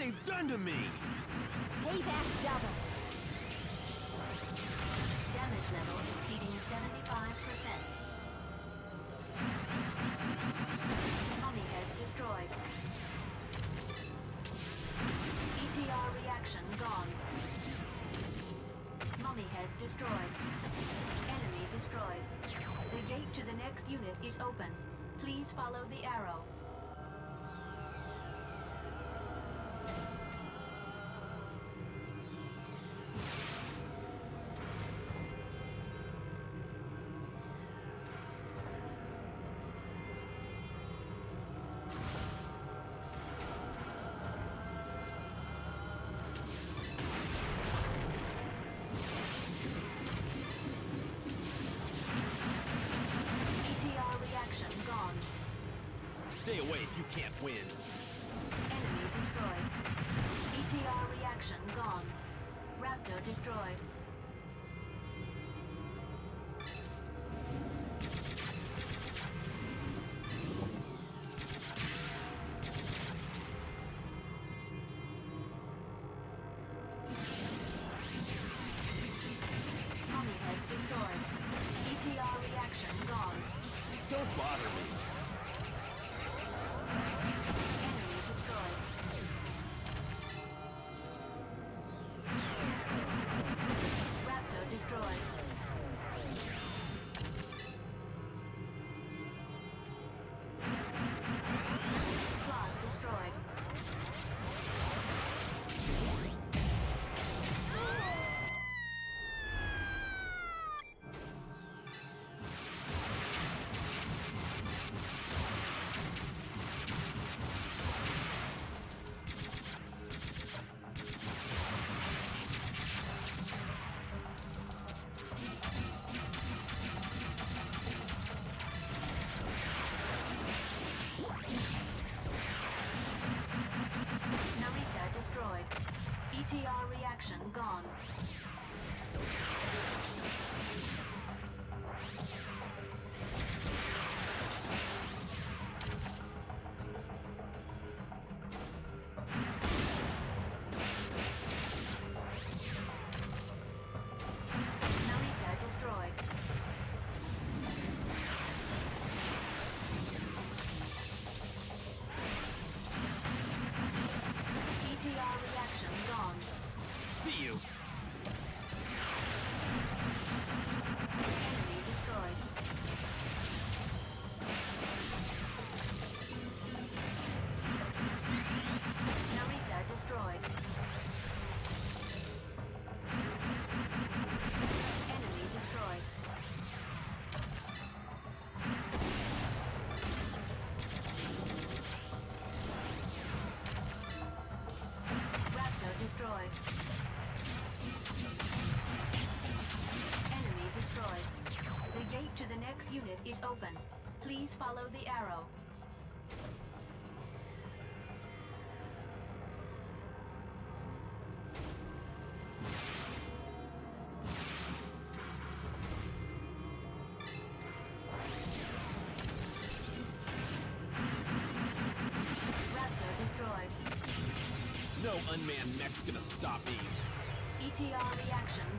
They've done to me! Payback double. Damage level exceeding 75%. Mummy head destroyed. ETR reaction gone. Mummy head destroyed. Enemy destroyed. The gate to the next unit is open. Please follow the arrow. Stay away if you can't win. Enemy destroyed. ETR reaction gone. Raptor destroyed. ETR unit is open. Please follow the arrow. Raptor destroyed. No unmanned mech's gonna stop me. ETR reaction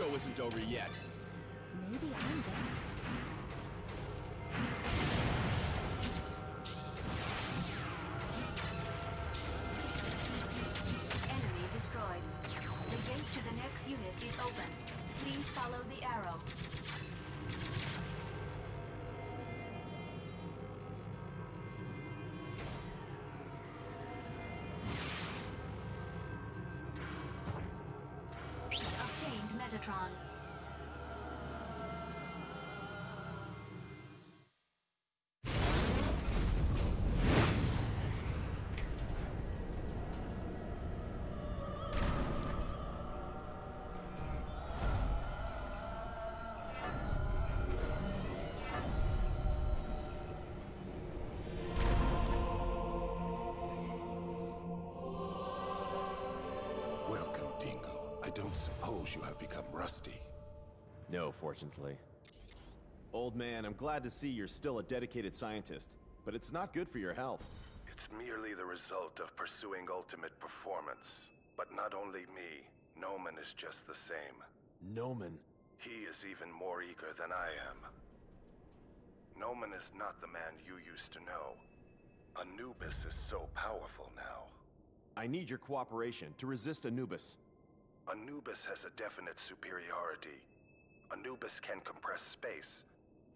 show isn't over yet. Maybe I'm dead. Suppose you have become rusty. No, fortunately. Old man, I'm glad to see you're still a dedicated scientist, but it's not good for your health. It's merely the result of pursuing ultimate performance. But not only me, Nohman is just the same. Nohman. He is even more eager than I am. Nohman is not the man you used to know. Anubis is so powerful now. I need your cooperation to resist Anubis. Anubis has a definite superiority. Anubis can compress space,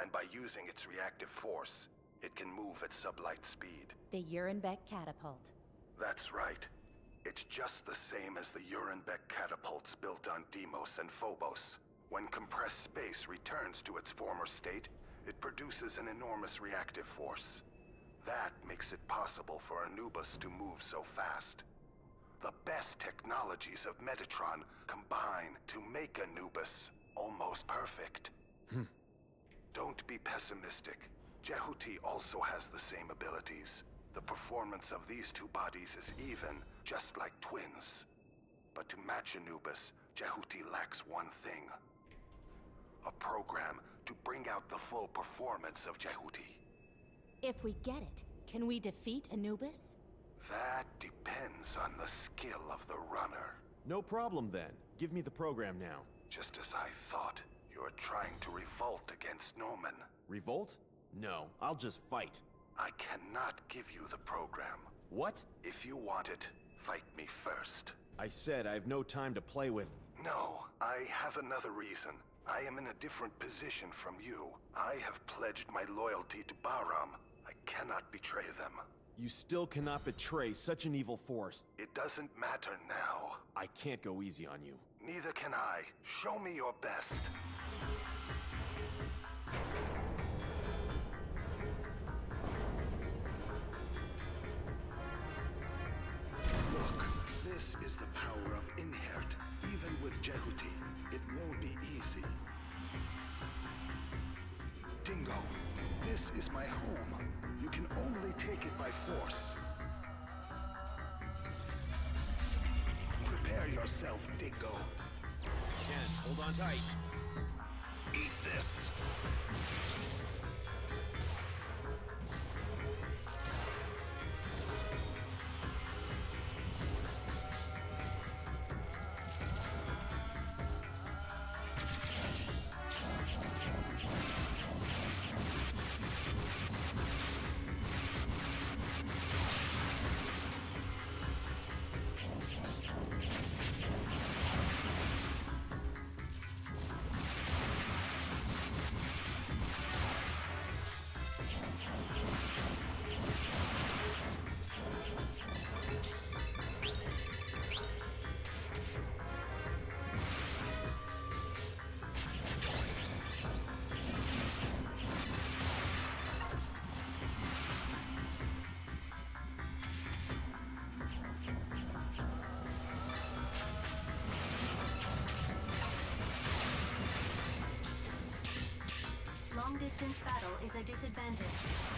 and by using its reactive force, it can move at sublight speed. The Urenbeck catapult. That's right. It's just the same as the Urenbeck catapults built on Deimos and Phobos. When compressed space returns to its former state, it produces an enormous reactive force. That makes it possible for Anubis to move so fast. The best technologies of Metatron combine to make Anubis almost perfect. Hmm. Don't be pessimistic. Jehuti also has the same abilities. The performance of these two bodies is even, just like twins. But to match Anubis, Jehuti lacks one thing. A program to bring out the full performance of Jehuti. If we get it, can we defeat Anubis? That depends on the skill of the runner. No problem then. Give me the program now. Just as I thought, you're trying to revolt against Nohman. Revolt? No, I'll just fight. I cannot give you the program. What? If you want it, fight me first. I said I have no time to play with. No, I have another reason. I am in a different position from you. I have pledged my loyalty to Bahram. I cannot betray them. You still cannot betray such an evil force. It doesn't matter now. I can't go easy on you. Neither can I. Show me your best. Look, this is the power of Inhert. Even with Jehuti, it won't be easy. Dingo, this is my home. You can only take it by force. Prepare yourself, Dingo. Ken, hold on tight. Eat this. Distance battle is a disadvantage.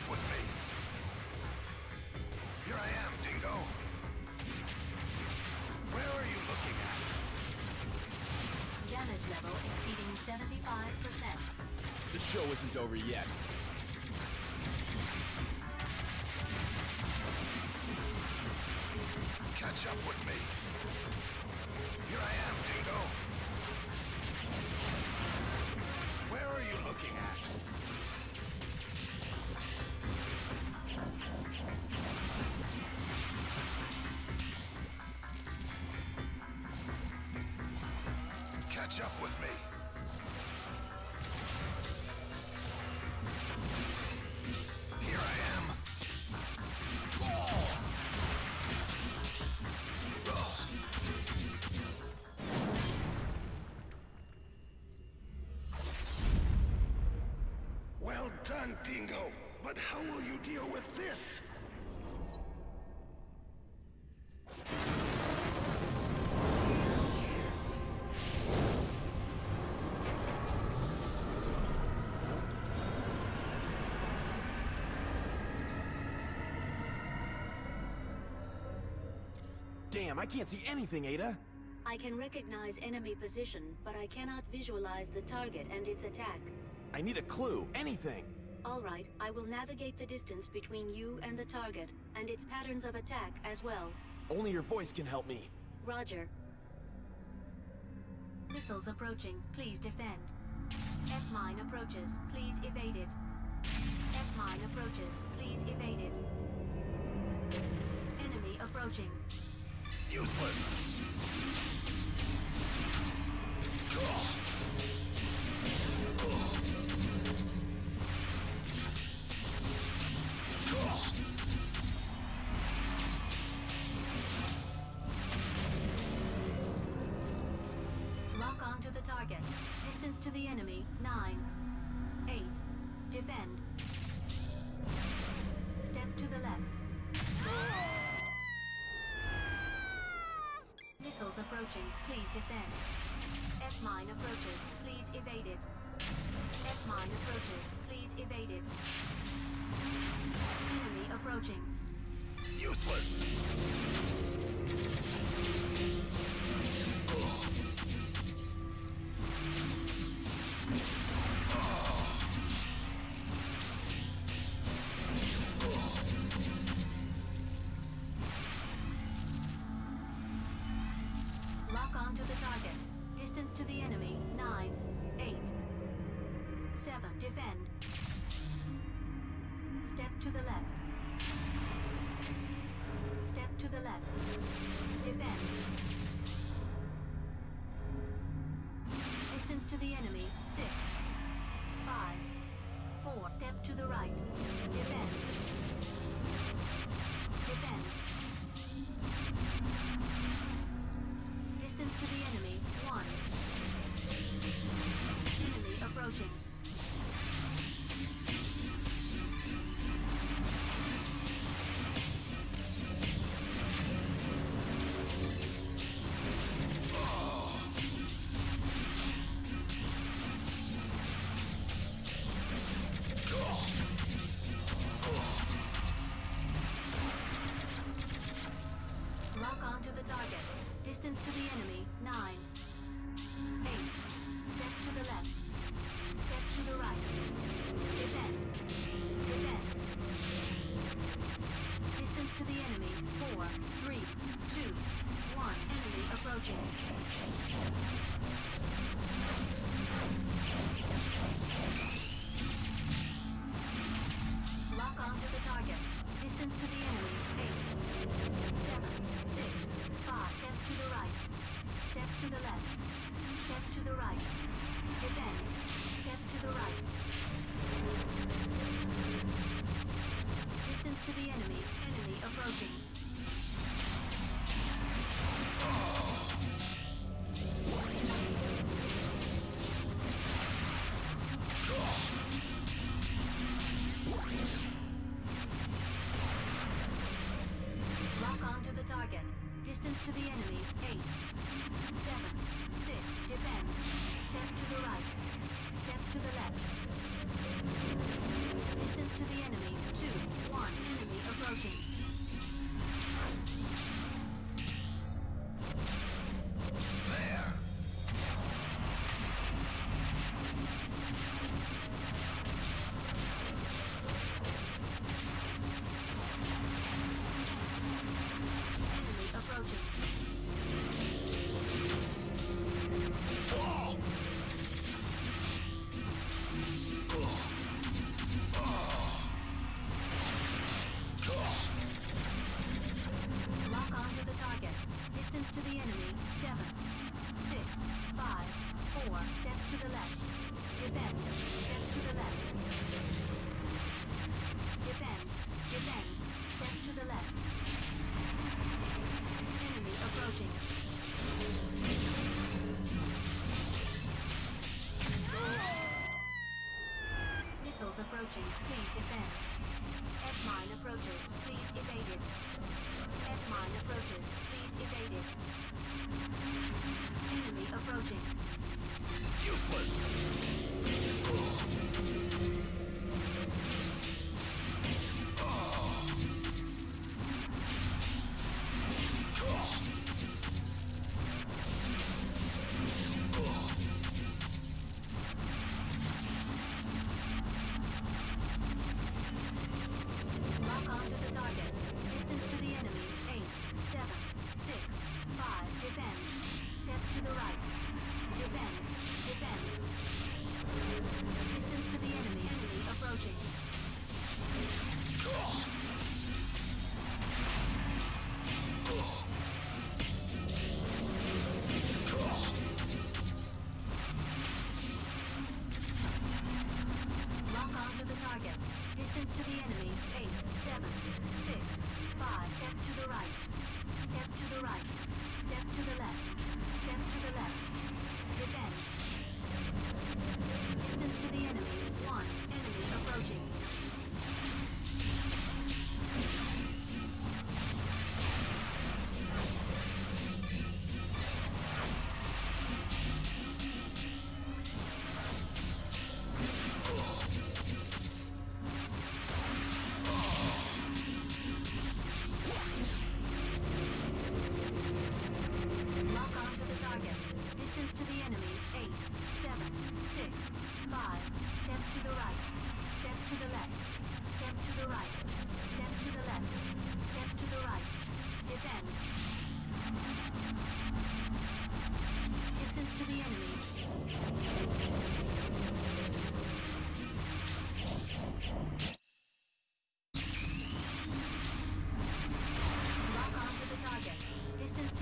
Up with me. Here I am, Dingo. Where are you looking at? Damage level exceeding 75%. The show isn't over yet. Catch up with me. Here I am. Well done, Dingo. But how will you deal with this? Damn, I can't see anything, Ada. I can recognize enemy position, but I cannot visualize the target and its attack. I need a clue. Anything. All right, I will navigate the distance between you and the target, and its patterns of attack as well. Only your voice can help me. Roger. Missiles approaching. Please defend. F-mine approaches. Please evade it. F-mine approaches. Please evade it. Enemy approaching. Useless. Approaching. Please defend. F-mine approaches. Please evade it. F-mine approaches. Please evade it. Enemy approaching. Useless. To the left. Defend. Distance to the enemy, 6, 5, 4. Step to the right. Defend. Distance to the enemy, Missiles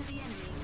the enemy,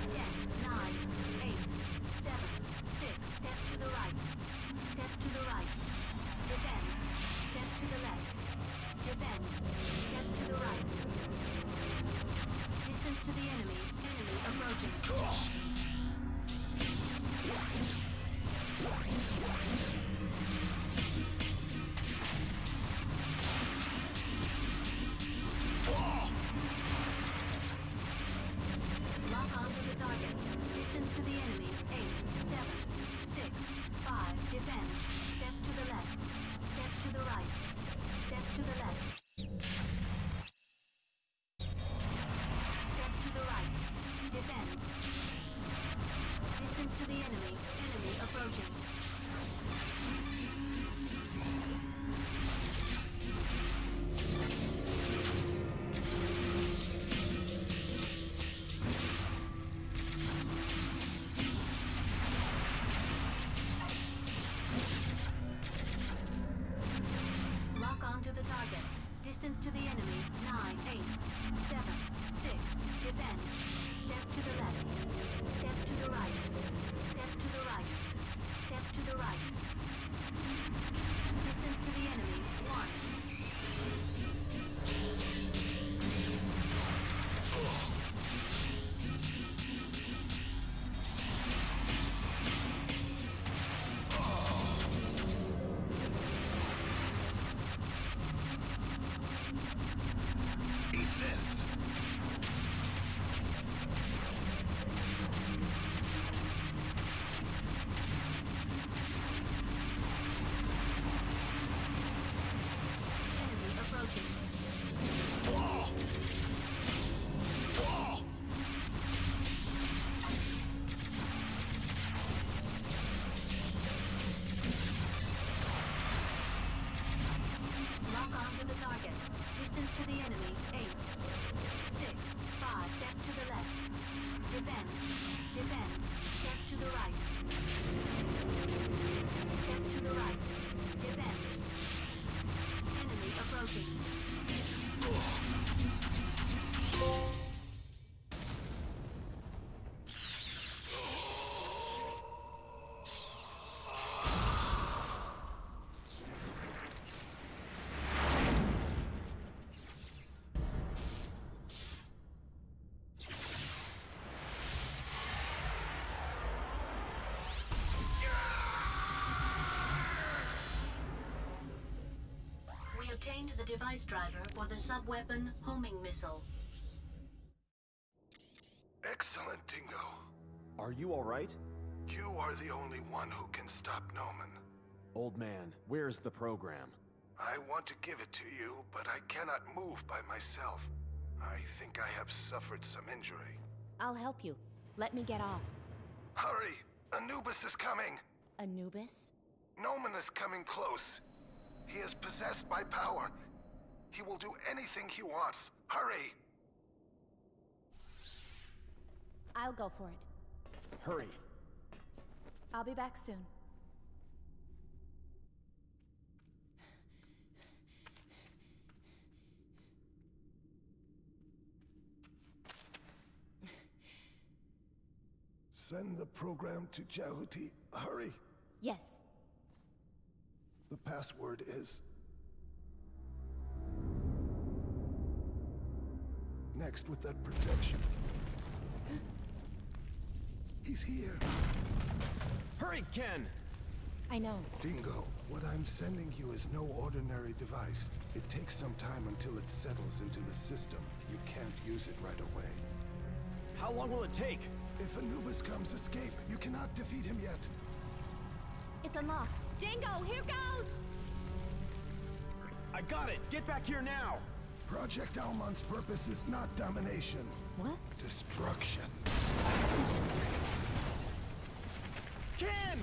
the device driver for the sub-weapon homing missile. Excellent, Dingo. Are you alright? You are the only one who can stop Nohman. Old man, where's the program? I want to give it to you, but I cannot move by myself. I think I have suffered some injury. I'll help you. Let me get off. Hurry! Anubis is coming! Anubis? Nohman is coming close. He is possessed by power. He will do anything he wants. Hurry! I'll go for it. Hurry. I'll be back soon. Send the program to Jehuti. Hurry. Yes. The password is... Next with that protection. He's here. Hurry, Ken! I know. Dingo, what I'm sending you is no ordinary device. It takes some time until it settles into the system. You can't use it right away. How long will it take? If Anubis comes, escape. You cannot defeat him yet. It's unlocked. Dingo, here goes! I got it! Get back here now! Project Aumaan's purpose is not domination. What? Destruction. Ken!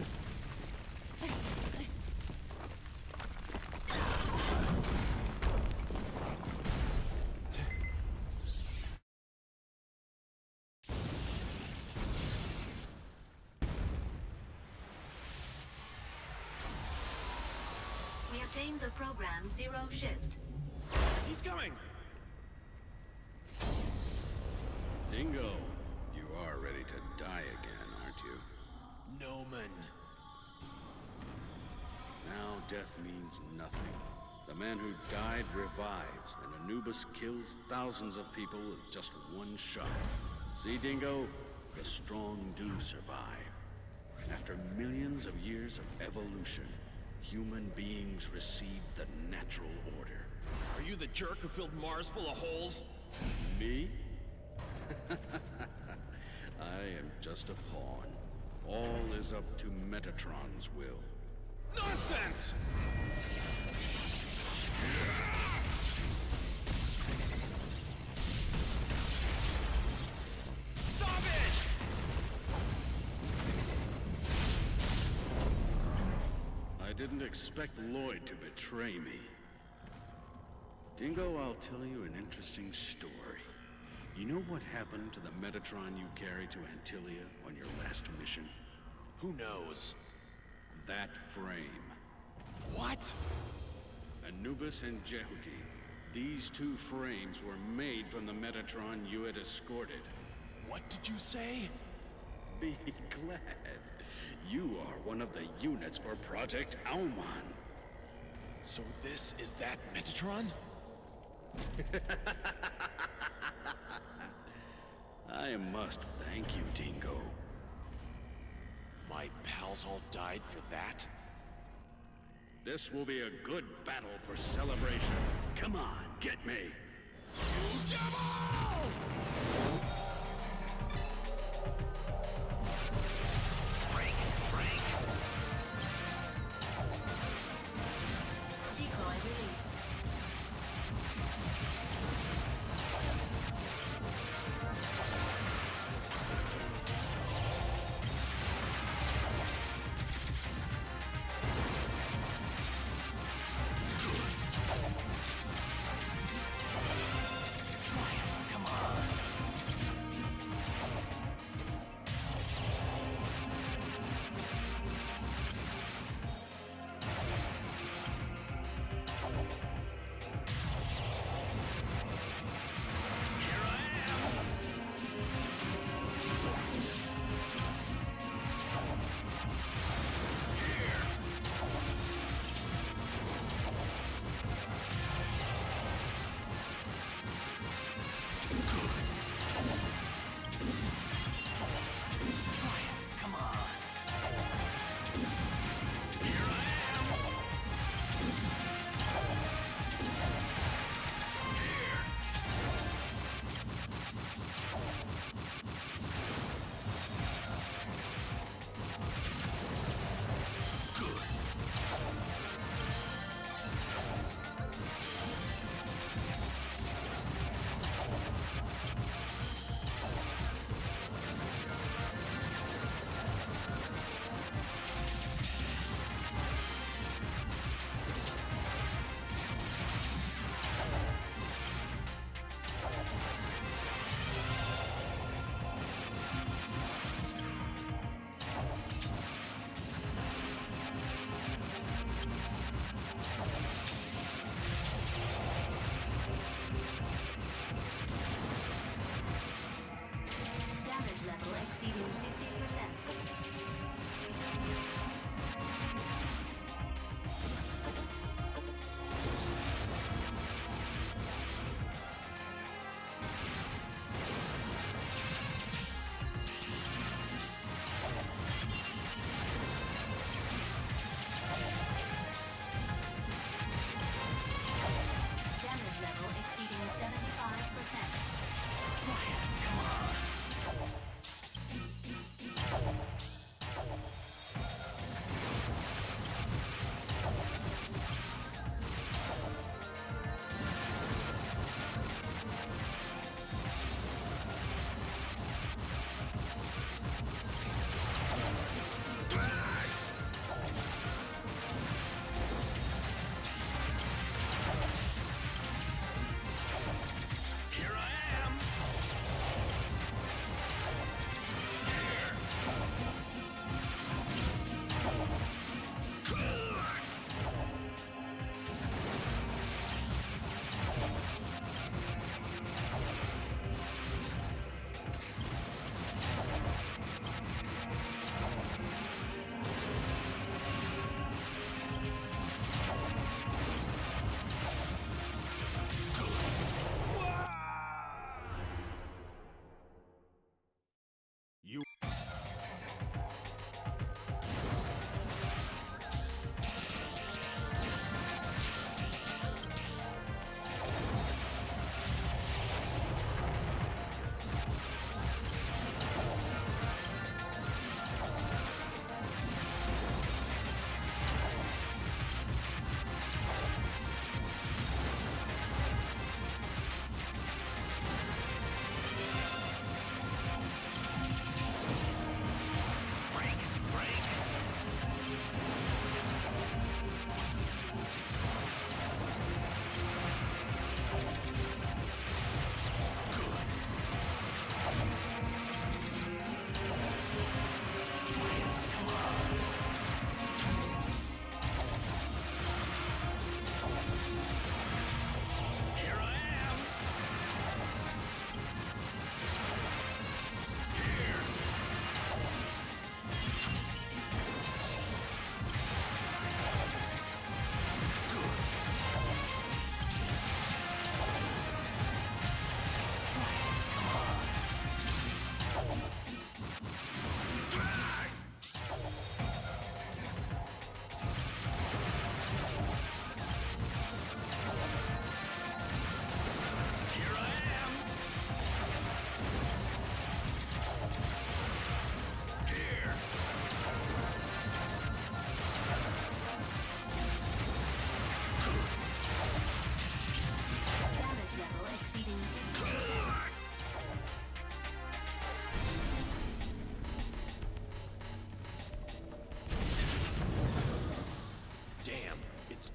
Zero Shift. He's coming! Dingo, you are ready to die again, aren't you? Nohman. Now death means nothing. The man who died revives, and Anubis kills thousands of people with just one shot. See, Dingo? The strong do survive. And after millions of years of evolution, human beings receive the natural order. Are you the jerk who filled Mars full of holes? Me? I am just a pawn. All is up to Metatron's will. Nonsense! Expect Lloyd to betray me. Dingo, I'll tell you an interesting story. You know what happened to the Metatron you carried to Antilia on your last mission? Who knows? That frame. What? Anubis and Jehuti. These two frames were made from the Metatron you had escorted. What did you say? Be glad. You are one of the units for Project Aumaan. So this is that Metatron? I must thank you, Dingo. My pals all died for that? This will be a good battle for celebration. Come on, get me. You devil!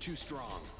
Too strong.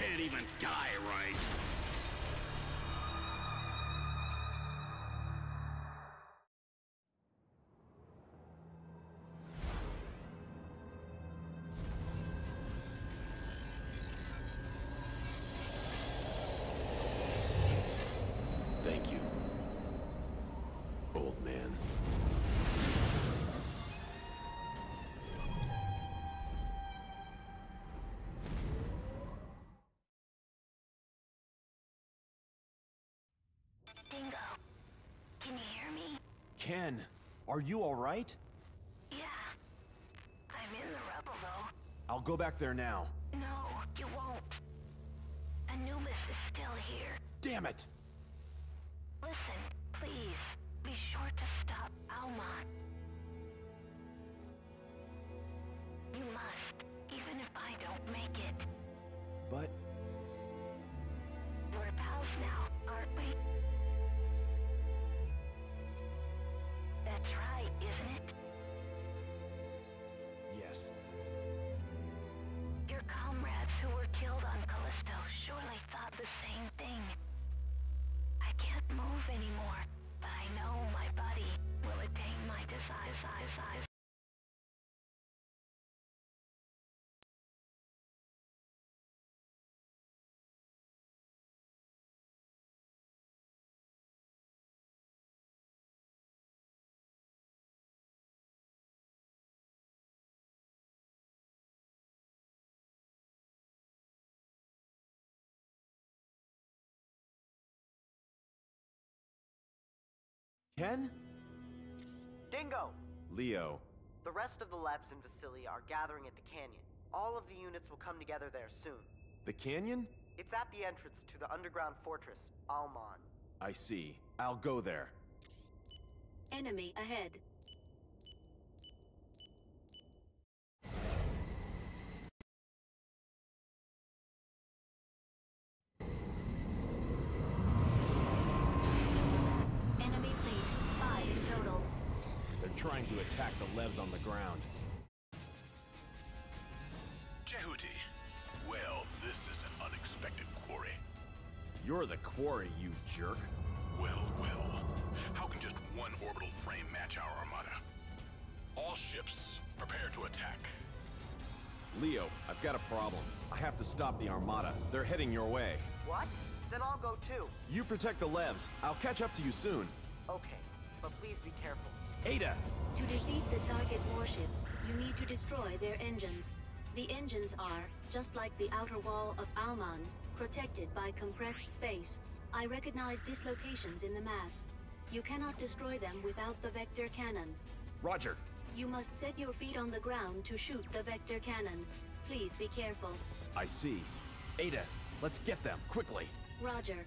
Can't even die right. Ken, are you alright? Yeah. I'm in the rubble, though. I'll go back there now. No, you won't. Anubis is still here. Damn it! Ken? Dingo! Leo. The rest of the LEVs in Vasilia are gathering at the canyon. All of the units will come together there soon. The canyon? It's at the entrance to the underground fortress, Aumaan. I see. I'll go there. Enemy ahead. Enemy fleet, five in total. They're trying to attack the LEVs on the ground. Jehuti. Well, this is an unexpected quarry. You're the quarry, you jerk. Well, well. How can just one orbital frame match our armada? All ships, prepare to attack. Leo, I've got a problem. I have to stop the Armada. They're heading your way. What? Then I'll go too. You protect the LEVs. I'll catch up to you soon. Okay, but please be careful. Ada! To defeat the target warships, you need to destroy their engines. The engines are, just like the outer wall of Aumaan, protected by compressed space. I recognize dislocations in the mass. You cannot destroy them without the vector cannon. Roger. You must set your feet on the ground to shoot the vector cannon. Please be careful. I see. Ada, let's get them, quickly. Roger.